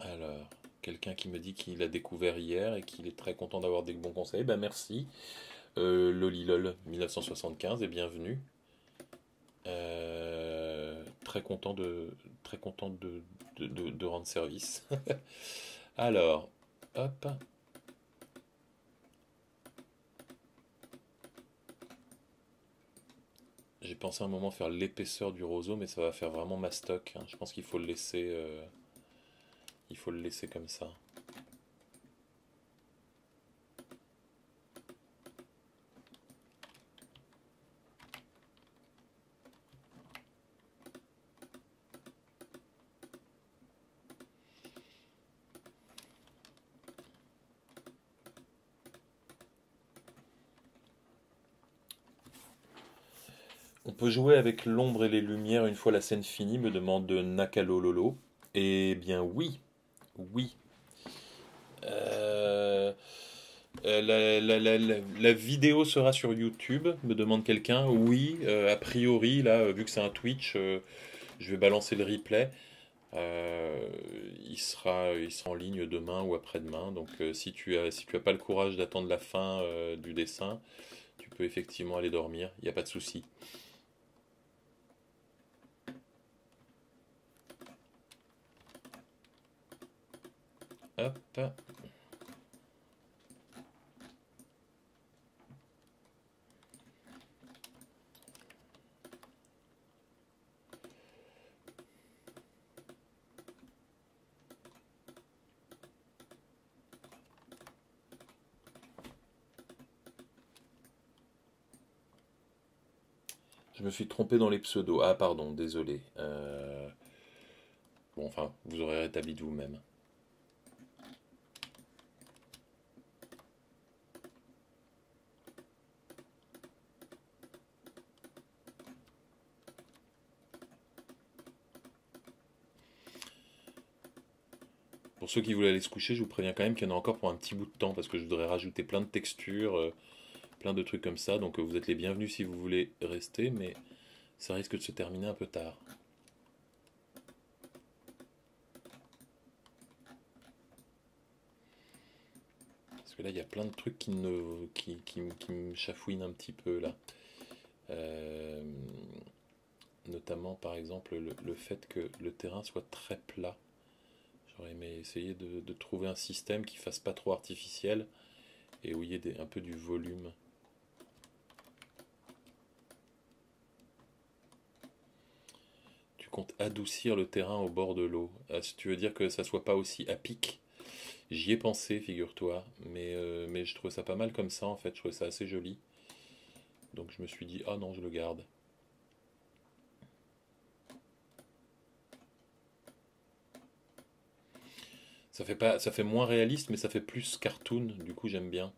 Alors, quelqu'un qui me dit qu'il a découvert hier et qu'il est très content d'avoir des bons conseils. Ben merci. Euh, Lolilol 1975 et bienvenue. Euh, très content de, très content de, rendre service. [laughs] Alors, J'ai pensé un moment faire l'épaisseur du roseau, mais ça va faire vraiment mastoc. Hein. Je pense qu'il faut le laisser. Euh, il faut le laisser comme ça. Jouer avec l'ombre et les lumières une fois la scène finie me demande Nakalololo. Eh bien oui, oui. Euh, euh, la, vidéo sera sur YouTube, me demande quelqu'un. Oui, euh, a priori, là, vu que c'est un Twitch, je vais balancer le replay. il, sera, il sera en ligne demain ou après-demain. Donc si tu as si tu as pas le courage d'attendre la fin du dessin, tu peux effectivement aller dormir, il n'y a pas de souci. Hop. Je me suis trompé dans les pseudos. Ah pardon, désolé. Euh, bon, enfin, vous aurez rétabli de vous-même. Pour ceux qui voulaient aller se coucher, je vous préviens quand même qu'il y en a encore pour un petit bout de temps parce que je voudrais rajouter plein de textures, euh, plein de trucs comme ça. Donc euh, vous êtes les bienvenus si vous voulez rester, mais ça risque de se terminer un peu tard. Parce que là, il y a plein de trucs qui, me, chafouinent un petit peu là. Euh, notamment par exemple le fait que le terrain soit très plat. J'aurais aimé essayer de, trouver un système qui fasse pas trop artificiel et où il y ait un peu du volume. Tu comptes adoucir le terrain au bord de l'eau. Si tu veux dire que ça soit pas aussi à pic, j'y ai pensé, figure-toi, mais, euh, mais je trouve ça pas mal comme ça en fait, je trouve ça assez joli. Donc je me suis dit, ah non, je le garde. Ça fait, pas, ça fait moins réaliste, mais ça fait plus cartoon, du coup j'aime bien.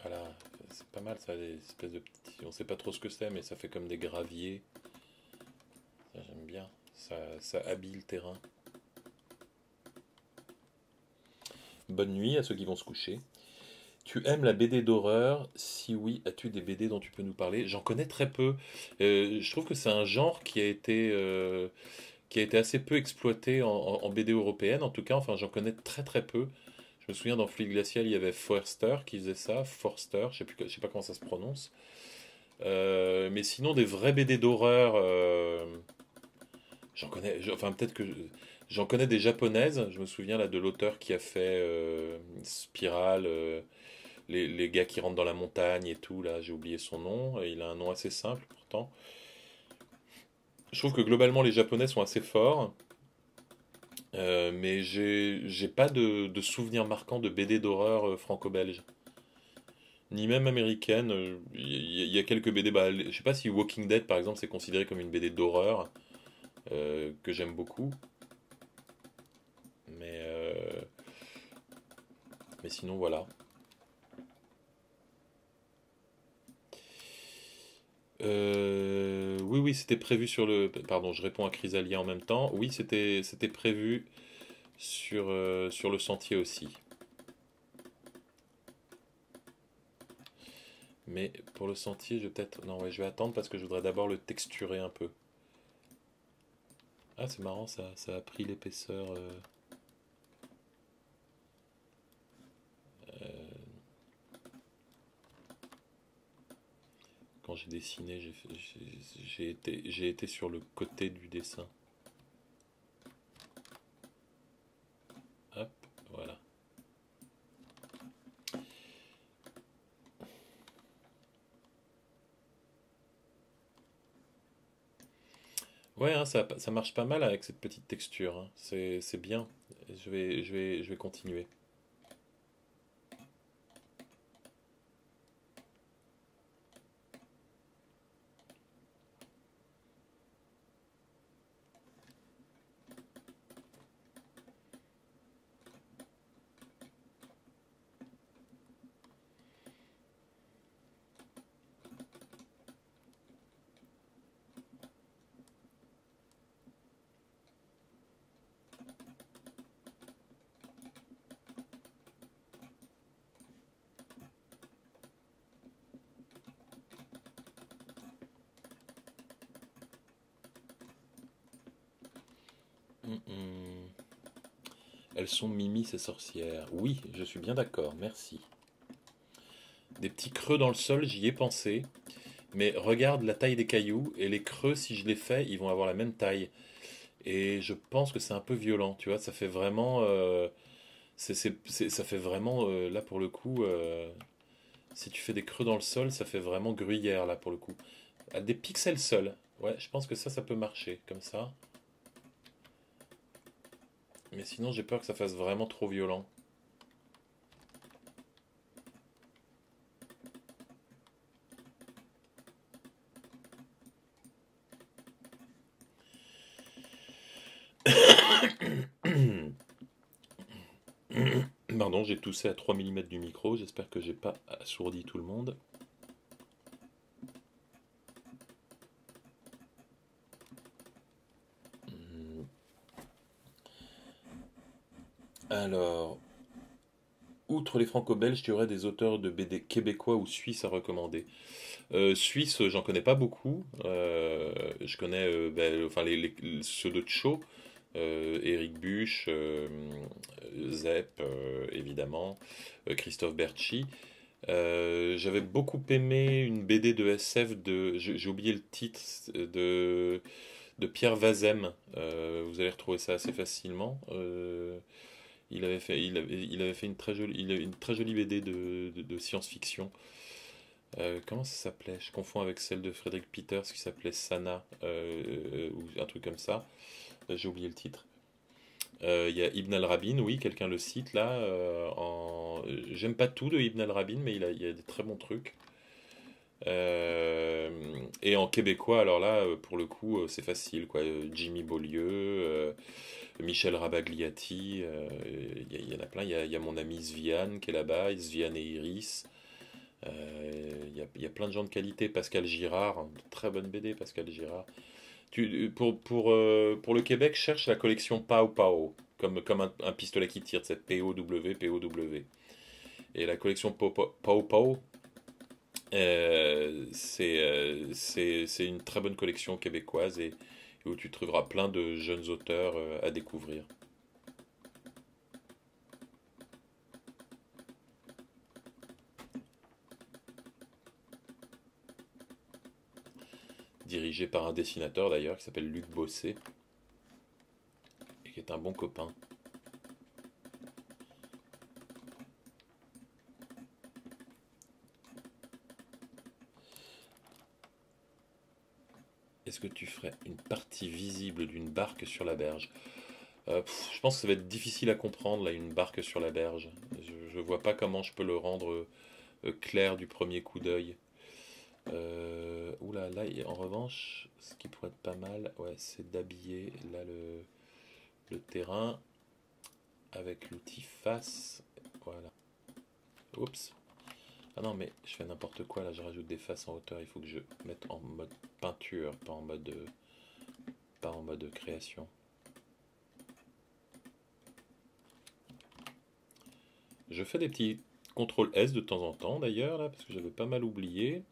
Voilà, c'est pas mal ça, des espèces de petits. On sait pas trop ce que c'est, mais ça fait comme des graviers. Ça j'aime bien, ça, ça habille le terrain. Bonne nuit à ceux qui vont se coucher. Tu aimes la BD d'horreur? Si oui, as-tu des BD dont tu peux nous parler? J'en connais très peu. Euh, je trouve que c'est un genre qui a été, euh, assez peu exploité en, BD européenne, en tout cas. Enfin, j'en connais très très peu. Je me souviens dans Fluide Glacial, il y avait Forster qui faisait ça. Forster, je ne sais, sais pas comment ça se prononce. Euh, mais sinon, des vrais BD d'horreur, j'en connais. Enfin, peut-être que. J'en connais des japonaises. Je me souviens là de l'auteur qui a fait Spirale les, gars qui rentrent dans la montagne et tout, là, j'ai oublié son nom. Il a un nom assez simple pourtant. Je trouve que globalement les Japonais sont assez forts. Euh, mais j'ai pas de, de souvenirs marquants de BD d'horreur euh, franco-belge. Ni même américaine. Il y, a quelques BD. Bah, je sais pas si Walking Dead par exemple c'est considéré comme une BD d'horreur. Euh, que j'aime beaucoup. Mais, mais sinon voilà. Euh, oui, oui, c'était prévu sur le. Pardon, je réponds à Chrysalia en même temps. Oui, c'était prévu sur, euh, sur le sentier aussi. Mais pour le sentier, je vais peut-être. Non, ouais, je vais attendre parce que je voudrais d'abord le texturer un peu. Ah, c'est marrant, ça, ça a pris l'épaisseur. Euh, quand j'ai dessiné, j'ai été, sur le côté du dessin. Hop, voilà. Ouais, hein, ça, marche pas mal avec cette petite texture. Hein. C'est bien. Je vais continuer. Elles sont Mimi, ces sorcières. Oui, je suis bien d'accord, merci. Des petits creux dans le sol, j'y ai pensé. Mais regarde la taille des cailloux, et les creux, si je les fais, ils vont avoir la même taille. Et je pense que c'est un peu violent, tu vois, ça fait vraiment... Euh, ça fait vraiment, euh, là pour le coup, euh, si tu fais des creux dans le sol, ça fait vraiment gruyère, là pour le coup. À des pixels seuls, ouais, je pense que ça, ça peut marcher, comme ça. Mais sinon, j'ai peur que ça fasse vraiment trop violent. [coughs] Pardon, j'ai toussé à 3 mm du micro, j'espère que j'ai pas assourdi tout le monde. Alors, outre les franco-belges, tu aurais des auteurs de BD québécois ou suisses à recommander euh, Suisse, j'en connais pas beaucoup. Euh, je connais euh, ben, ceux de Cho, Eric Buch, Zepp, évidemment, Christophe Berchi. J'avais beaucoup aimé une BD de SF de. J'ai oublié le titre de, de Pierre Vazem. vous allez retrouver ça assez facilement. Il avait fait, une, très jolie, BD de, science-fiction. Euh, comment ça s'appelait? Je confonds avec celle de Frédéric Peters qui s'appelait Sana, euh, ou un truc comme ça. J'ai oublié le titre. Il y a Ibn al-Rabin, oui, quelqu'un le cite là. J'aime pas tout de Ibn al-Rabin, mais il y a des très bons trucs. Et en québécois, alors là, pour le coup, c'est facile. quoi. Jimmy Beaulieu, Michel Rabagliati, il y, en a plein. Il y a, mon ami Sviane qui est là-bas, Sviane et Iris. Il y, a plein de gens de qualité. Pascal Girard, très bonne BD, Pascal Girard. Pour, pour, pour le Québec, cherche la collection Pau Pau, comme, comme un, pistolet qui tire, cette P-O-W, P-O-W. Et la collection Pau Pau, euh, c'est une très bonne collection québécoise et, où tu trouveras plein de jeunes auteurs euh, à découvrir. Dirigé par un dessinateur d'ailleurs qui s'appelle Luc Bossé et qui est un bon copain. Est-ce que tu ferais une partie visible d'une barque sur la berge euh, Je pense que ça va être difficile à comprendre, là, une barque sur la berge. Je ne vois pas comment je peux le rendre euh, clair du premier coup d'œil. Euh, oula, là, en revanche, ce qui pourrait être pas mal, ouais, c'est d'habiller là le, terrain avec l'outil face. Voilà. Oups. Ah non, mais je fais n'importe quoi là, je rajoute des faces en hauteur. Il faut que je mette en mode peinture, pas en mode, pas création. Je fais des petits CTRL S de temps en temps d'ailleurs, là, parce que j'avais pas mal oublié.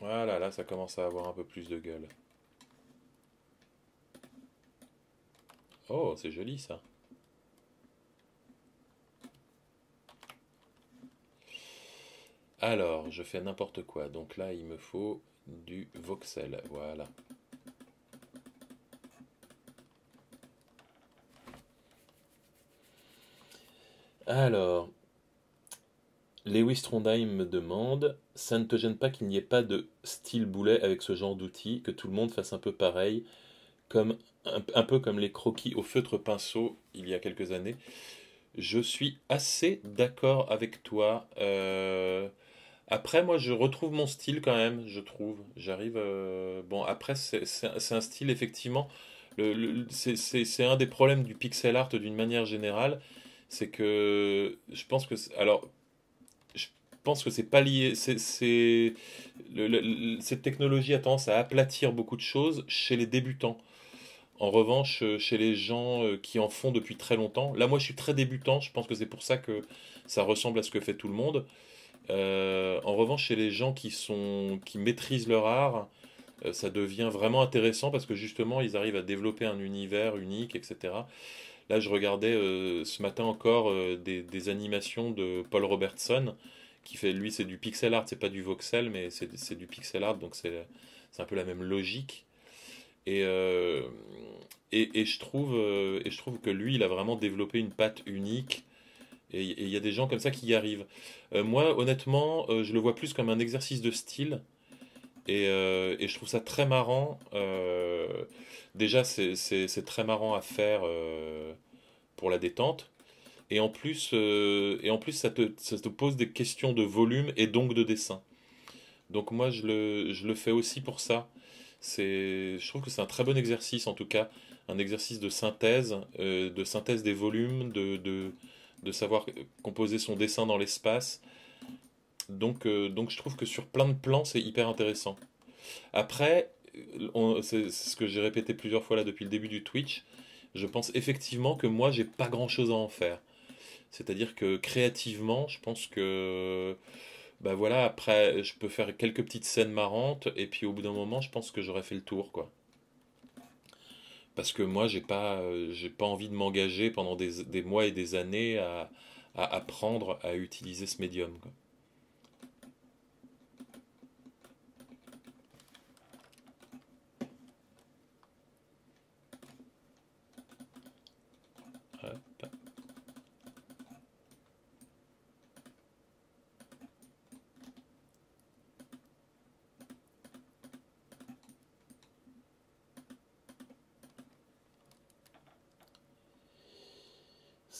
Voilà, là ça commence à avoir un peu plus de gueule. Oh, c'est joli ça. Alors, je fais n'importe quoi. Donc là, il me faut du voxel. Voilà. Alors, Lewis Trondheim me demande Ça ne te gêne pas qu'il n'y ait pas de style boulet avec ce genre d'outil, que tout le monde fasse un peu pareil, comme un, peu comme les croquis au feutre pinceau il y a quelques années. Je suis assez d'accord avec toi. Euh, après, moi, je retrouve mon style quand même, je trouve. J'arrive. Euh, bon, après, c'est un style, effectivement. C'est un des problèmes du pixel art d'une manière générale. C'est que je pense que. Alors, pense que c'est pas lié. C'est cette technologie a tendance à aplatir beaucoup de choses chez les débutants. En revanche, euh, chez les gens euh, qui en font depuis très longtemps, là moi je suis très débutant, je pense que c'est pour ça que ça ressemble à ce que fait tout le monde. Euh, en revanche, chez les gens qui, sont, qui maîtrisent leur art, ça devient vraiment intéressant parce que justement ils arrivent à développer un univers unique, etc. Là je regardais ce matin encore des, des, animations de Paul Robertson, qui fait, lui c'est du pixel art, c'est pas du voxel, mais c'est du pixel art, donc c'est un peu la même logique. Et, euh, euh, et je trouve que lui, il a vraiment développé une patte unique. Et il y a des gens comme ça qui y arrivent. Euh, moi, honnêtement, je le vois plus comme un exercice de style. Et je trouve ça très marrant. déjà, c'est très marrant à faire pour la détente. Et en plus, et en plus ça, te, ça te pose des questions de volume et donc de dessin. Donc moi, je le, je le fais aussi pour ça je trouve que c'est un très bon exercice en tout cas, un exercice de synthèse, euh, de synthèse des volumes, de, de, savoir composer son dessin dans l'espace. Donc, euh, donc je trouve que sur plein de plans, c'est hyper intéressant. Après, c'est ce que j'ai répété plusieurs fois là depuis le début du Twitch, je pense effectivement que moi, j'ai pas grand chose à en faire. C'est-à-dire que créativement, je pense que bah voilà, après, je peux faire quelques petites scènes marrantes, et puis au bout d'un moment, je pense que j'aurais fait le tour, quoi. Parce que moi, j'ai pas, j'ai pas envie de m'engager pendant des, mois et des années à, à apprendre à utiliser ce médium.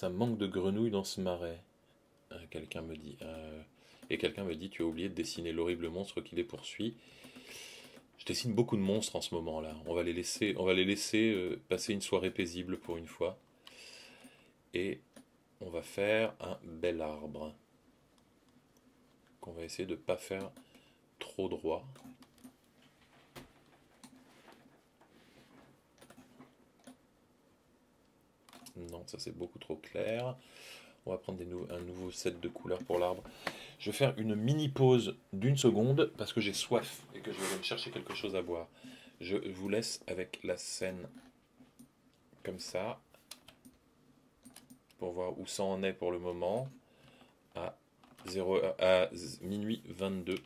Ça manque de grenouilles dans ce marais. Euh, quelqu'un me dit. Euh, et quelqu'un me dit Tu as oublié de dessiner l'horrible monstre qui les poursuit. Je dessine beaucoup de monstres en ce moment là. On va les laisser, on va les laisser euh, passer une soirée paisible pour une fois. Et on va faire un bel arbre. Qu'on va essayer de ne pas faire trop droit. Non, ça c'est beaucoup trop clair. On va prendre un nouveau set de couleurs pour l'arbre. Je vais faire une mini pause d'une seconde parce que j'ai soif et que je vais aller chercher quelque chose à boire. Je vous laisse avec la scène comme ça pour voir où ça en est pour le moment à, 0, à minuit 22.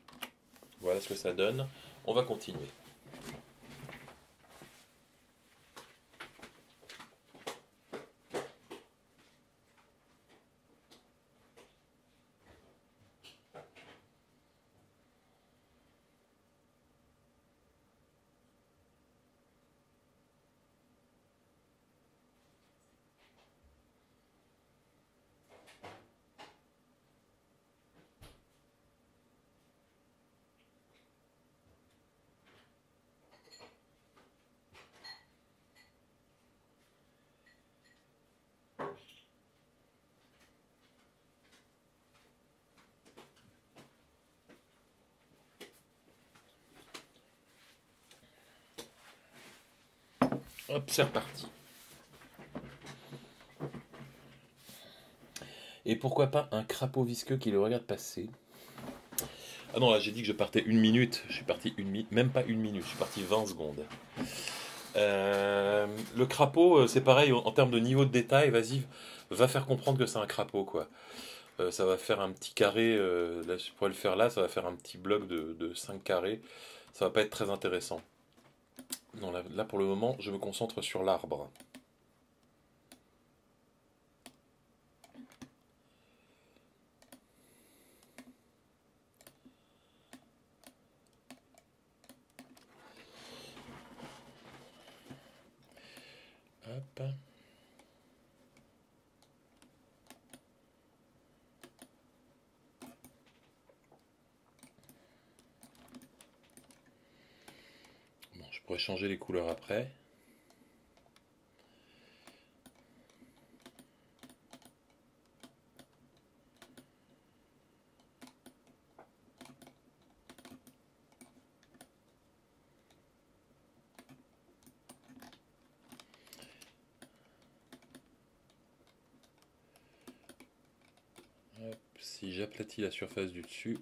Voilà ce que ça donne. On va continuer. C'est reparti. Et pourquoi pas un crapaud visqueux qui le regarde passer? Ah non, là j'ai dit que je partais une minute. Je suis parti une minute, même pas une minute, je suis parti 20 secondes. Euh, le crapaud, euh, c'est pareil en, termes de niveau de détail. Vas-y, va faire comprendre que c'est un crapaud, quoi. Euh, ça va faire un petit carré. là, je pourrais le faire là. Ça va faire un petit bloc de, de 5 carrés. Ça va pas être très intéressant. Là, pour le moment, je me concentre sur l'arbre. Changer les couleurs après. si j'aplatis la surface du dessus,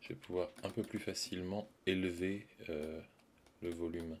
je vais pouvoir un peu plus facilement élever euh, le volume.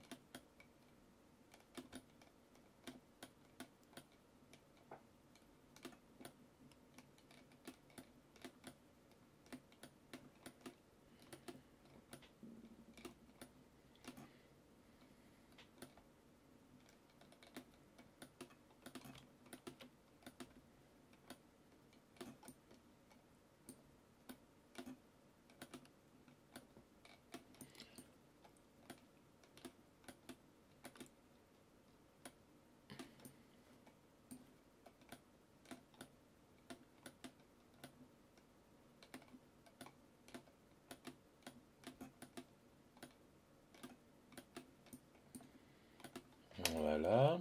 Voilà.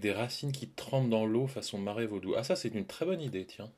Des racines qui trempent dans l'eau façon marais vaudou. Ah ça c'est une très bonne idée, tiens.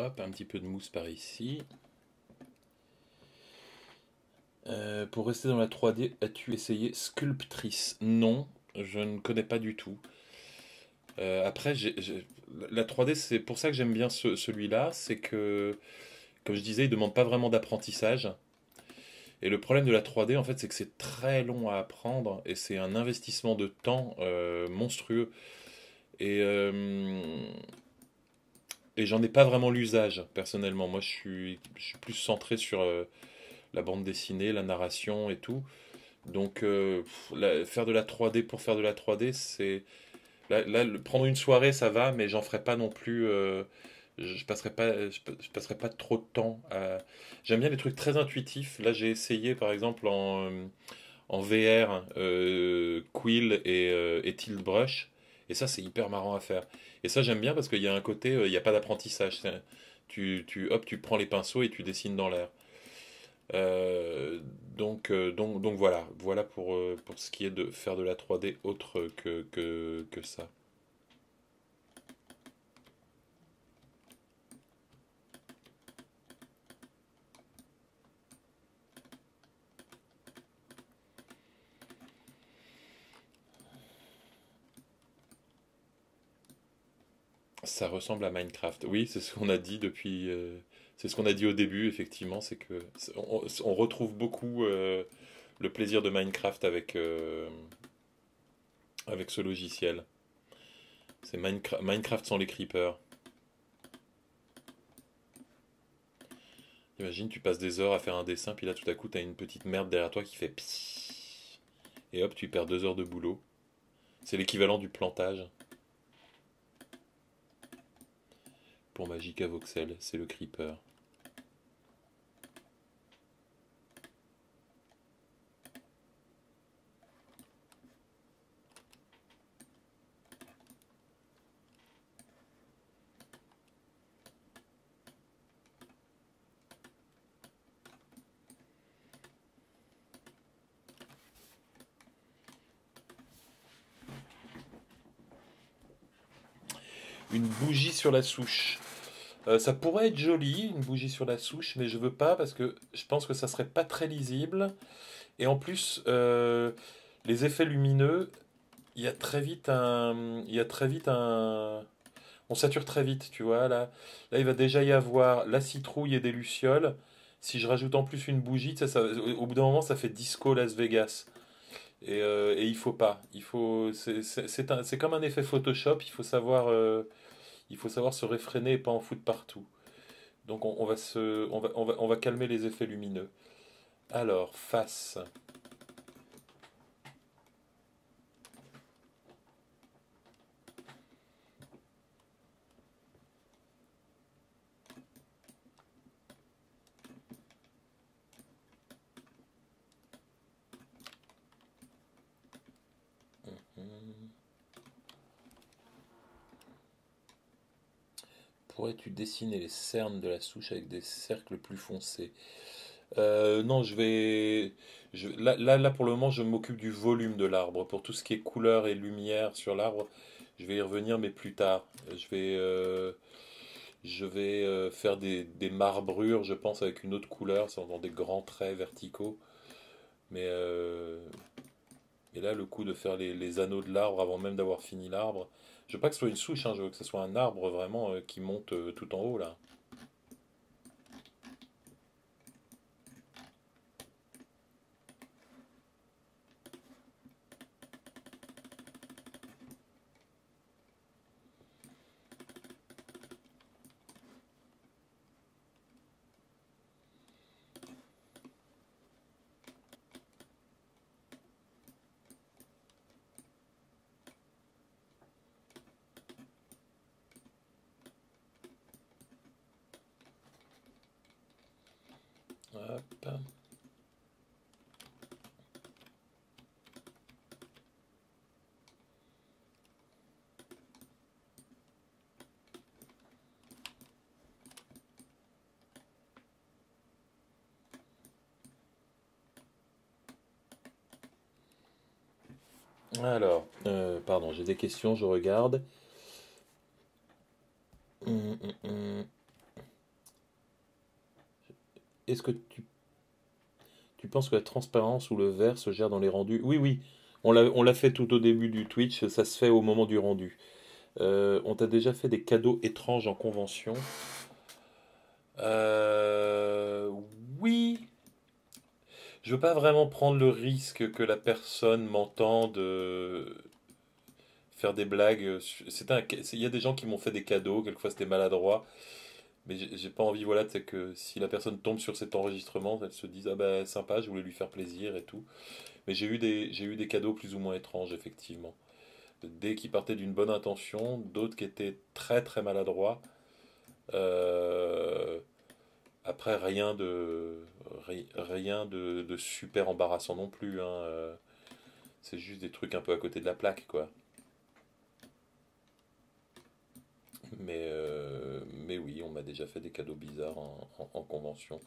Hop. Un petit peu de mousse par ici. Euh, pour rester dans la 3D, as-tu essayé Sculptrice? Non, je ne connais pas du tout. Euh, après, la 3D, c'est pour ça que j'aime bien celui-là, c'est que comme je disais, il ne demande pas vraiment d'apprentissage. Et le problème de la 3D, en fait, c'est que c'est très long à apprendre et c'est un investissement de temps euh, monstrueux. Et, et j'en ai pas vraiment l'usage, personnellement. Moi, je suis, je suis plus centré sur euh, la bande dessinée, la narration et tout. Donc, faire de la 3D pour faire de la 3D, c'est. Là, prendre une soirée, ça va, mais j'en ferai pas non plus je passerai pas je, passerai pas trop de temps à... j'aime bien les trucs très intuitifs là j'ai essayé par exemple en, en VR euh, Quill et, euh, et Tilt Brush et ça c'est hyper marrant à faire. Et ça j'aime bien parce qu'il y a un côté euh, il n'y a pas d'apprentissage. Tu, tu hop tu prends les pinceaux et tu dessines dans l'air. Euh, donc, donc, donc voilà, voilà pour, pour ce qui est de faire de la 3D autre que, que, que ça. Ça ressemble à Minecraft. Oui, c'est ce qu'on a dit depuis. Euh, c'est ce qu'on a dit au début, effectivement. C'est que on, retrouve beaucoup euh, le plaisir de Minecraft avec, euh, avec ce logiciel. C'est Minecraft sans les creepers. Imagine, tu passes des heures à faire un dessin, puis là tout à coup, tu as une petite merde derrière toi qui fait psss. Et hop, tu perds deux heures de boulot. C'est l'équivalent du plantage. Pour Magica Voxel, c'est le creeper. Une bougie sur la souche. Euh, ça pourrait être joli, une bougie sur la souche, mais je veux pas parce que je pense que ça serait pas très lisible. Et en plus, euh, les effets lumineux, il y a très vite un, il y a très vite un, on sature très vite, tu vois. Là, là, il va déjà y avoir la citrouille et des lucioles. Si je rajoute en plus une bougie, ça, au bout d'un moment, ça fait disco Las Vegas. Et, euh, et il faut pas. Il faut, c'est comme un effet Photoshop. Il faut savoir il faut savoir se réfréner et pas en foutre partout. Donc on, on va calmer les effets lumineux. Alors, face. Pourrais-tu dessiner les cernes de la souche avec des cercles plus foncés euh, Non, je vais. là, là, pour le moment, je m'occupe du volume de l'arbre. Pour tout ce qui est couleur et lumière sur l'arbre, je vais y revenir, mais plus tard. Je vais, euh, euh, faire des, marbrures, je pense, avec une autre couleur, dans des grands traits verticaux. Mais et là, le coup de faire les anneaux de l'arbre avant même d'avoir fini l'arbre, je veux pas que ce soit une souche, hein, je veux que ce soit un arbre vraiment euh, qui monte euh, tout en haut là. Alors, euh, pardon, j'ai des questions, je regarde. Hum, hum, hum. Est-ce que tu, tu penses que la transparence ou le vert se gère dans les rendus? Oui, oui, on l'a fait tout au début du Twitch, ça se fait au moment du rendu. Euh, on t'a déjà fait des cadeaux étranges en convention Euh, oui. Je veux pas vraiment prendre le risque que la personne m'entende euh, faire des blagues. C'est un, il y a des gens qui m'ont fait des cadeaux, quelquefois c'était maladroit. Mais j'ai pas envie, voilà, c'est que si la personne tombe sur cet enregistrement, elle se dise, ah ben sympa, je voulais lui faire plaisir et tout. Mais j'ai eu des, j'ai eu des cadeaux plus ou moins étranges, effectivement. Des qui partaient d'une bonne intention, d'autres qui étaient très très maladroits. Euh, après, rien de, ri- rien de super embarrassant non plus, hein. euh, C'est juste des trucs un peu à côté de la plaque, quoi. Mais, euh, mais oui, on m'a déjà fait des cadeaux bizarres en, en- en convention.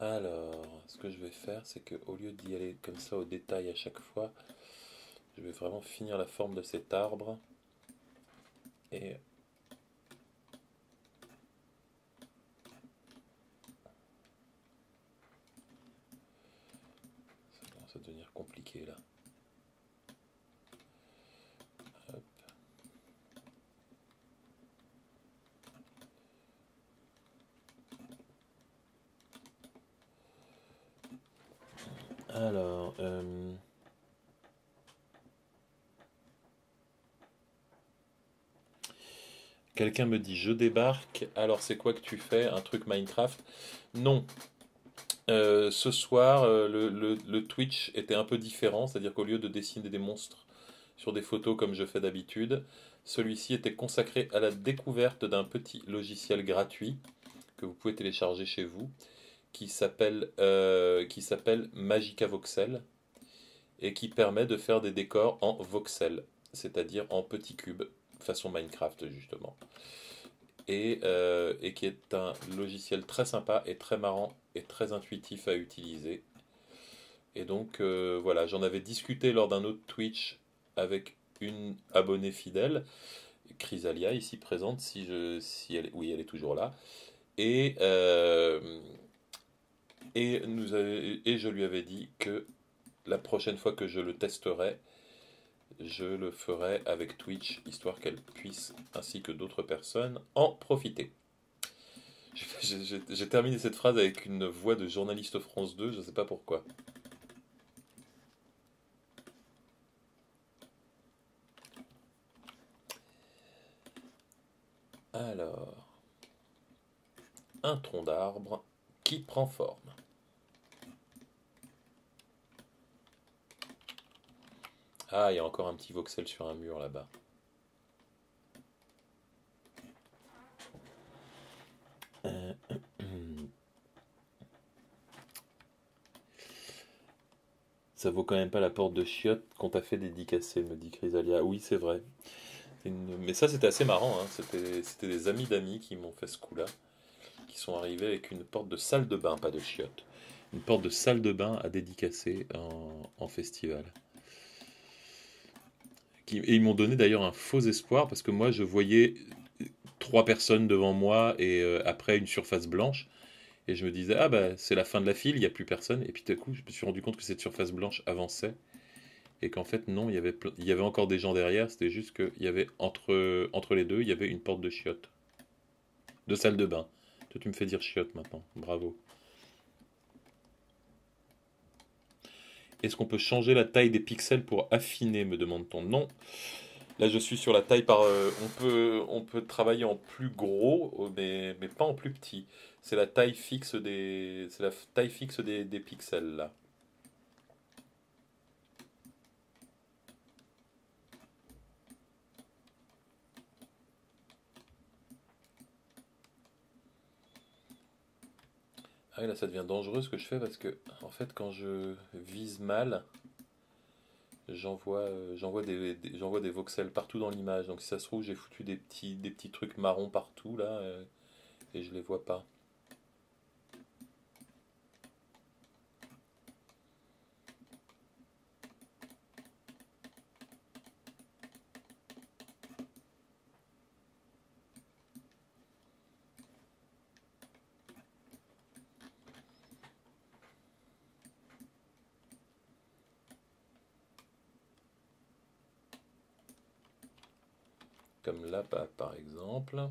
Alors, ce que je vais faire, c'est que au lieu d'y aller comme ça au détail à chaque fois, je vais vraiment finir la forme de cet arbre. Et ça commence à devenir compliqué là. Alors, euh, quelqu'un me dit je débarque. Alors c'est quoi que tu fais? Un truc Minecraft? Non. Euh, ce soir, euh, le, Twitch était un peu différent, c'est-à-dire qu'au lieu de dessiner des monstres sur des photos comme je fais d'habitude, celui-ci était consacré à la découverte d'un petit logiciel gratuit que vous pouvez télécharger chez vous, qui s'appelle euh, Magica Voxel et qui permet de faire des décors en voxel, c'est-à-dire en petits cubes, façon Minecraft justement. Et, euh, et qui est un logiciel très sympa et très marrant et très intuitif à utiliser. Et donc euh, voilà, j'en avais discuté lors d'un autre Twitch avec une abonnée fidèle, Chrysalia, ici présente, si je, si elle, oui, elle est toujours là. Et, euh, et, nous et je lui avais dit que la prochaine fois que je le testerai, je le ferai avec Twitch, histoire qu'elle puisse, ainsi que d'autres personnes, en profiter. [laughs] J'ai terminé cette phrase avec une voix de journaliste France 2, je ne sais pas pourquoi. Alors, un tronc d'arbre qui prend forme. Ah, il y a encore un petit voxel sur un mur là-bas. Euh, Ça vaut quand même pas la porte de chiottes qu'on t'a fait dédicacer, me dit Chrysalia. Oui, c'est vrai. Mais ça, c'était assez marrant. hein. C'était des amis d'amis qui m'ont fait ce coup-là, qui sont arrivés avec une porte de salle de bain, pas de chiottes. Une porte de salle de bain à dédicacer en festival. Et ils m'ont donné d'ailleurs un faux espoir parce que moi, je voyais trois personnes devant moi et euh, après une surface blanche. Et je me disais, ah bah c'est la fin de la file, il n'y a plus personne. Et puis tout à coup, je me suis rendu compte que cette surface blanche avançait. Et qu'en fait, non, il y avait, il y avait encore des gens derrière. C'était juste qu'il y avait entre, entre les deux, il y avait une porte de chiottes. De salle de bain. Toi, tu me fais dire chiottes maintenant. Bravo. Est-ce qu'on peut changer la taille des pixels pour affiner, me demande-t-on. Non. Là, je suis sur la taille par. euh, on peut, on peut travailler en plus gros, euh, mais, pas en plus petit. C'est la taille fixe des, c'est la taille fixe des, des pixels là. Ah là, ça devient dangereux ce que je fais parce que, en fait, quand je vise mal, j'envoie, euh, j'envoie des, des- j'envoie des voxels partout dans l'image. Donc, si ça se trouve, j'ai foutu des petits, des petits trucs marrons partout là, euh, et je les vois pas. Par exemple.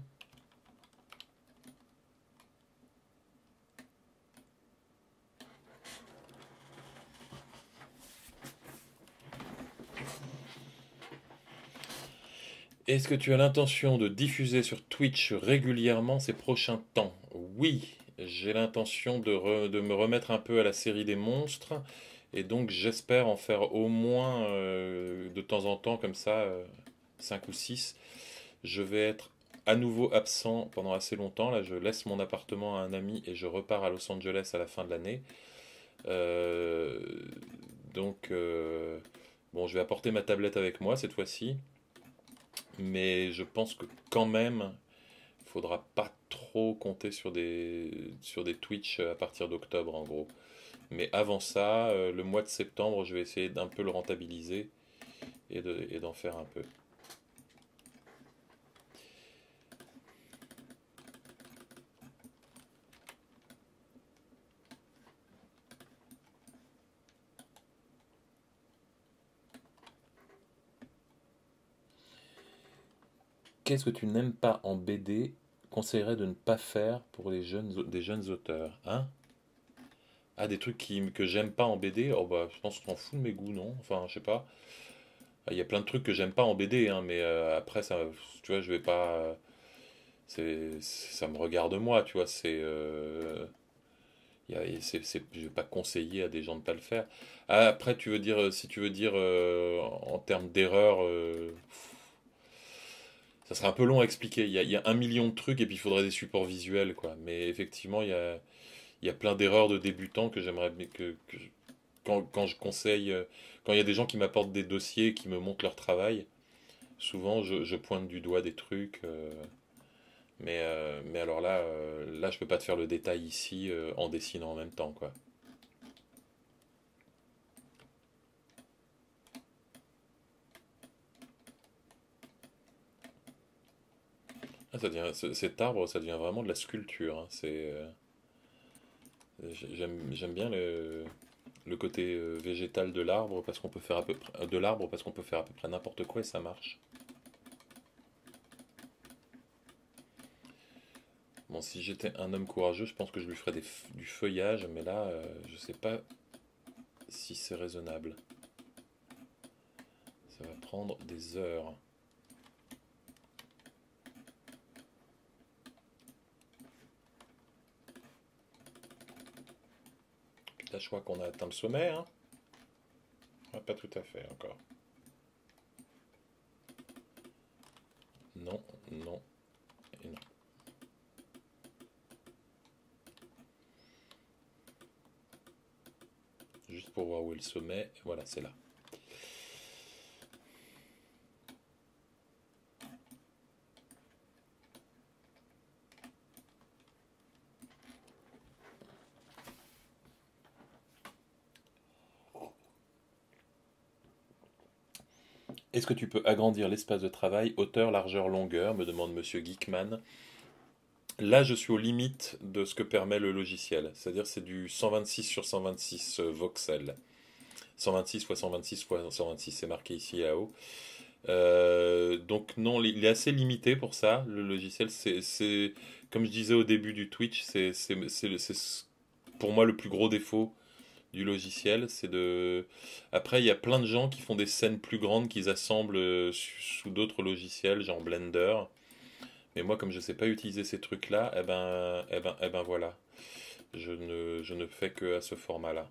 Est-ce que tu as l'intention de diffuser sur Twitch régulièrement ces prochains temps? Oui, j'ai l'intention de, me remettre un peu à la série des monstres. Et donc j'espère en faire au moins euh, de temps en temps comme ça, 5 euh, ou 6. Je vais être à nouveau absent pendant assez longtemps. Là, je laisse mon appartement à un ami et je repars à Los Angeles à la fin de l'année. Euh, donc, bon, je vais apporter ma tablette avec moi cette fois-ci mais je pense que quand même, il faudra pas trop compter sur des, sur des Twitch à partir d'octobre en gros. Mais avant ça, euh, le mois de septembre, je vais essayer d'un peu le rentabiliser et d'en faire un peu. Qu'est-ce que tu n'aimes pas en BD conseillerais de ne pas faire pour les jeunes, des jeunes auteurs hein? Ah, des trucs qui, que j'aime pas en BD Oh bah, je pense qu'on fout de mes goûts, non? Enfin, je sais pas. Ah, il y a plein de trucs que j'aime pas en BD, hein, mais euh, après, ça, tu vois, je vais pas... c'est, ça me regarde moi, tu vois, c'est... Euh, y a, c'est, je vais pas conseiller à des gens de pas le faire. Ah, après, tu veux dire, si tu veux dire euh, en termes d'erreur, euh, ça serait un peu long à expliquer. Il y, a, un million de trucs et puis il faudrait des supports visuels, quoi. Mais effectivement, il y a, il y a plein d'erreurs de débutants que j'aimerais que, quand, quand, je conseille, euh, quand il y a des gens qui m'apportent des dossiers, qui me montrent leur travail, souvent je, pointe du doigt des trucs. Euh, mais, euh, mais alors là, là, je peux pas te faire le détail ici en dessinant en même temps, quoi. Ah, ça devient, cet arbre, ça devient vraiment de la sculpture. Hein. C'est, euh, j'aime, bien le, côté euh, végétal de l'arbre parce qu'on peut faire à peu près, de l'arbre parce qu'on peut faire à peu près n'importe quoi et ça marche. Bon, si j'étais un homme courageux, je pense que je lui ferais du feuillage, mais là, euh, je sais pas si c'est raisonnable. Ça va prendre des heures. Je crois qu'on a atteint le sommet. Hein pas tout à fait encore. Non, non et non. Juste pour voir où est le sommet. Voilà, c'est là. Est-ce que tu peux agrandir l'espace de travail, hauteur, largeur, longueur me demande Monsieur Geekman. Là, je suis aux limites de ce que permet le logiciel. C'est-à-dire c'est du 126 sur 126 euh, voxels. 126 x 126 x 126, c'est marqué ici à haut. Euh, donc non, il est assez limité pour ça, le logiciel. C'est, comme je disais au début du Twitch, c'est pour moi le plus gros défaut du logiciel. C'est de. Après, il y a plein de gens qui font des scènes plus grandes qu'ils assemblent euh, sous d'autres logiciels, genre Blender. Mais moi, comme je ne sais pas utiliser ces trucs-là, eh ben, eh ben, eh ben voilà. Je ne, je ne fais que à ce format-là.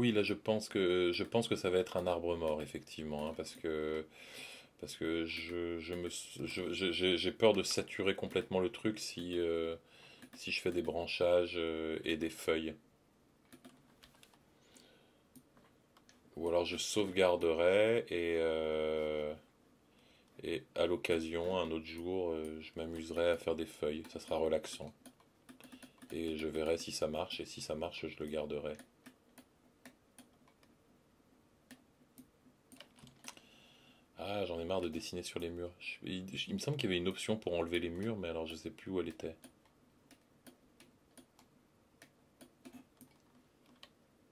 Oui, là je pense que je pense que ça va être un arbre mort effectivement, hein, parce que parce que je, je me j'ai peur de saturer complètement le truc si euh, si je fais des branchages euh, et des feuilles. Ou alors je sauvegarderai et euh, Et à l'occasion, un autre jour, je m'amuserai à faire des feuilles. Ça sera relaxant. Et je verrai si ça marche. Et si ça marche, je le garderai. Ah, j'en ai marre de dessiner sur les murs. il, me semble qu'il y avait une option pour enlever les murs, mais alors je sais plus où elle était.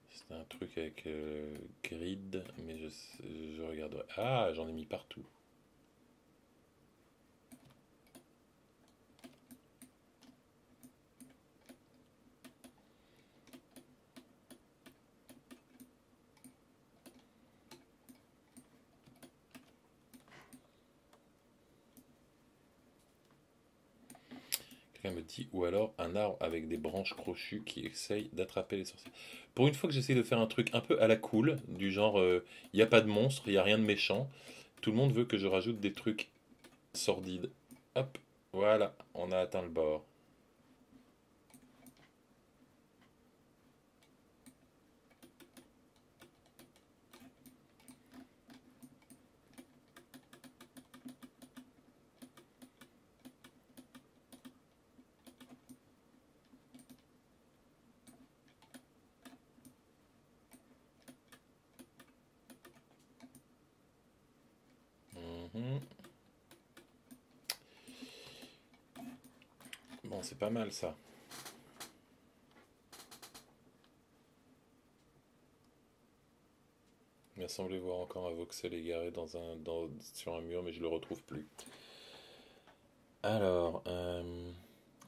C'était un truc avec euh, grid, mais je, je. Ah, j'en ai mis partout. Ou alors un arbre avec des branches crochues qui essaye d'attraper les sorciers. Pour une fois que j'essaie de faire un truc un peu à la cool, du genre, il euh, n'y a pas de monstre, il n'y a rien de méchant, tout le monde veut que je rajoute des trucs sordides. Hop, voilà, on a atteint le bord. Bon, c'est pas mal ça. Il m'a semblé voir encore un voxel égaré sur un mur, mais je le retrouve plus. Alors, euh,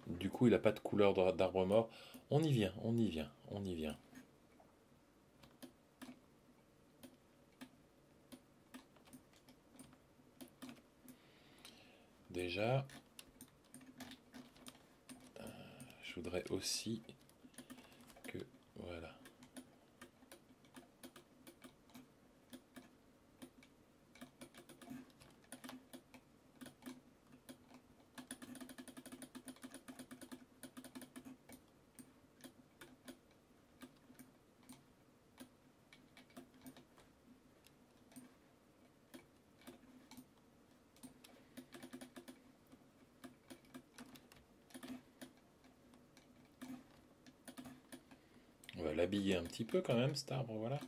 du coup, il n'a pas de couleur d'arbre mort. On y vient, on y vient, on y vient. Euh, je voudrais aussi que... Voilà. l'habiller un petit peu quand même, cet arbre, voilà.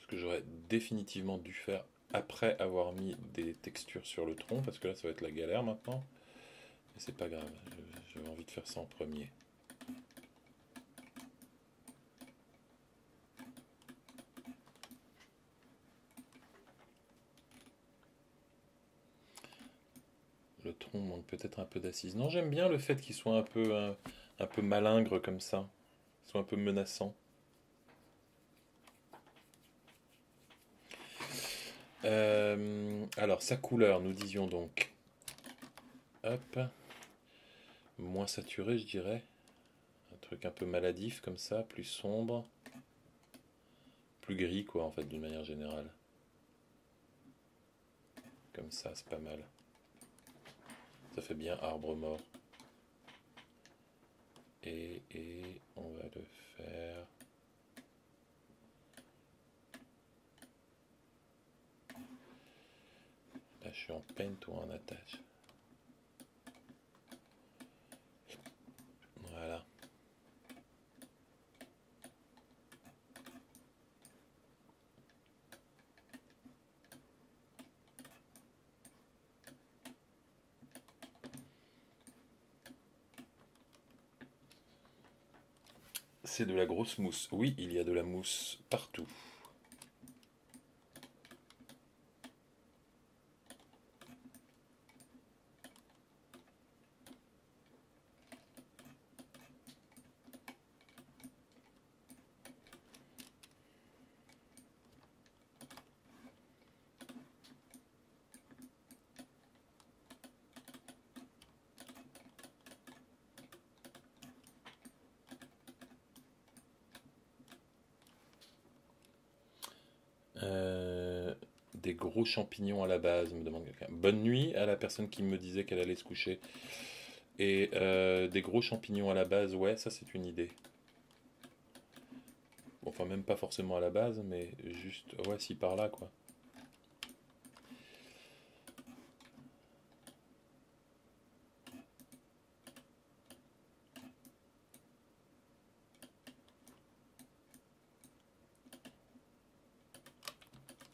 Ce que j'aurais définitivement dû faire après avoir mis des textures sur le tronc, parce que là, ça va être la galère maintenant. Mais c'est pas grave, j'avais envie de faire ça en premier. Le tronc manque peut-être un peu d'assise. Non, j'aime bien le fait qu'il soit un peu, un, un peu malingre comme ça un peu menaçants. Euh, alors, sa couleur, nous disions donc. Hop. Moins saturé, je dirais. Un truc un peu maladif comme ça, plus sombre. Plus gris, quoi, en fait, d'une manière générale. Comme ça, c'est pas mal. Ça fait bien arbre mort et, on va le faire. Là je suis en peine ou en attache voilà c'est de la grosse mousse. Oui, il y a de la mousse partout. champignons à la base, me demande quelqu'un. Bonne nuit à la personne qui me disait qu'elle allait se coucher. Et euh, des gros champignons à la base, ouais, ça c'est une idée. Enfin, même pas forcément à la base, mais juste, ouais, si par là, quoi.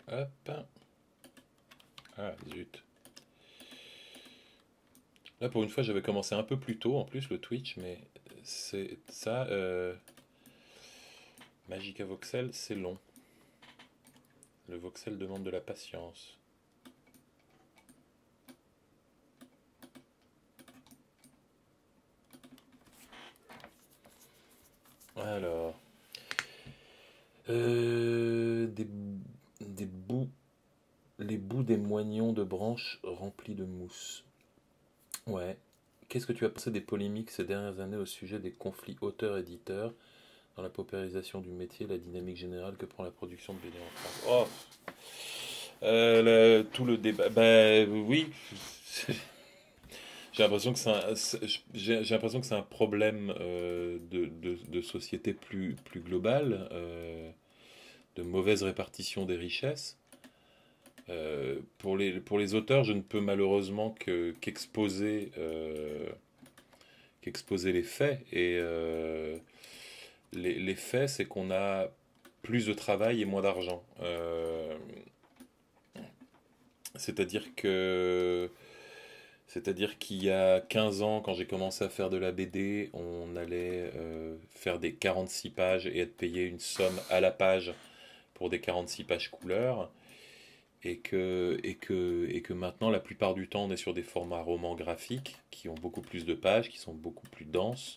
Hop. Là, pour une fois, j'avais commencé un peu plus tôt, en plus, le Twitch, mais c'est ça. Euh... Magica Voxel, c'est long. Le voxel demande de la patience. Alors. Euh, des, des bouts. Les bouts des moignons de branches remplis de mousse. Ouais. Qu'est-ce que tu as pensé des polémiques ces dernières années au sujet des conflits auteurs-éditeurs dans la paupérisation du métier, la dynamique générale que prend la production de BD en France? Oh euh, Tout le débat. Ben oui. [laughs] J'ai l'impression que c'est un, un problème euh, de, de, société plus, plus global, euh, de mauvaise répartition des richesses. Euh, pour, les, pour les auteurs, je ne peux malheureusement que, qu'exposer, qu'exposer les faits. Et les, les, faits, c'est qu'on a plus de travail et moins d'argent. c'est-à-dire que c'est-à-dire qu'il y a 15 ans, quand j'ai commencé à faire de la BD, on allait euh, faire des 46 pages et être payé une somme à la page pour des 46 pages couleur. Et que, et, que, et que maintenant, la plupart du temps, on est sur des formats romans graphiques qui ont beaucoup plus de pages, qui sont beaucoup plus denses,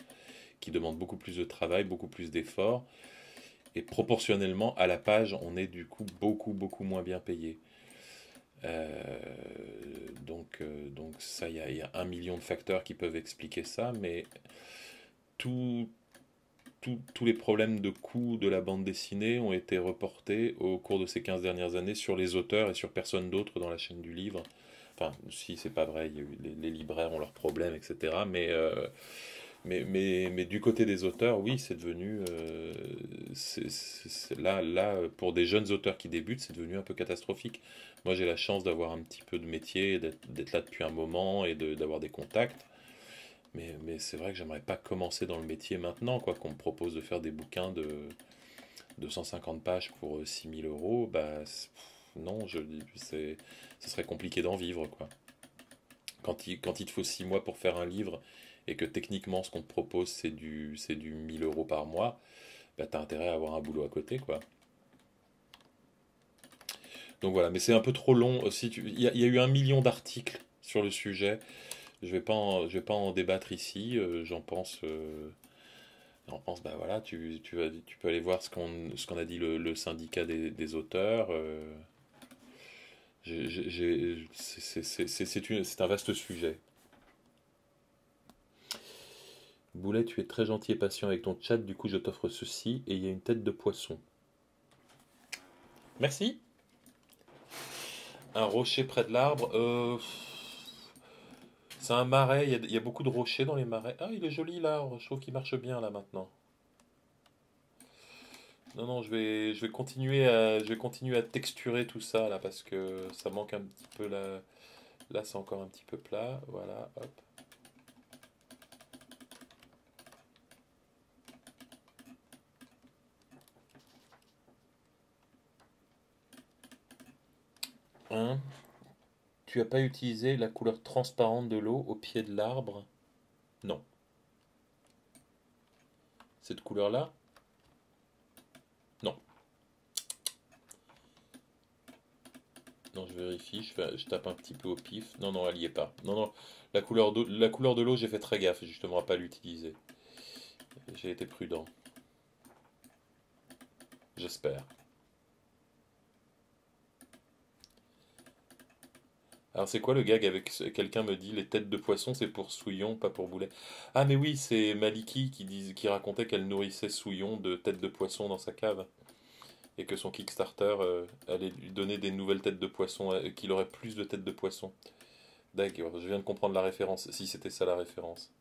qui demandent beaucoup plus de travail, beaucoup plus d'efforts. Et proportionnellement, à la page, on est du coup beaucoup, beaucoup moins bien payé. Euh, donc, euh, donc ça, il y, a un million de facteurs qui peuvent expliquer ça, mais tous les problèmes de coût de la bande dessinée ont été reportés au cours de ces 15 dernières années sur les auteurs et sur personne d'autre dans la chaîne du livre. Enfin, si c'est pas vrai, les, libraires ont leurs problèmes, etc. Mais, euh, mais, mais, mais, du côté des auteurs, oui, c'est devenu. là, là, pour des jeunes auteurs qui débutent, c'est devenu un peu catastrophique. Moi, j'ai la chance d'avoir un petit peu de métier, d'être là depuis un moment et d'avoir des contacts. Mais, mais c'est vrai que j'aimerais pas commencer dans le métier maintenant, quoi. Qu'on me propose de faire des bouquins de 250 pages pour 6000 euh, euros, bah non, je c'est, ce serait compliqué d'en vivre, quoi. Quand il, quand il te faut 6 mois pour faire un livre et que techniquement ce qu'on te propose c'est du, c'est du 1000 euros par mois, bah t'as intérêt à avoir un boulot à côté, quoi. Donc voilà, mais c'est un peu trop long aussi. Il y, a eu un million d'articles sur le sujet. Je vais pas je vais pas en débattre ici. Euh, j'en pense. Euh, j'en pense, bah voilà, tu, peux aller voir ce qu'on a dit le, syndicat des, auteurs. Euh, c'est un vaste sujet. Boulet, tu es très gentil et patient avec ton chat, du coup je t'offre ceci et il y a une tête de poisson. Merci. Un rocher près de l'arbre. Euh, c'est un marais. Il y, a, beaucoup de rochers dans les marais. Ah, il est joli l'arbre. Je trouve qu'il marche bien là maintenant. Non, non, je vais, je vais continuer à, je vais continuer à texturer tout ça là parce que ça manque un petit peu là. Là, c'est encore un petit peu plat. Voilà, hop. Tu as pas utilisé la couleur transparente de l'eau au pied de l'arbre? Non. Cette couleur-là? Non. Non, je vérifie, je, tape un petit peu au pif. Non, non, elle n'y est pas. Non, non, la couleur de, la couleur de l'eau, j'ai fait très gaffe, justement, à pas l'utiliser. J'ai été prudent. J'espère. Alors c'est quoi le gag avec quelqu'un me dit les têtes de poisson c'est pour Souillon pas pour Boulet. Ah mais oui c'est Maliki qui, qui racontait qu'elle nourrissait Souillon de têtes de poisson dans sa cave et que son Kickstarter euh, allait lui donner des nouvelles têtes de poisson, euh, qu'il aurait plus de têtes de poisson. D'accord, je viens de comprendre la référence, si c'était ça la référence.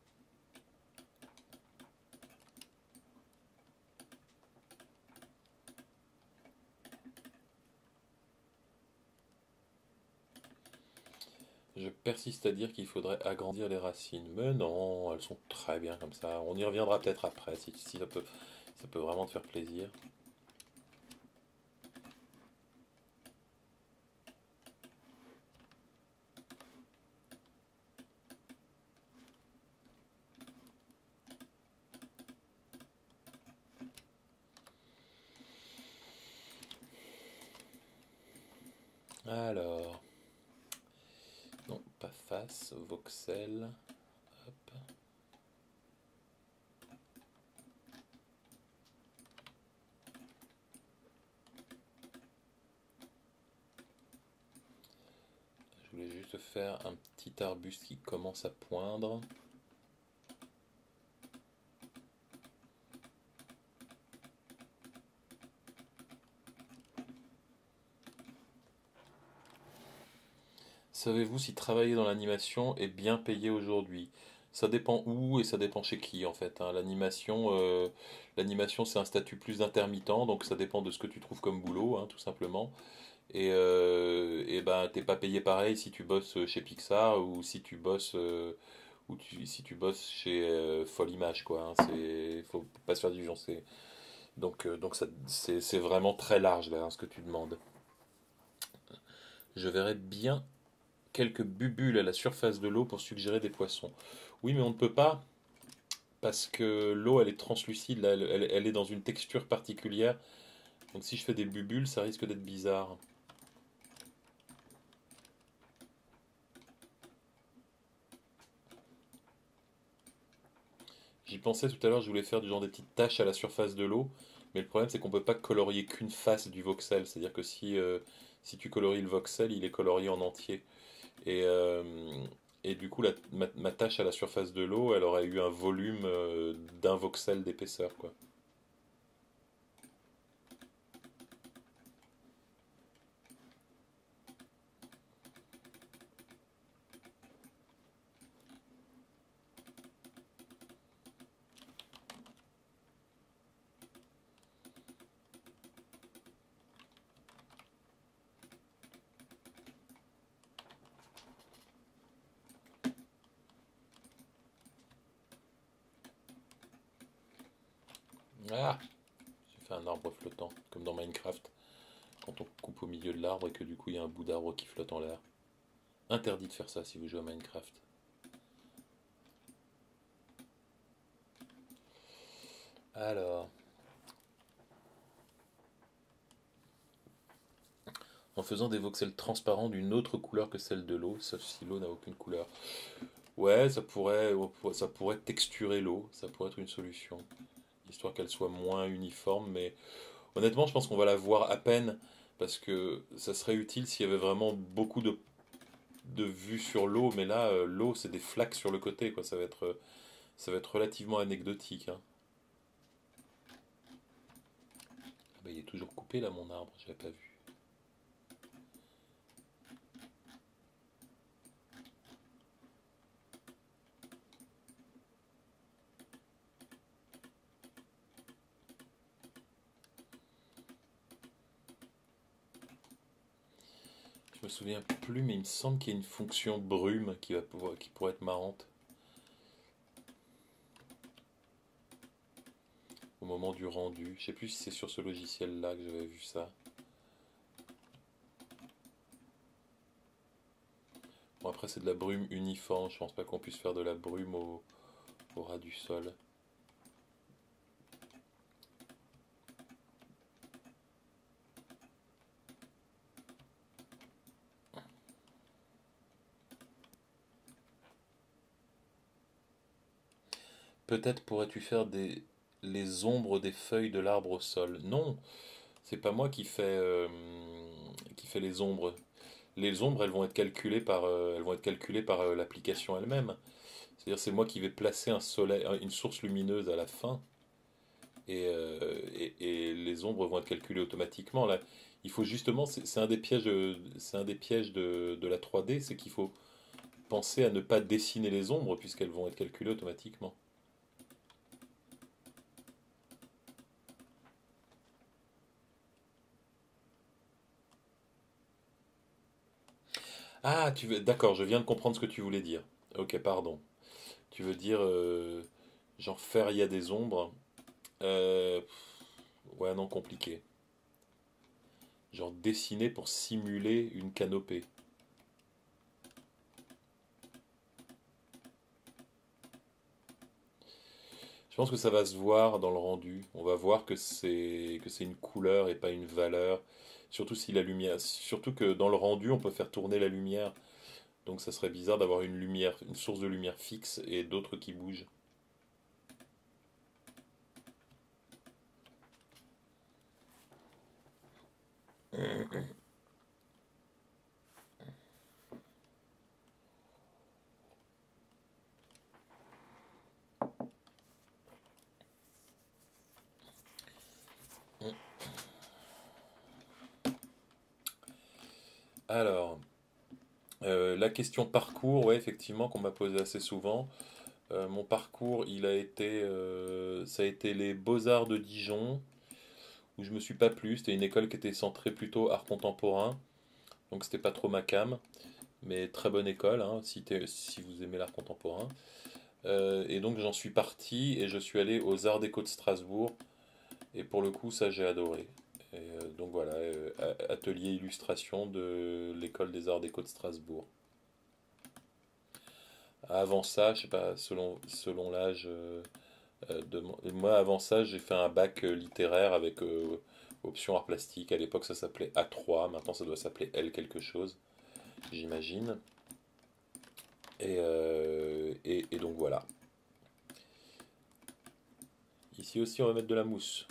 Je persiste à dire qu'il faudrait agrandir les racines. Mais non, elles sont très bien comme ça. On y reviendra peut-être après, si, ça, peut, ça peut vraiment te faire plaisir. Alors, non, pas face, Je voulais juste faire un petit arbuste qui commence à poindre. Savez-vous si travailler dans l'animation est bien payé aujourd'hui? Ça dépend où et ça dépend chez qui en fait. hein. L'animation, euh, l'animation c'est un statut plus intermittent, donc ça dépend de ce que tu trouves comme boulot, hein, tout simplement. Et, euh, et ben t'es pas payé pareil si tu bosses chez Pixar ou si tu bosses euh, ou si tu bosses chez Folle Image quoi. hein. Faut pas se faire c'est- Donc donc c'est vraiment très large là ce que tu demandes. Je verrais bien quelques bubules à la surface de l'eau pour suggérer des poissons. Oui, mais on ne peut pas parce que l'eau elle est translucide, elle, est dans une texture particulière. Donc si je fais des bubules, ça risque d'être bizarre. J'y pensais tout à l'heure, je voulais faire du genre des petites taches à la surface de l'eau, mais le problème c'est qu'on peut pas colorier qu'une face du voxel. C'est-à-dire que si, euh, tu colories le voxel, il est colorié en entier. Et, euh, et du coup, la- ma, ma tâche à la surface de l'eau, elle aurait eu un volume euh, d'un voxel d'épaisseur, quoi. Ah, j'ai fait un arbre flottant, comme dans Minecraft, quand on coupe au milieu de l'arbre et que du coup il y a un bout d'arbre qui flotte en l'air. De faire ça si vous jouez à Minecraft. Alors, en faisant des voxels transparents d'une autre couleur que celle de l'eau, sauf si l'eau n'a aucune couleur. Ouais, ça pourrait, ça pourrait texturer l'eau, ça pourrait être une solution, histoire qu'elle soit moins uniforme, mais honnêtement, je pense qu'on va la voir à peine, parce que ça serait utile s'il y avait vraiment beaucoup de, de vue sur l'eau, mais là, euh, l'eau, c'est des flaques sur le côté, quoi, ça va être, euh, ça va être relativement anecdotique, hein. Ah bah, il est toujours coupé là, mon arbre, j'avais pas vu. Souviens plus, mais il me semble qu'il y a une fonction brume qui va pouvoir, qui pourrait être marrante au moment du rendu. Je sais plus si c'est sur ce logiciel-là que j'avais vu ça. Bon, après, c'est de la brume uniforme. Je pense pas qu'on puisse faire de la brume au ras du sol. Peut-être pourrais-tu faire des les ombres des feuilles de l'arbre au sol. Non, c'est pas moi qui fais euh, les ombres. Les ombres, elles vont être calculées par euh, euh, l'application elle-même. C'est-à-dire c'est moi qui vais placer un soleil, une source lumineuse à la fin et, les ombres vont être calculées automatiquement. Il faut justement, c'est c'est un des pièges, c'est un des pièges de, de la 3D, c'est qu'il faut penser à ne pas dessiner les ombres puisqu'elles vont être calculées automatiquement. Ah, tu veux, d'accord, je viens de comprendre ce que tu voulais dire. Ok, pardon. Tu veux dire, euh, genre faire il y a des ombres. Euh, ouais, non, compliqué. Genre dessiner pour simuler une canopée. Je pense que ça va se voir dans le rendu. On va voir que c'est que c'est une couleur et pas une valeur. Surtout si la lumière, surtout que dans le rendu, on peut faire tourner la lumière. Donc ça serait bizarre d'avoir une lumière, une source de lumière fixe et d'autres qui bougent. Alors, euh, la question parcours, ouais, effectivement, qu'on m'a posé assez souvent. Euh, mon parcours, il a été, euh, ça a été les Beaux-Arts de Dijon, où je me suis pas plu. C'était une école qui était centrée plutôt art contemporain, donc c'était pas trop ma cam, mais très bonne école, hein, si, vous aimez l'art contemporain. et donc j'en suis parti et je suis allé aux Arts Déco de Strasbourg, et pour le coup, ça j'ai adoré. Euh, donc voilà, euh, atelier illustration de l'école des arts déco de Strasbourg. Avant ça, je sais pas, selon, selon l'âge euh, de moi, avant ça, j'ai fait un bac littéraire avec option art plastique. À l'époque, ça s'appelait A3, maintenant ça doit s'appeler L quelque chose, j'imagine. Et, et donc voilà. Ici aussi, on va mettre de la mousse.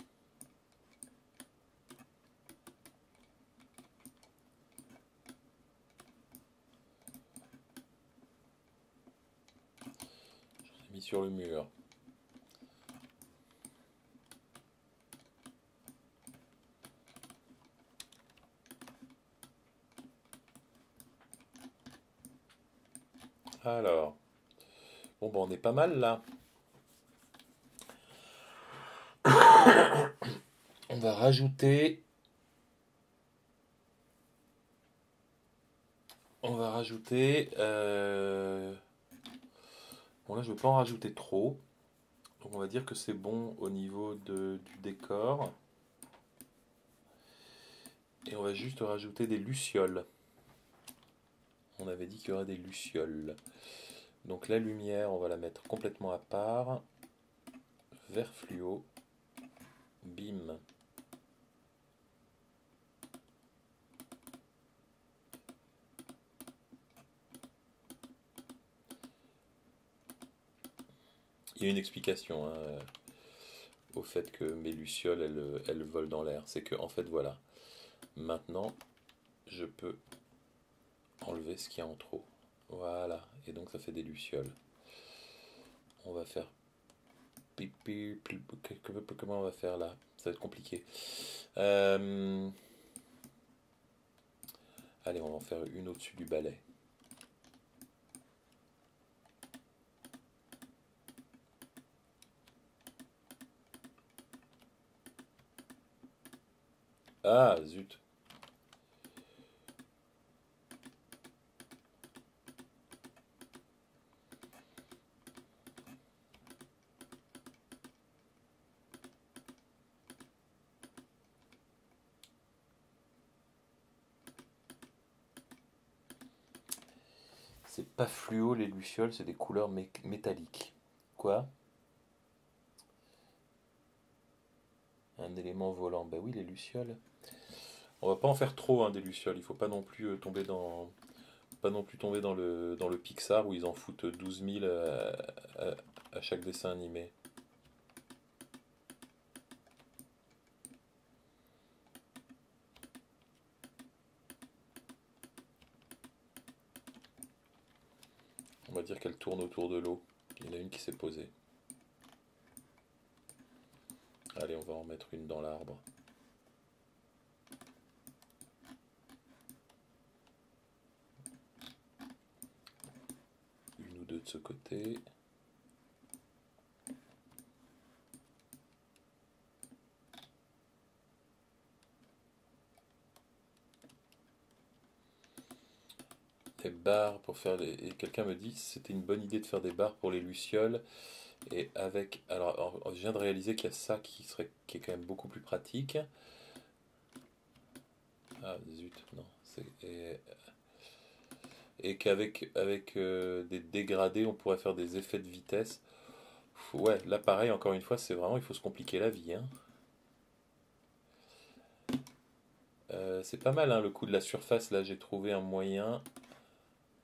Sur le mur. Alors, bon, bon, on est pas mal là. [coughs] on va rajouter. On va rajouter. Euh, Bon là je ne veux pas en rajouter trop. Donc on va dire que c'est bon au niveau du décor. Et on va juste rajouter des lucioles. On avait dit qu'il y aurait des lucioles. Donc la lumière, on va la mettre complètement à part. Vert fluo. Bim. Il y a une explication hein, au fait que mes lucioles, elles, elles volent dans l'air. C'est que, en fait, voilà. Maintenant, je peux enlever ce qu'il y a en trop. Voilà. Et donc, ça fait des lucioles. On va faire... Comment on va faire là? Ça va être compliqué. Euh, allez, on va en faire une au-dessus du balai. Ah, zut. C'est pas fluo les lucioles, c'est des couleurs métalliques. Quoi? Un élément volant. Ben oui, les lucioles. On va pas en faire trop hein, des lucioles. Il faut pas non plus euh, tomber dans pas non plus tomber dans le dans le Pixar où ils en foutent 12 000 à, chaque dessin animé. On va dire qu'elle tourne autour de l'eau. Il y en a une qui s'est posée. Allez, on va en mettre une dans l'arbre. Ce côté. Barres pour faire les... Et quelqu'un me dit c'était une bonne idée de faire des barres pour les lucioles. Et avec... Alors, je viens de réaliser qu'il y a ça qui, serait... qui est quand même beaucoup plus pratique. Ah, zut, non. Et et qu'avec avec, euh, des dégradés, on pourrait faire des effets de vitesse. Ouais, là pareil, encore une fois, c'est vraiment, il faut se compliquer la vie. Hein. Euh, c'est pas mal hein, le coup de la surface. Là, j'ai trouvé un moyen.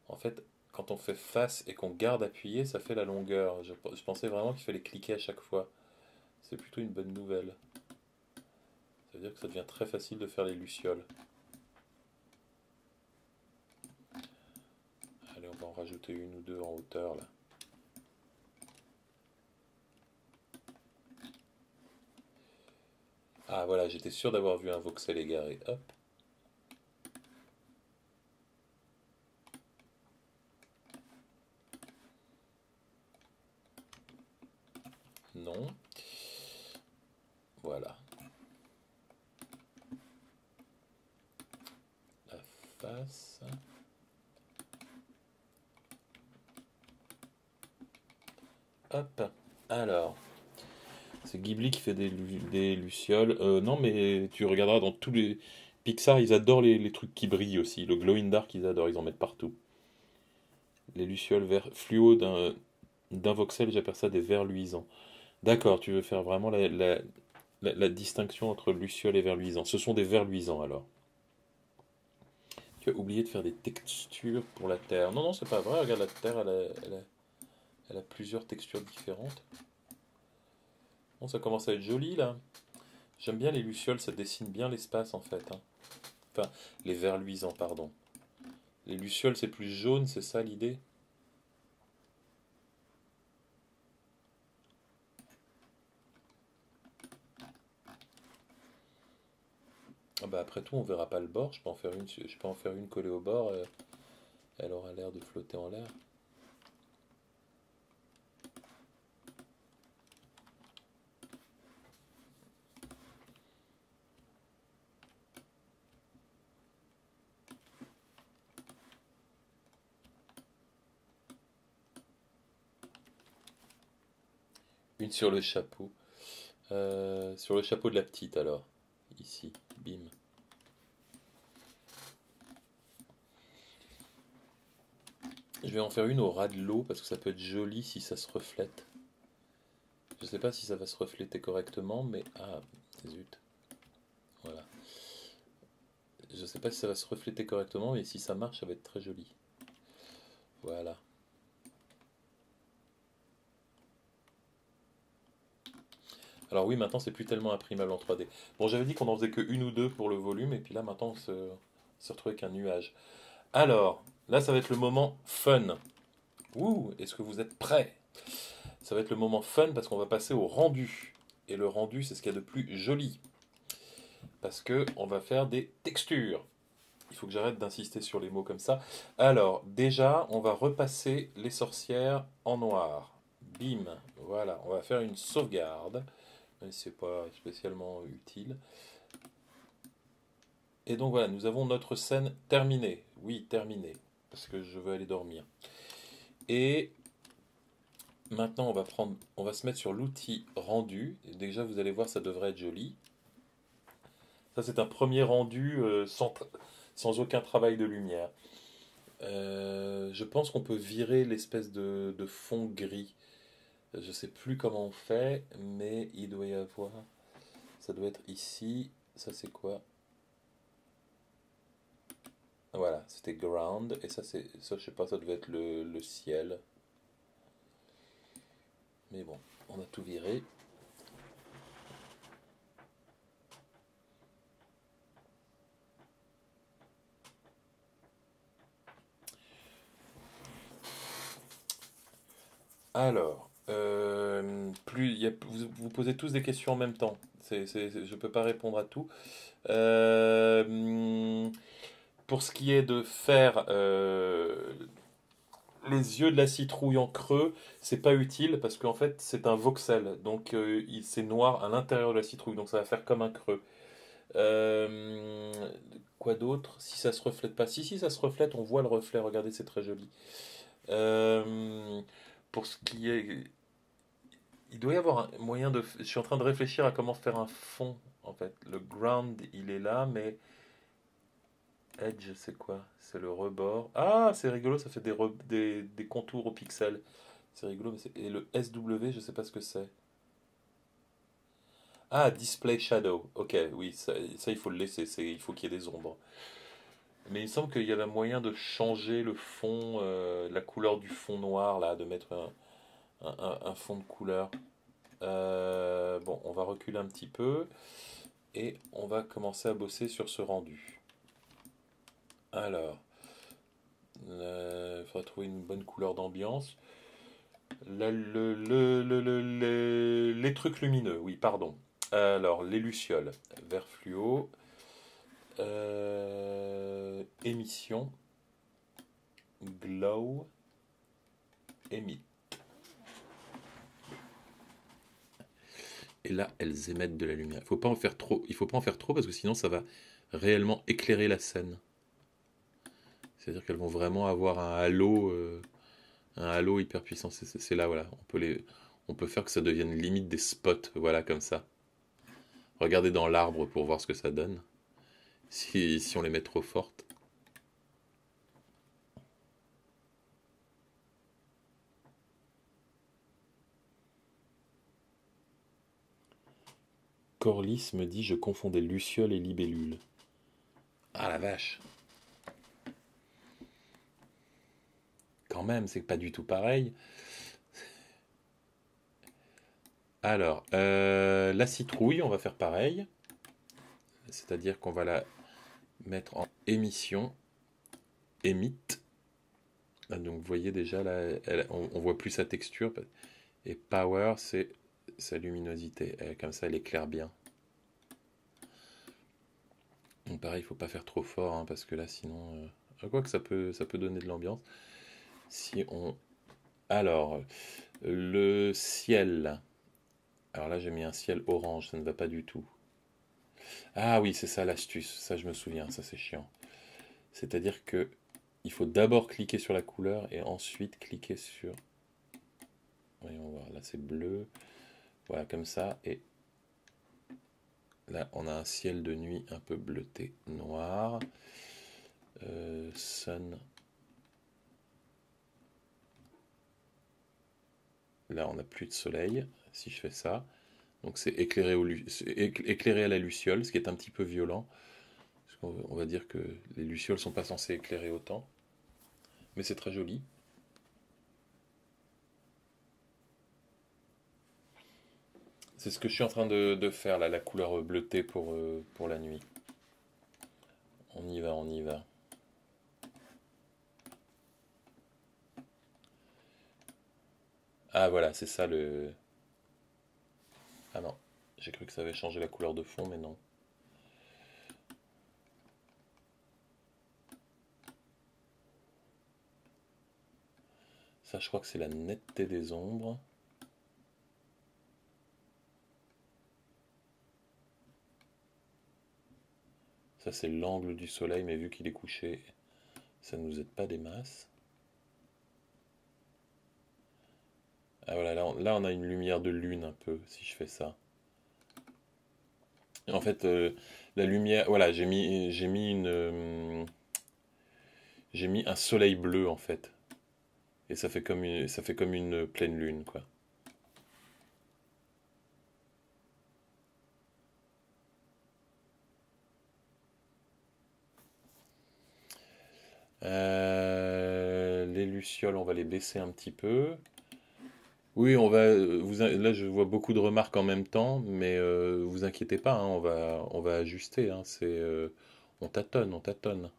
En fait, quand on fait face et qu'on garde appuyé, ça fait la longueur. Je, je pensais vraiment qu'il fallait cliquer à chaque fois. C'est plutôt une bonne nouvelle. Ça veut dire que ça devient très facile de faire les lucioles. Allez, on va en rajouter une ou deux en hauteur là. Ah voilà, j'étais sûr d'avoir vu un voxel égaré. Hop. Non. Voilà. La face. Hop. Alors. C'est Ghibli qui fait des, lucioles. Euh, non, mais tu regarderas dans tous les. Pixar, ils adorent les, trucs qui brillent aussi. Le glow in dark, ils adorent, ils en mettent partout. Les lucioles vert fluo d'un, voxel, j'appelle ça des verts luisants. D'accord, tu veux faire vraiment la, distinction entre luciole et verre luisant. Ce sont des verts luisants alors. Tu as oublié de faire des textures pour la terre. Non, non, c'est pas vrai. Regarde, la terre, elle plusieurs textures différentes. Bon, ça commence à être joli là. J'aime bien les lucioles, ça dessine bien l'espace en fait. Hein. Enfin, les verts luisants, pardon. Les lucioles, c'est plus jaune, c'est ça l'idée? Ah bah après tout, on verra pas le bord. Je peux en faire une, je peux en faire une collée au bord. Euh, elle aura l'air de flotter en l'air. Une sur le chapeau. Euh, sur le chapeau de la petite alors. Ici, bim. Je vais en faire une au ras de l'eau parce que ça peut être joli si ça se reflète. Je sais pas si ça va se refléter correctement, mais... Ah, zut. Voilà. Je sais pas si ça va se refléter correctement, mais si ça marche, ça va être très joli. Voilà. Alors oui, maintenant c'est plus tellement imprimable en 3D. Bon, j'avais dit qu'on en faisait que une ou deux pour le volume, et puis là maintenant on se, se retrouve avec un nuage. Alors, là ça va être le moment fun. Ouh, est-ce que vous êtes prêts? Ça va être le moment fun parce qu'on va passer au rendu. Et le rendu, c'est ce qu'il y a de plus joli. Parce que on va faire des textures. Il faut que j'arrête d'insister sur les mots comme ça. Alors, déjà, on va repasser les sorcières en noir. Bim, voilà, on va faire une sauvegarde c'est pas spécialement utile. Et donc voilà, nous avons notre scène terminée. Oui, terminée, parce que je veux aller dormir. Et maintenant, on va, prendre, on va se mettre sur l'outil rendu. Déjà, vous allez voir, ça devrait être joli. Ça, c'est un premier rendu euh, sans, sans, aucun travail de lumière. Euh, je pense qu'on peut virer l'espèce de fond gris. Je sais plus comment on fait, mais il doit y avoir. Ça doit être ici. Ça c'est quoi? Voilà, c'était ground. Et ça c'est. Ça je sais pas, ça devait être le, le ciel. Mais bon, on a tout viré. Alors, euh, plus, vous, posez tous des questions en même temps. Je ne peux pas répondre à tout. Euh, pour ce qui est de faire euh, les yeux de la citrouille en creux, c'est pas utile parce qu'en fait c'est un voxel, donc c'est noir à l'intérieur de la citrouille, donc ça va faire comme un creux. quoi d'autre? Si ça se reflète pas, si si ça se reflète, on voit le reflet. Regardez, c'est très joli. Pour ce qui est il doit y avoir un moyen de. Je suis en train de réfléchir à comment faire un fond, en fait. Le ground, il est là, mais. Edge, c'est quoi? C'est le rebord. Ah, c'est rigolo, ça fait des, contours au pixel. C'est rigolo, mais c'est. Et le SW, je sais pas ce que c'est. Ah, display shadow. Ok, oui, ça, ça, il faut le laisser. Il faut qu'il y ait des ombres. Mais il semble qu'il y a moyen de changer le fond, euh, la couleur du fond noir, là, de mettre un, fond de couleur. Euh, bon, on va reculer un petit peu et on va commencer à bosser sur ce rendu. Alors, il faudra trouver une bonne couleur d'ambiance. Le, les trucs lumineux, oui, pardon. Alors, les lucioles, vert fluo. Euh, émission, glow, emit. Et là, elles émettent de la lumière. Il faut pas en faire trop. Il faut pas en faire trop parce que sinon, ça va réellement éclairer la scène. C'est-à-dire qu'elles vont vraiment avoir un halo, euh, un halo hyper puissant. C'est là, voilà. On peut les, on peut faire que ça devienne limite des spots, voilà, comme ça. Regardez dans l'arbre pour voir ce que ça donne si, on les met trop fortes. Corlys me dit je confondais luciole et libellule. Ah la vache. Quand même, c'est pas du tout pareil. Alors, euh, la citrouille, on va faire pareil. C'est-à-dire qu'on va la mettre en émission, émite. Ah, donc vous voyez déjà on, voit plus sa texture. Et power, c'est sa luminosité. comme ça, elle éclaire bien. Donc pareil, il faut pas faire trop fort, hein, parce que là, sinon... Euh, quoi que ça peut, ça peut donner de l'ambiance. Si on... Alors, le ciel. Alors là, j'ai mis un ciel orange, ça ne va pas du tout. Ah oui, c'est ça l'astuce, ça je me souviens, ça c'est chiant. C'est-à-dire que il faut d'abord cliquer sur la couleur et ensuite cliquer sur... Voyons voir, là c'est bleu. Voilà, comme ça. Et là, on a un ciel de nuit un peu bleuté, noir. Euh, sun. Là, on n'a plus de soleil, si je fais ça. Donc c'est éclairé, à la luciole, ce qui est un petit peu violent. on va dire que les lucioles ne sont pas censées éclairer autant. Mais c'est très joli. C'est ce que je suis en train de, faire là, la couleur bleutée pour, euh, pour la nuit. On y va, on y va. Ah voilà, c'est ça le, ah non, j'ai cru que ça avait changé la couleur de fond, mais non. Ça, je crois que c'est la netteté des ombres. Ça, c'est l'angle du soleil, mais vu qu'il est couché, ça ne nous aide pas des masses. Ah voilà, là on, a une lumière de lune un peu, si je fais ça. En fait, euh, la lumière, voilà, j'ai mis, mis une, euh, j'ai mis un soleil bleu en fait, et ça fait comme une, ça fait comme une pleine lune quoi. Euh, les lucioles, on va les baisser un petit peu. Oui, on va. Vous, là, je vois beaucoup de remarques en même temps, mais euh, vous inquiétez pas, hein, on va, ajuster. Hein, euh, on tâtonne, on tâtonne.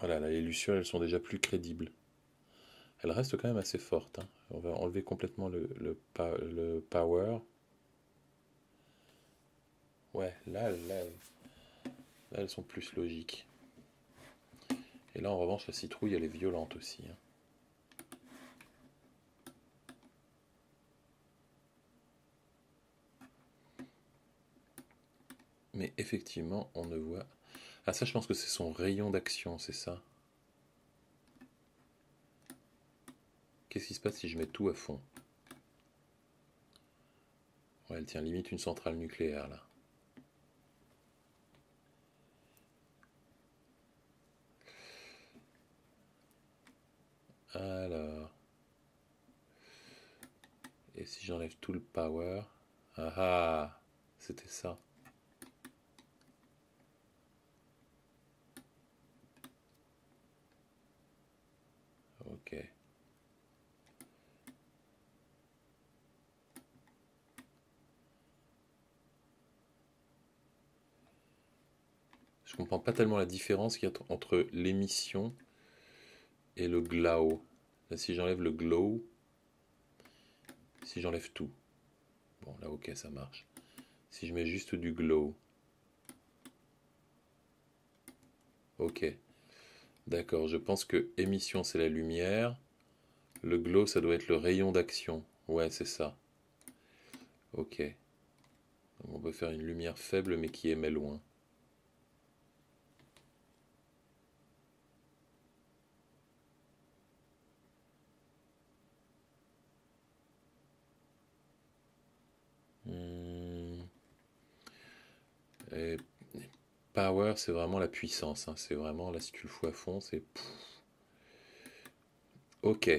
Voilà, les lucioles, elles sont déjà plus crédibles. Elles restent quand même assez fortes. Hein. On va enlever complètement le power. Ouais, là, là, elles sont plus logiques. Et là, en revanche, la citrouille, elle est violente aussi. Hein. Mais effectivement, on ne voit... Ah ça, je pense que c'est son rayon d'action, c'est ça. Qu'est-ce qui se passe si je mets tout à fond? Ouais, elle tient limite une centrale nucléaire, là. Alors. Et si j'enlève tout le power? Ah ah C'était ça. Ok. Je comprends pas tellement la différence qu'il y a entre l'émission et le glow. Si j'enlève le glow, si j'enlève tout. Bon, là, ok, ça marche. Si je mets juste du glow. Ok. D'accord, je pense que émission, c'est la lumière. Le glow, ça doit être le rayon d'action. Ouais, c'est ça. Ok. on peut faire une lumière faible, mais qui émet loin. Power, c'est vraiment la puissance. Hein. C'est vraiment, là, si tu le fous à fond, c'est... Ok.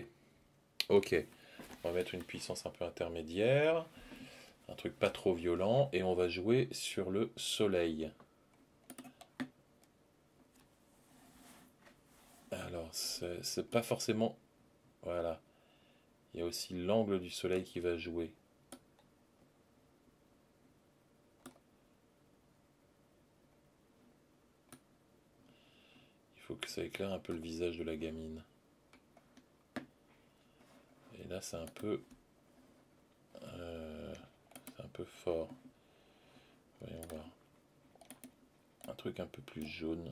Ok. On va mettre une puissance un peu intermédiaire. Un truc pas trop violent. Et on va jouer sur le soleil. Alors, c'est pas forcément... Voilà. Il y a aussi l'angle du soleil qui va jouer. Faut que ça éclaire un peu le visage de la gamine. Et là, c'est un peu... Euh, c'est un peu fort. Voyons voir. Un truc un peu plus jaune.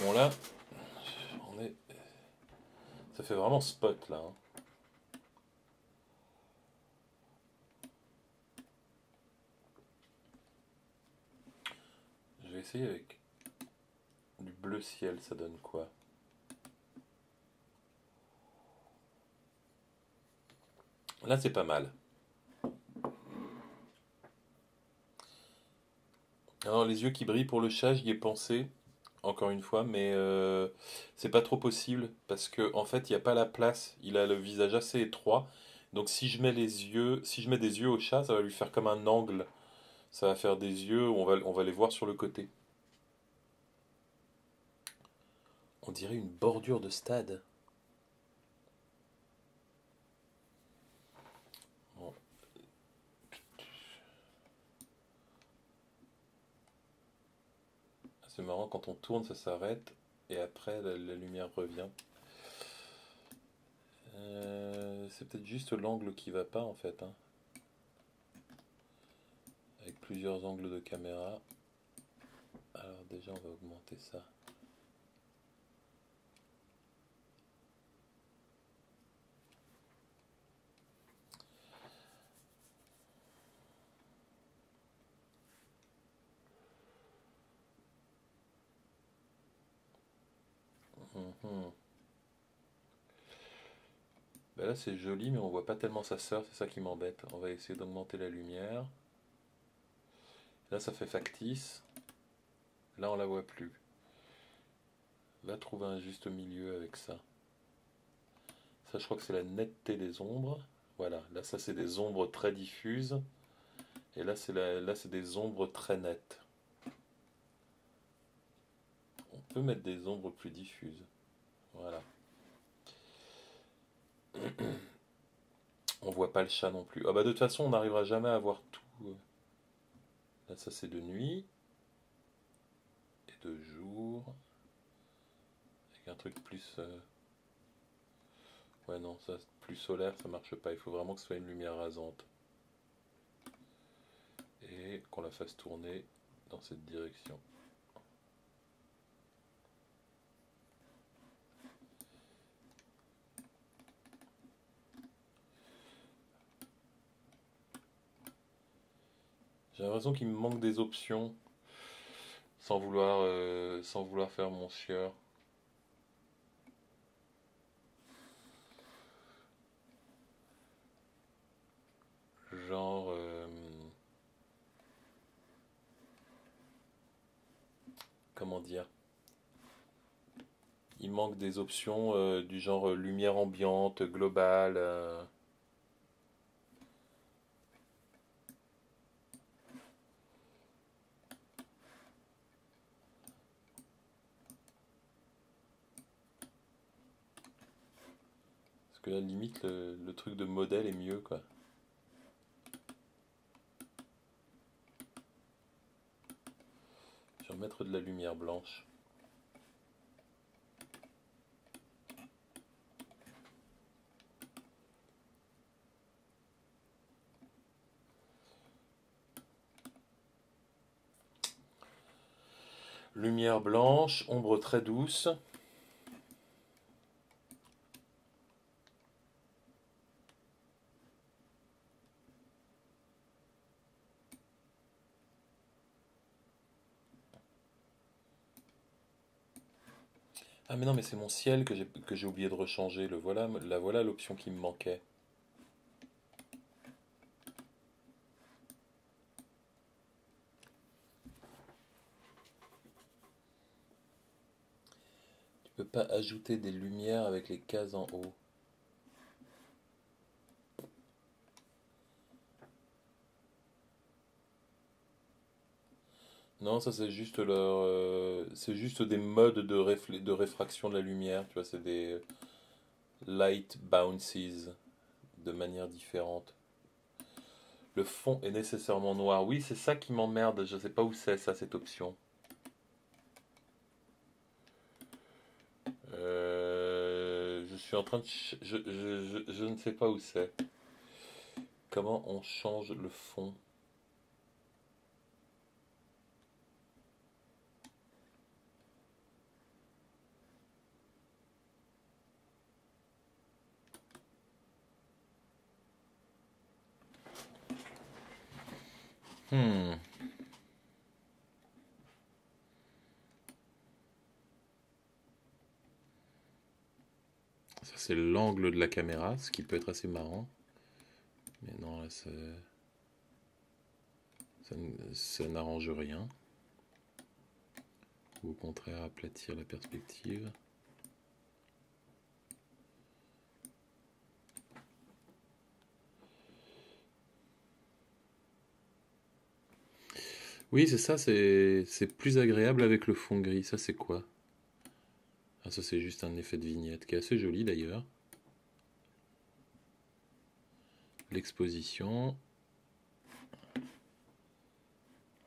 Bon là, fait vraiment spot là. Hein. Je vais essayer avec du bleu ciel, ça donne quoi? Là, c'est pas mal. Alors, les yeux qui brillent pour le chat, j'y ai pensé encore une fois, mais euh, c'est pas trop possible parce que en fait il n'y a pas la place. Il a le visage assez étroit, donc si je mets les yeux, si je mets des yeux au chat, ça va lui faire comme un angle. Ça va faire des yeux, on on va les voir sur le côté. On dirait une bordure de stade. C'est marrant, quand on tourne, ça s'arrête et après la, lumière revient. Euh, c'est peut-être juste l'angle qui va pas en fait. Hein. Avec plusieurs angles de caméra. Alors déjà on va augmenter ça. Mhm. Ben c'est joli mais on voit pas tellement sa sœur, c'est ça qui m'embête. On va essayer d'augmenter la lumière. Là ça fait factice. Là on la voit plus. Là trouver un juste milieu avec ça. Ça je crois que c'est la netteté des ombres. Voilà, là ça c'est des ombres très diffuses. Et là c'est là c'est des ombres très nettes. On peut mettre des ombres plus diffuses. Voilà. On voit pas le chat non plus. Ah bah de toute façon, on n'arrivera jamais à voir tout. Là, ça c'est de nuit. Et de jour. Avec un truc plus... Euh, ouais non, ça plus solaire, ça marche pas. Il faut vraiment que ce soit une lumière rasante. Et qu'on la fasse tourner dans cette direction. J'ai l'impression qu'il me manque des options. Sans vouloir, euh, sans vouloir faire mon chieur. Genre... Euh, comment dire? Il manque des options euh, du genre lumière ambiante, globale. Limite, le, truc de modèle est mieux, quoi. Je vais de la lumière blanche. Lumière blanche, ombre très douce. Ah mais non, mais c'est mon ciel que j'ai oublié de rechanger. Le voilà, la voilà l'option qui me manquait. Tu peux pas ajouter des lumières avec les cases en haut. Non, ça c'est juste leur, euh, c'est juste des modes de, réflé- de réfraction de la lumière, tu vois, c'est des light bounces de manière différente. Le fond est nécessairement noir. Oui, c'est ça qui m'emmerde, je sais pas où c'est ça, cette option. Euh, je suis en train de... je, je, je ne sais pas où c'est. Comment on change le fond? Hmm. Ça c'est l'angle de la caméra, ce qui peut être assez marrant. Mais non, là, ça, n'arrange rien. Ou au contraire, aplatir la perspective. Oui, c'est ça, c'est plus agréable avec le fond gris. Ça, c'est quoi? Ah, ça, c'est juste un effet de vignette qui est assez joli d'ailleurs. L'exposition.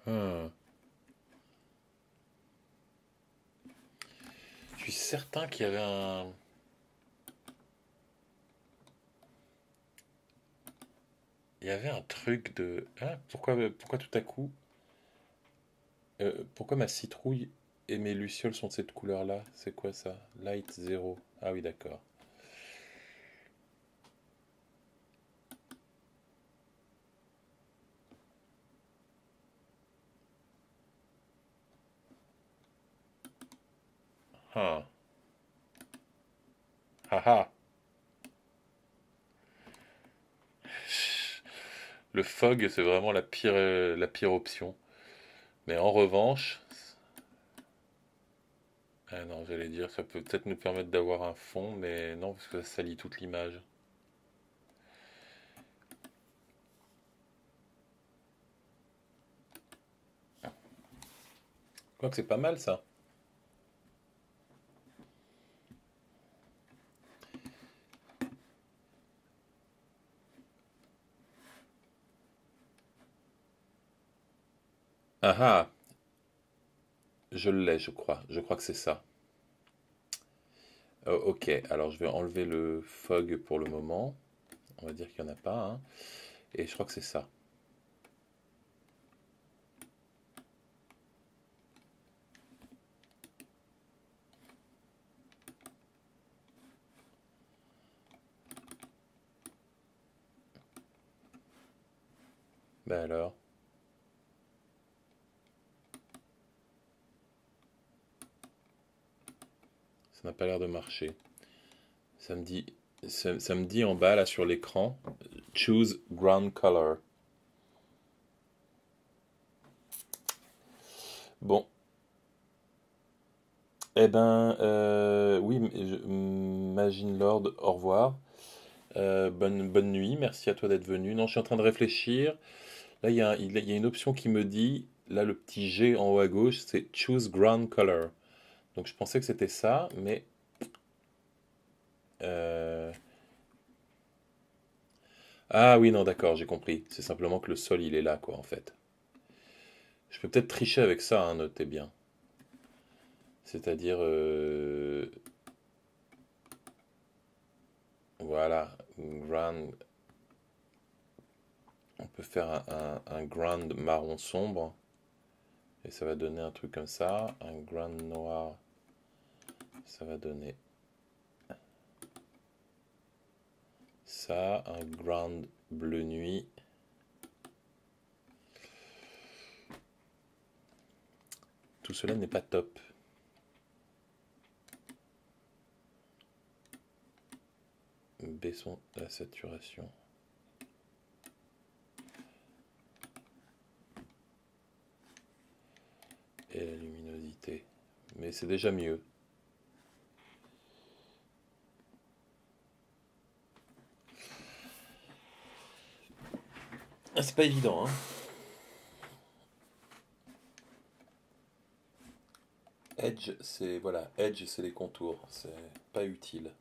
Ah. Je suis certain qu'il y avait un... Il y avait un truc de... Ah, pourquoi, pourquoi tout à coup... euh, pourquoi ma citrouille et mes lucioles sont de cette couleur-là? C'est quoi ça? Light zéro. Ah oui, d'accord. Ah. Ah ah. Le fog, c'est vraiment la pire, euh, la pire option. Mais en revanche... Ah non, j'allais dire, ça peut peut-être nous permettre d'avoir un fond, mais non, parce que ça salit toute l'image. Quoique c'est pas mal ça. Ah ah, je l'ai, je crois. Je crois que c'est ça. Euh, ok, alors je vais enlever le fog pour le moment. On va dire qu'il n'y en a pas, hein. Et je crois que c'est ça. Ben alors, ça n'a pas l'air de marcher. Ça me dit, ça, me dit en bas là sur l'écran, choose ground color. Bon, Eh ben, euh, oui, Magine Lord, au revoir. Euh, bonne, nuit, merci à toi d'être venu. Non, je suis en train de réfléchir. Là, il il y a une option qui me dit, là, le petit G en haut à gauche, c'est Choose Ground Color. Donc, je pensais que c'était ça, mais... euh, Ah oui, non, d'accord, j'ai compris. C'est simplement que le sol, il est là, quoi, en fait. Je peux peut-être tricher avec ça, hein, notez bien. C'est-à-dire, euh, voilà, ground, on peut faire un, un, ground marron sombre, et ça va donner un truc comme ça. Un ground noir, ça va donner ça. Un ground bleu nuit. Tout cela n'est pas top. Baissons la saturation. et la luminosité. Mais c'est déjà mieux. Ah, C'est pas évident, hein. Edge, c'est voilà, Edge, c'est les contours, c'est pas utile.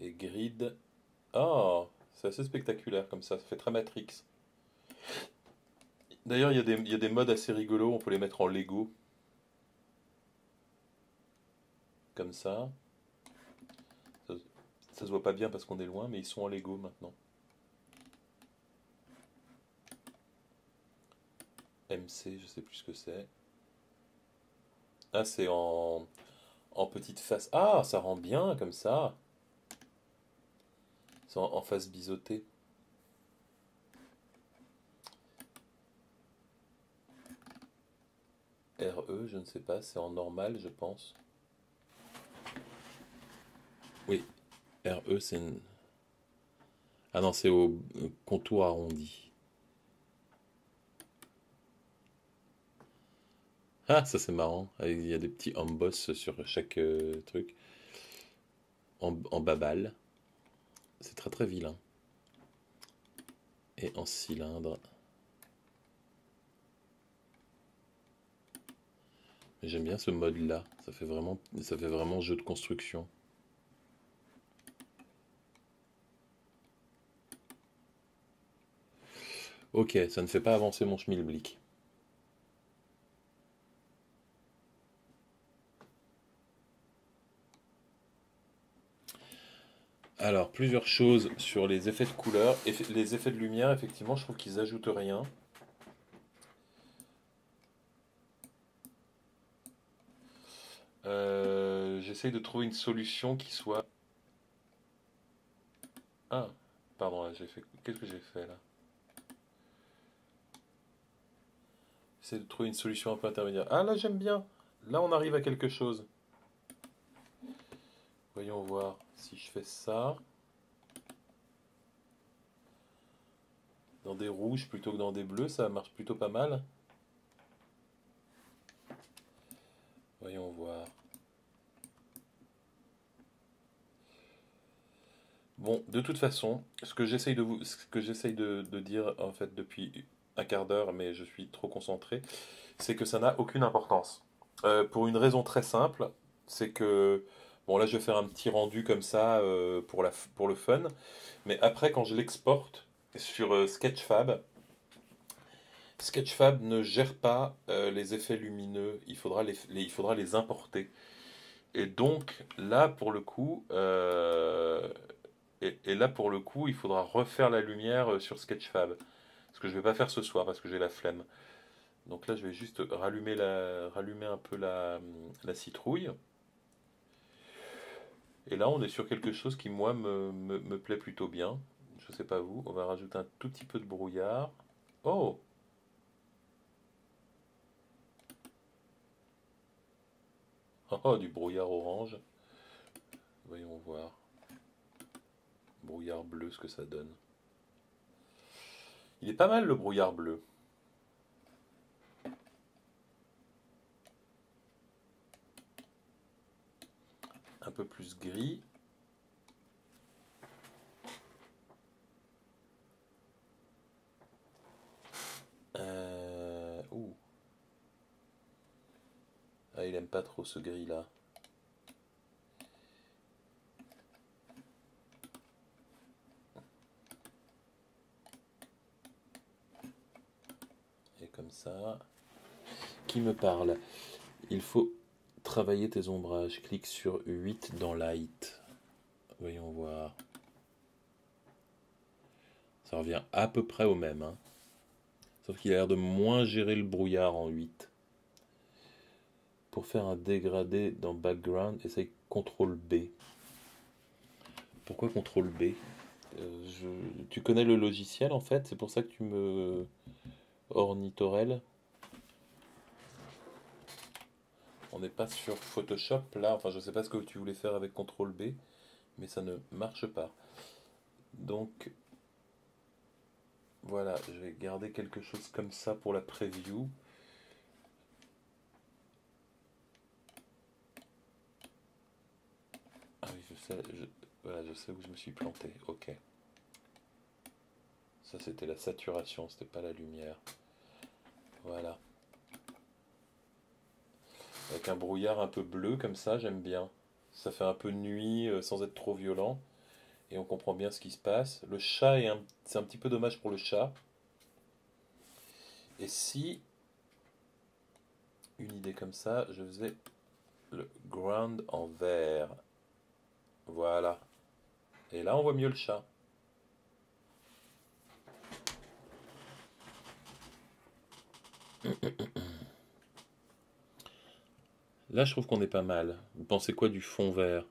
Et grid, oh, c'est assez spectaculaire comme ça, ça fait très Matrix. D'ailleurs, il y a des, modes assez rigolos, on peut les mettre en Lego, comme ça. Ça, ça se voit pas bien parce qu'on est loin, mais ils sont en Lego maintenant. MC, je sais plus ce que c'est. Ah, c'est en, en petite face. Ah, ça rend bien comme ça. C'est en, en face biseautée. RE, je ne sais pas, c'est en normal, je pense. Oui, RE, c'est une... Ah non, c'est au contour arrondi. Ah, ça c'est marrant. Ah, Il y a des petits emboss sur chaque euh, truc. En, en babal. C'est très très vilain. Et en cylindre. J'aime bien ce mode-là. Ça fait vraiment, ça fait vraiment jeu de construction. Ok, ça ne fait pas avancer mon schmilblick. Alors, plusieurs choses sur les effets de couleur. Les effets de lumière, effectivement, je trouve qu'ils ajoutent rien. Euh, j'essaye de trouver une solution qui soit... Ah, pardon, j'ai fait... Qu'est-ce que j'ai fait là? J'essaie de trouver une solution un peu intermédiaire. Ah, là, j'aime bien. Là, on arrive à quelque chose. Voyons voir si je fais ça dans des rouges plutôt que dans des bleus, ça marche plutôt pas mal. Voyons voir. Bon, de toute façon, ce que j'essaye de vous, ce que j'essaye de, dire en fait depuis un quart d'heure, mais je suis trop concentré, c'est que ça n'a aucune importance. Euh, pour une raison très simple, c'est que bon là je vais faire un petit rendu comme ça euh, pour le fun, mais après quand je l'exporte sur euh, Sketchfab, Sketchfab ne gère pas euh, les effets lumineux, il faudra les, importer. Et donc là pour le coup, et, là pour le coup, il faudra refaire la lumière sur Sketchfab. Ce que je vais pas faire ce soir parce que j'ai la flemme. Donc là je vais juste rallumer, un peu la citrouille. Et là on est sur quelque chose qui moi me, plaît plutôt bien. Je sais pas vous, on va rajouter un tout petit peu de brouillard. Oh! Oh, oh, du brouillard orange. Voyons voir. Brouillard bleu, ce que ça donne. Il est pas mal le brouillard bleu. Peu plus gris. Euh, ah, il aime pas trop ce gris là. Et comme ça. Qui me parle? Il faut travailler tes ombrages. Clique sur 8 dans Light. Voyons voir. Ça revient à peu près au même. Hein. Sauf qu'il a l'air de moins gérer le brouillard en 8. Pour faire un dégradé dans Background, essaye CTRL B. Pourquoi CTRL B? Euh, Tu connais le logiciel en fait? C'est pour ça que tu me ornitorel On n'est pas sur Photoshop là. Enfin, je ne sais pas ce que tu voulais faire avec CTRL B, mais ça ne marche pas. Donc, voilà, je vais garder quelque chose comme ça pour la preview. Ah oui, je sais, je, voilà, je sais où je me suis planté. Ok. Ça, c'était la saturation, c'était pas la lumière. Voilà. Avec un brouillard un peu bleu comme ça, j'aime bien. Ça fait un peu nuit euh, sans être trop violent et on comprend bien ce qui se passe. Le chat, est c'est un petit peu dommage pour le chat. Et si, une idée comme ça, je faisais le ground en vert. Voilà. Et là, on voit mieux le chat. [clears throat] Là, je trouve qu'on est pas mal. Vous pensez quoi du fond vert?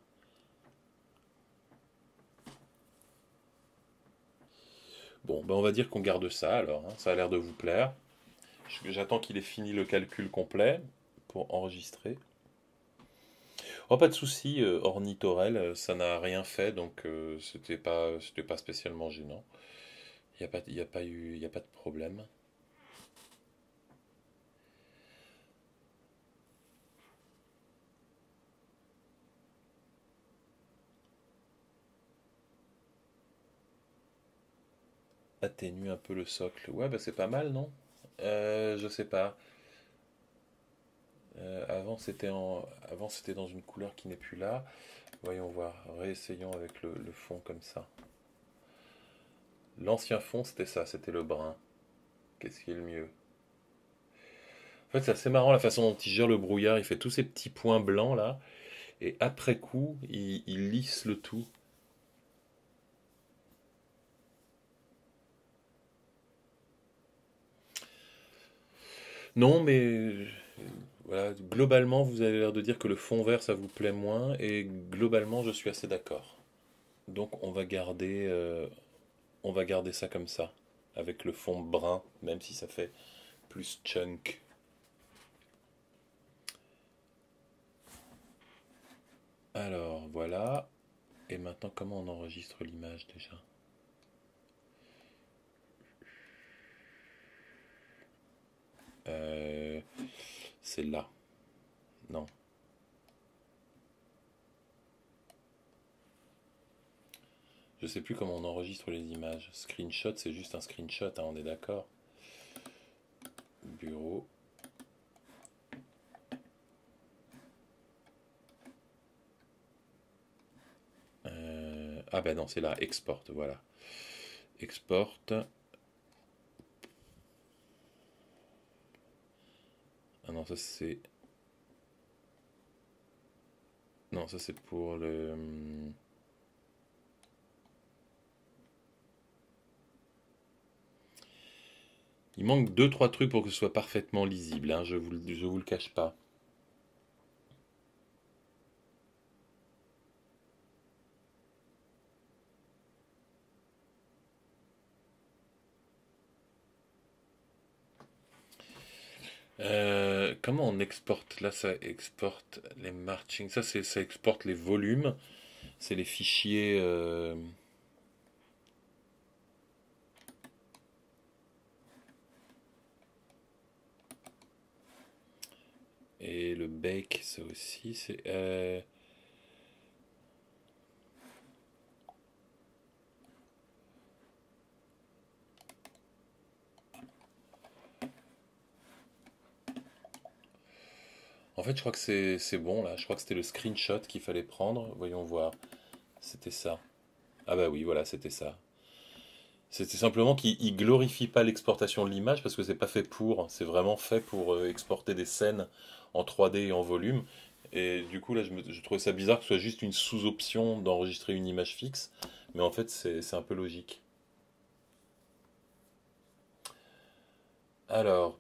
Bon, ben on va dire qu'on garde ça alors, hein. ça a l'air de vous plaire. J'attends qu'il ait fini le calcul complet pour enregistrer. Oh, pas de souci, euh, ornitorel, euh, ça n'a rien fait, donc euh, c'était pas, pas spécialement gênant. Il n'y a, pas, a, eu, a pas de problème. Atténue un peu le socle. Ouais, bah c'est pas mal, non? Euh, Je sais pas. Euh, avant, c'était en... avant c'était dans une couleur qui n'est plus là. Voyons voir. Réessayons avec le, fond comme ça. L'ancien fond, c'était ça, c'était le brun. Qu'est-ce qui est le mieux? En fait, c'est assez marrant la façon dont il gère le brouillard. Il fait tous ces petits points blancs là. Et après coup, il lisse le tout. Non, mais voilà, globalement, vous avez l'air de dire que le fond vert, ça vous plaît moins, et globalement, je suis assez d'accord. Donc, on va garder, euh, on va garder ça comme ça, avec le fond brun, même si ça fait plus chunk. Alors, voilà. Et maintenant, comment on enregistre l'image déjà? Euh, c'est là. Non. Je sais plus comment on enregistre les images. Screenshot, c'est juste un screenshot, hein, on est d'accord. Bureau. Euh, ah ben non, c'est là, export, voilà. Export. Non, ça c'est. Non, ça c'est pour le. Hum, il manque 2-3 trucs pour que ce soit parfaitement lisible, hein, je vous, je vous le cache pas. Euh, comment on exporte Là, ça exporte les marching. Ça, ça exporte les volumes. C'est les fichiers. Euh, et le bake, ça aussi, c'est. Euh, En fait, je crois que c'est bon là. Je crois que c'était le screenshot qu'il fallait prendre. Voyons voir. C'était ça. Ah bah oui, voilà, c'était ça. C'était simplement qu'il il glorifie pas l'exportation de l'image parce que c'est pas fait pour. C'est vraiment fait pour euh, exporter des scènes en 3D et en volume. Et du coup, là, je, je trouvais ça bizarre que ce soit juste une sous-option d'enregistrer une image fixe. Mais en fait, c'est un peu logique. Alors,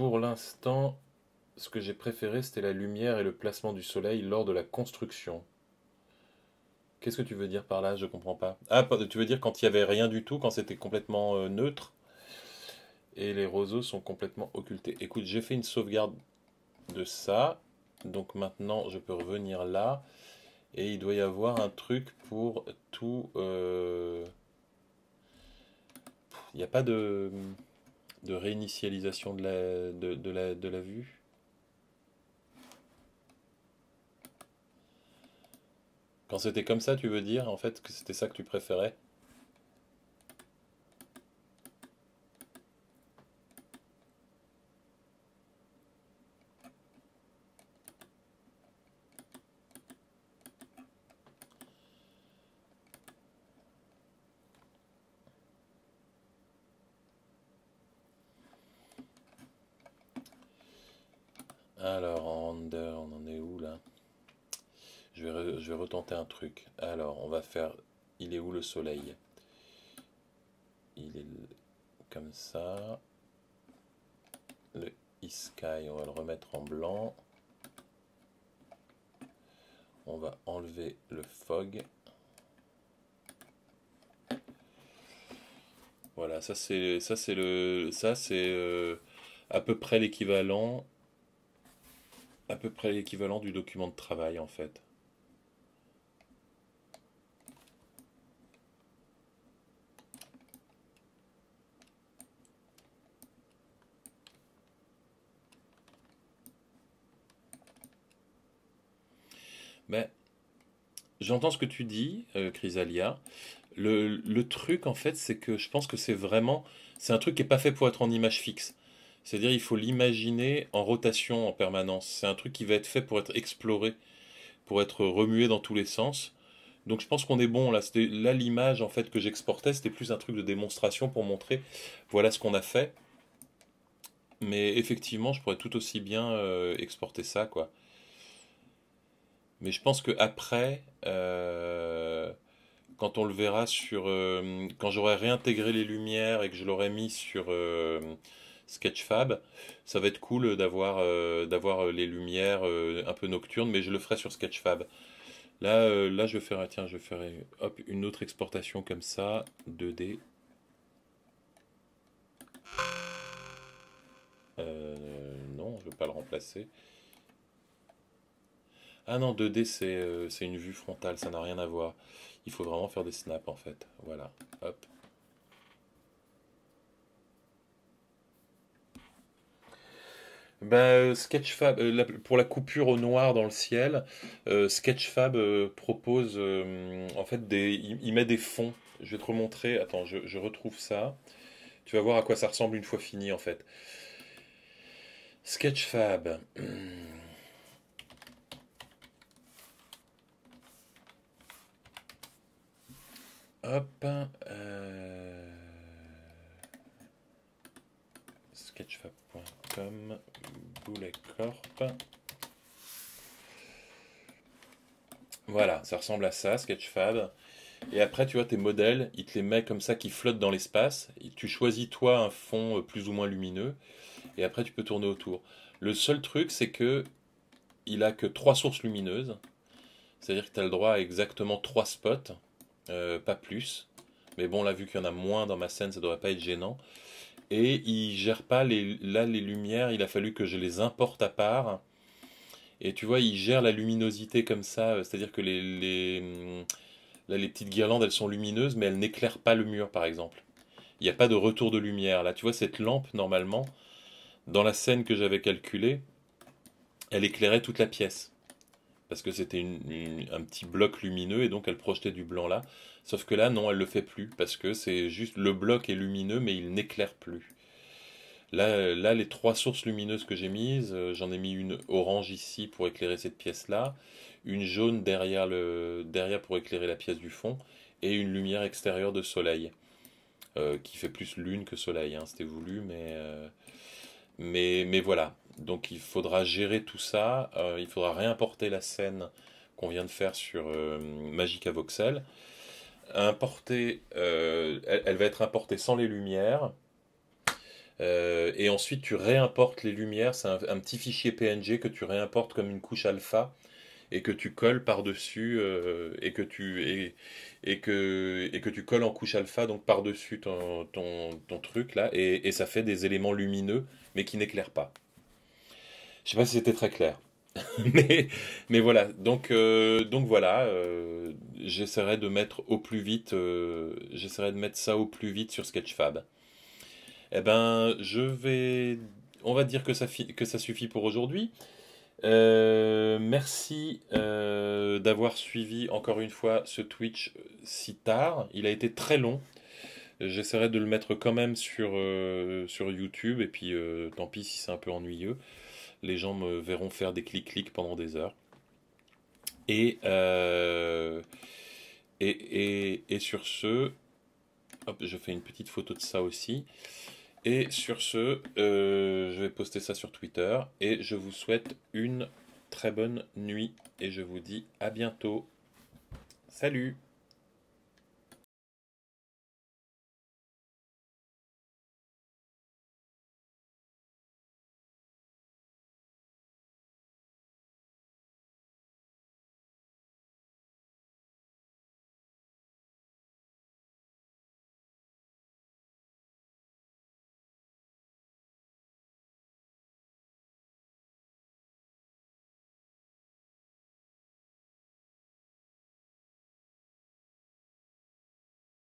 pour l'instant, ce que j'ai préféré, c'était la lumière et le placement du soleil lors de la construction. Qu'est-ce que tu veux dire par là? Je comprends pas. Ah, tu veux dire quand il y avait rien du tout, quand c'était complètement euh, neutre? Et les roseaux sont complètement occultés. Écoute, j'ai fait une sauvegarde de ça, donc maintenant je peux revenir là et il doit y avoir un truc pour tout. euh, Il n'y a pas de, de réinitialisation de la, de, la, de la vue? Quand c'était comme ça, tu veux dire en fait que c'était ça que tu préférais? Alors, en Under, on en est où là? Je vais, re- je vais retenter un Alors, on va faire. Il est où le soleil? Il est comme ça. Le e-sky, on va le remettre en blanc. On va enlever le fog. Voilà, ça c'est ça c'est le ça c'est euh, à peu près l'équivalent à peu près l'équivalent du document de travail en fait. Mais j'entends ce que tu dis, euh, Chrysalia. Le, truc en fait, c'est que je pense que c'est vraiment c'est un truc qui est pas fait pour être en image fixe. C'est-à-dire il faut l'imaginer en rotation en permanence. C'est un truc qui va être fait pour être exploré, pour être remué dans tous les sens. Donc je pense qu'on est bon là. Là l'image en fait que j'exportais, c'était plus un truc de démonstration pour montrer voilà ce qu'on a fait. Mais effectivement, je pourrais tout aussi bien euh, exporter ça quoi. Mais je pense que après, euh, quand on le verra sur, euh, quand j'aurai réintégré les lumières et que je l'aurai mis sur euh, Sketchfab, ça va être cool d'avoir les lumières un peu nocturnes, mais je le ferai sur Sketchfab. Là, là, je ah, tiens, je ferai hop, une autre exportation comme ça, 2D. Euh, non, je ne vais pas le remplacer. Ah non, 2D, c'est euh, c'est une vue frontale, ça n'a rien à voir. Il faut vraiment faire des snaps en fait. Voilà. Bah, euh, Sketchfab, euh, pour la coupure au noir dans le ciel, Sketchfab propose en fait des, il, met des fonds. Je vais te remontrer. Attends, je retrouve ça. Tu vas voir à quoi ça ressemble une fois fini en fait. Sketchfab. [clears throat] Hop. euh, sketchfab.com, Boulet Corp. Voilà, ça ressemble à ça, Sketchfab. Et après, tu vois, tes modèles, il te les met comme ça qui flottent dans l'espace. Tu choisis, toi, un fond euh, plus ou moins lumineux. Et après, tu peux tourner autour. Le seul truc, c'est que il a que trois sources lumineuses. C'est-à-dire que tu as le droit à exactement trois spots, euh, pas plus. Mais bon, là, vu qu'il y en a moins dans ma scène, ça devrait pas être gênant. Et il gère pas les, là, les lumières, il a fallu que je les importe à part. Et tu vois, il gère la luminosité comme ça, euh, c'est-à-dire que les, les, hum, les petites guirlandes, elles sont lumineuses, mais elles n'éclairent pas le mur, par exemple. Il n'y a pas de retour de lumière. Là, tu vois, cette lampe, normalement, dans la scène que j'avais calculée, elle éclairait toute la pièce. Parce que c'était un petit bloc lumineux et donc elle projetait du blanc là. Sauf que là, non, elle le fait plus. Parce que c'est juste le bloc est lumineux, mais il n'éclaire plus. Là, là, les trois sources lumineuses que j'ai mises, j'en ai mis une orange ici pour éclairer cette pièce-là, une jaune derrière, le, derrière pour éclairer la pièce du fond, et une lumière extérieure de soleil, qui fait plus lune que soleil, hein, c'était voulu, mais, mais, mais voilà. Donc il faudra gérer tout ça, il faudra réimporter la scène qu'on vient de faire sur Magica Voxel importer, euh, elle, va être importée sans les lumières. Euh, et ensuite, tu réimportes les lumières. C'est un, petit fichier PNG que tu réimportes comme une couche alpha et que tu colles par-dessus euh, et, que tu, et, que, tu colles en couche alpha donc par-dessus ton, truc là. Et ça fait des éléments lumineux mais qui n'éclairent pas. Je sais pas si c'était très clair. [laughs] mais, voilà, donc, euh, voilà, euh, j'essaierai de mettre au plus vite, euh, j'essaierai de mettre ça au plus vite sur Sketchfab. Eh ben, je vais, on va dire que ça, suffit pour aujourd'hui. merci d'avoir suivi encore une fois ce Twitch si tard. Il a été très long. J'essaierai de le mettre quand même sur YouTube et puis tant pis si c'est un peu ennuyeux les gens me verront faire des clics-clics pendant des heures. Et, euh, et, et, sur ce, hop, je fais une petite photo de ça aussi. Et sur ce, euh, je vais poster ça sur Twitter. Et je vous souhaite une très bonne nuit. Et je vous dis à bientôt. Salut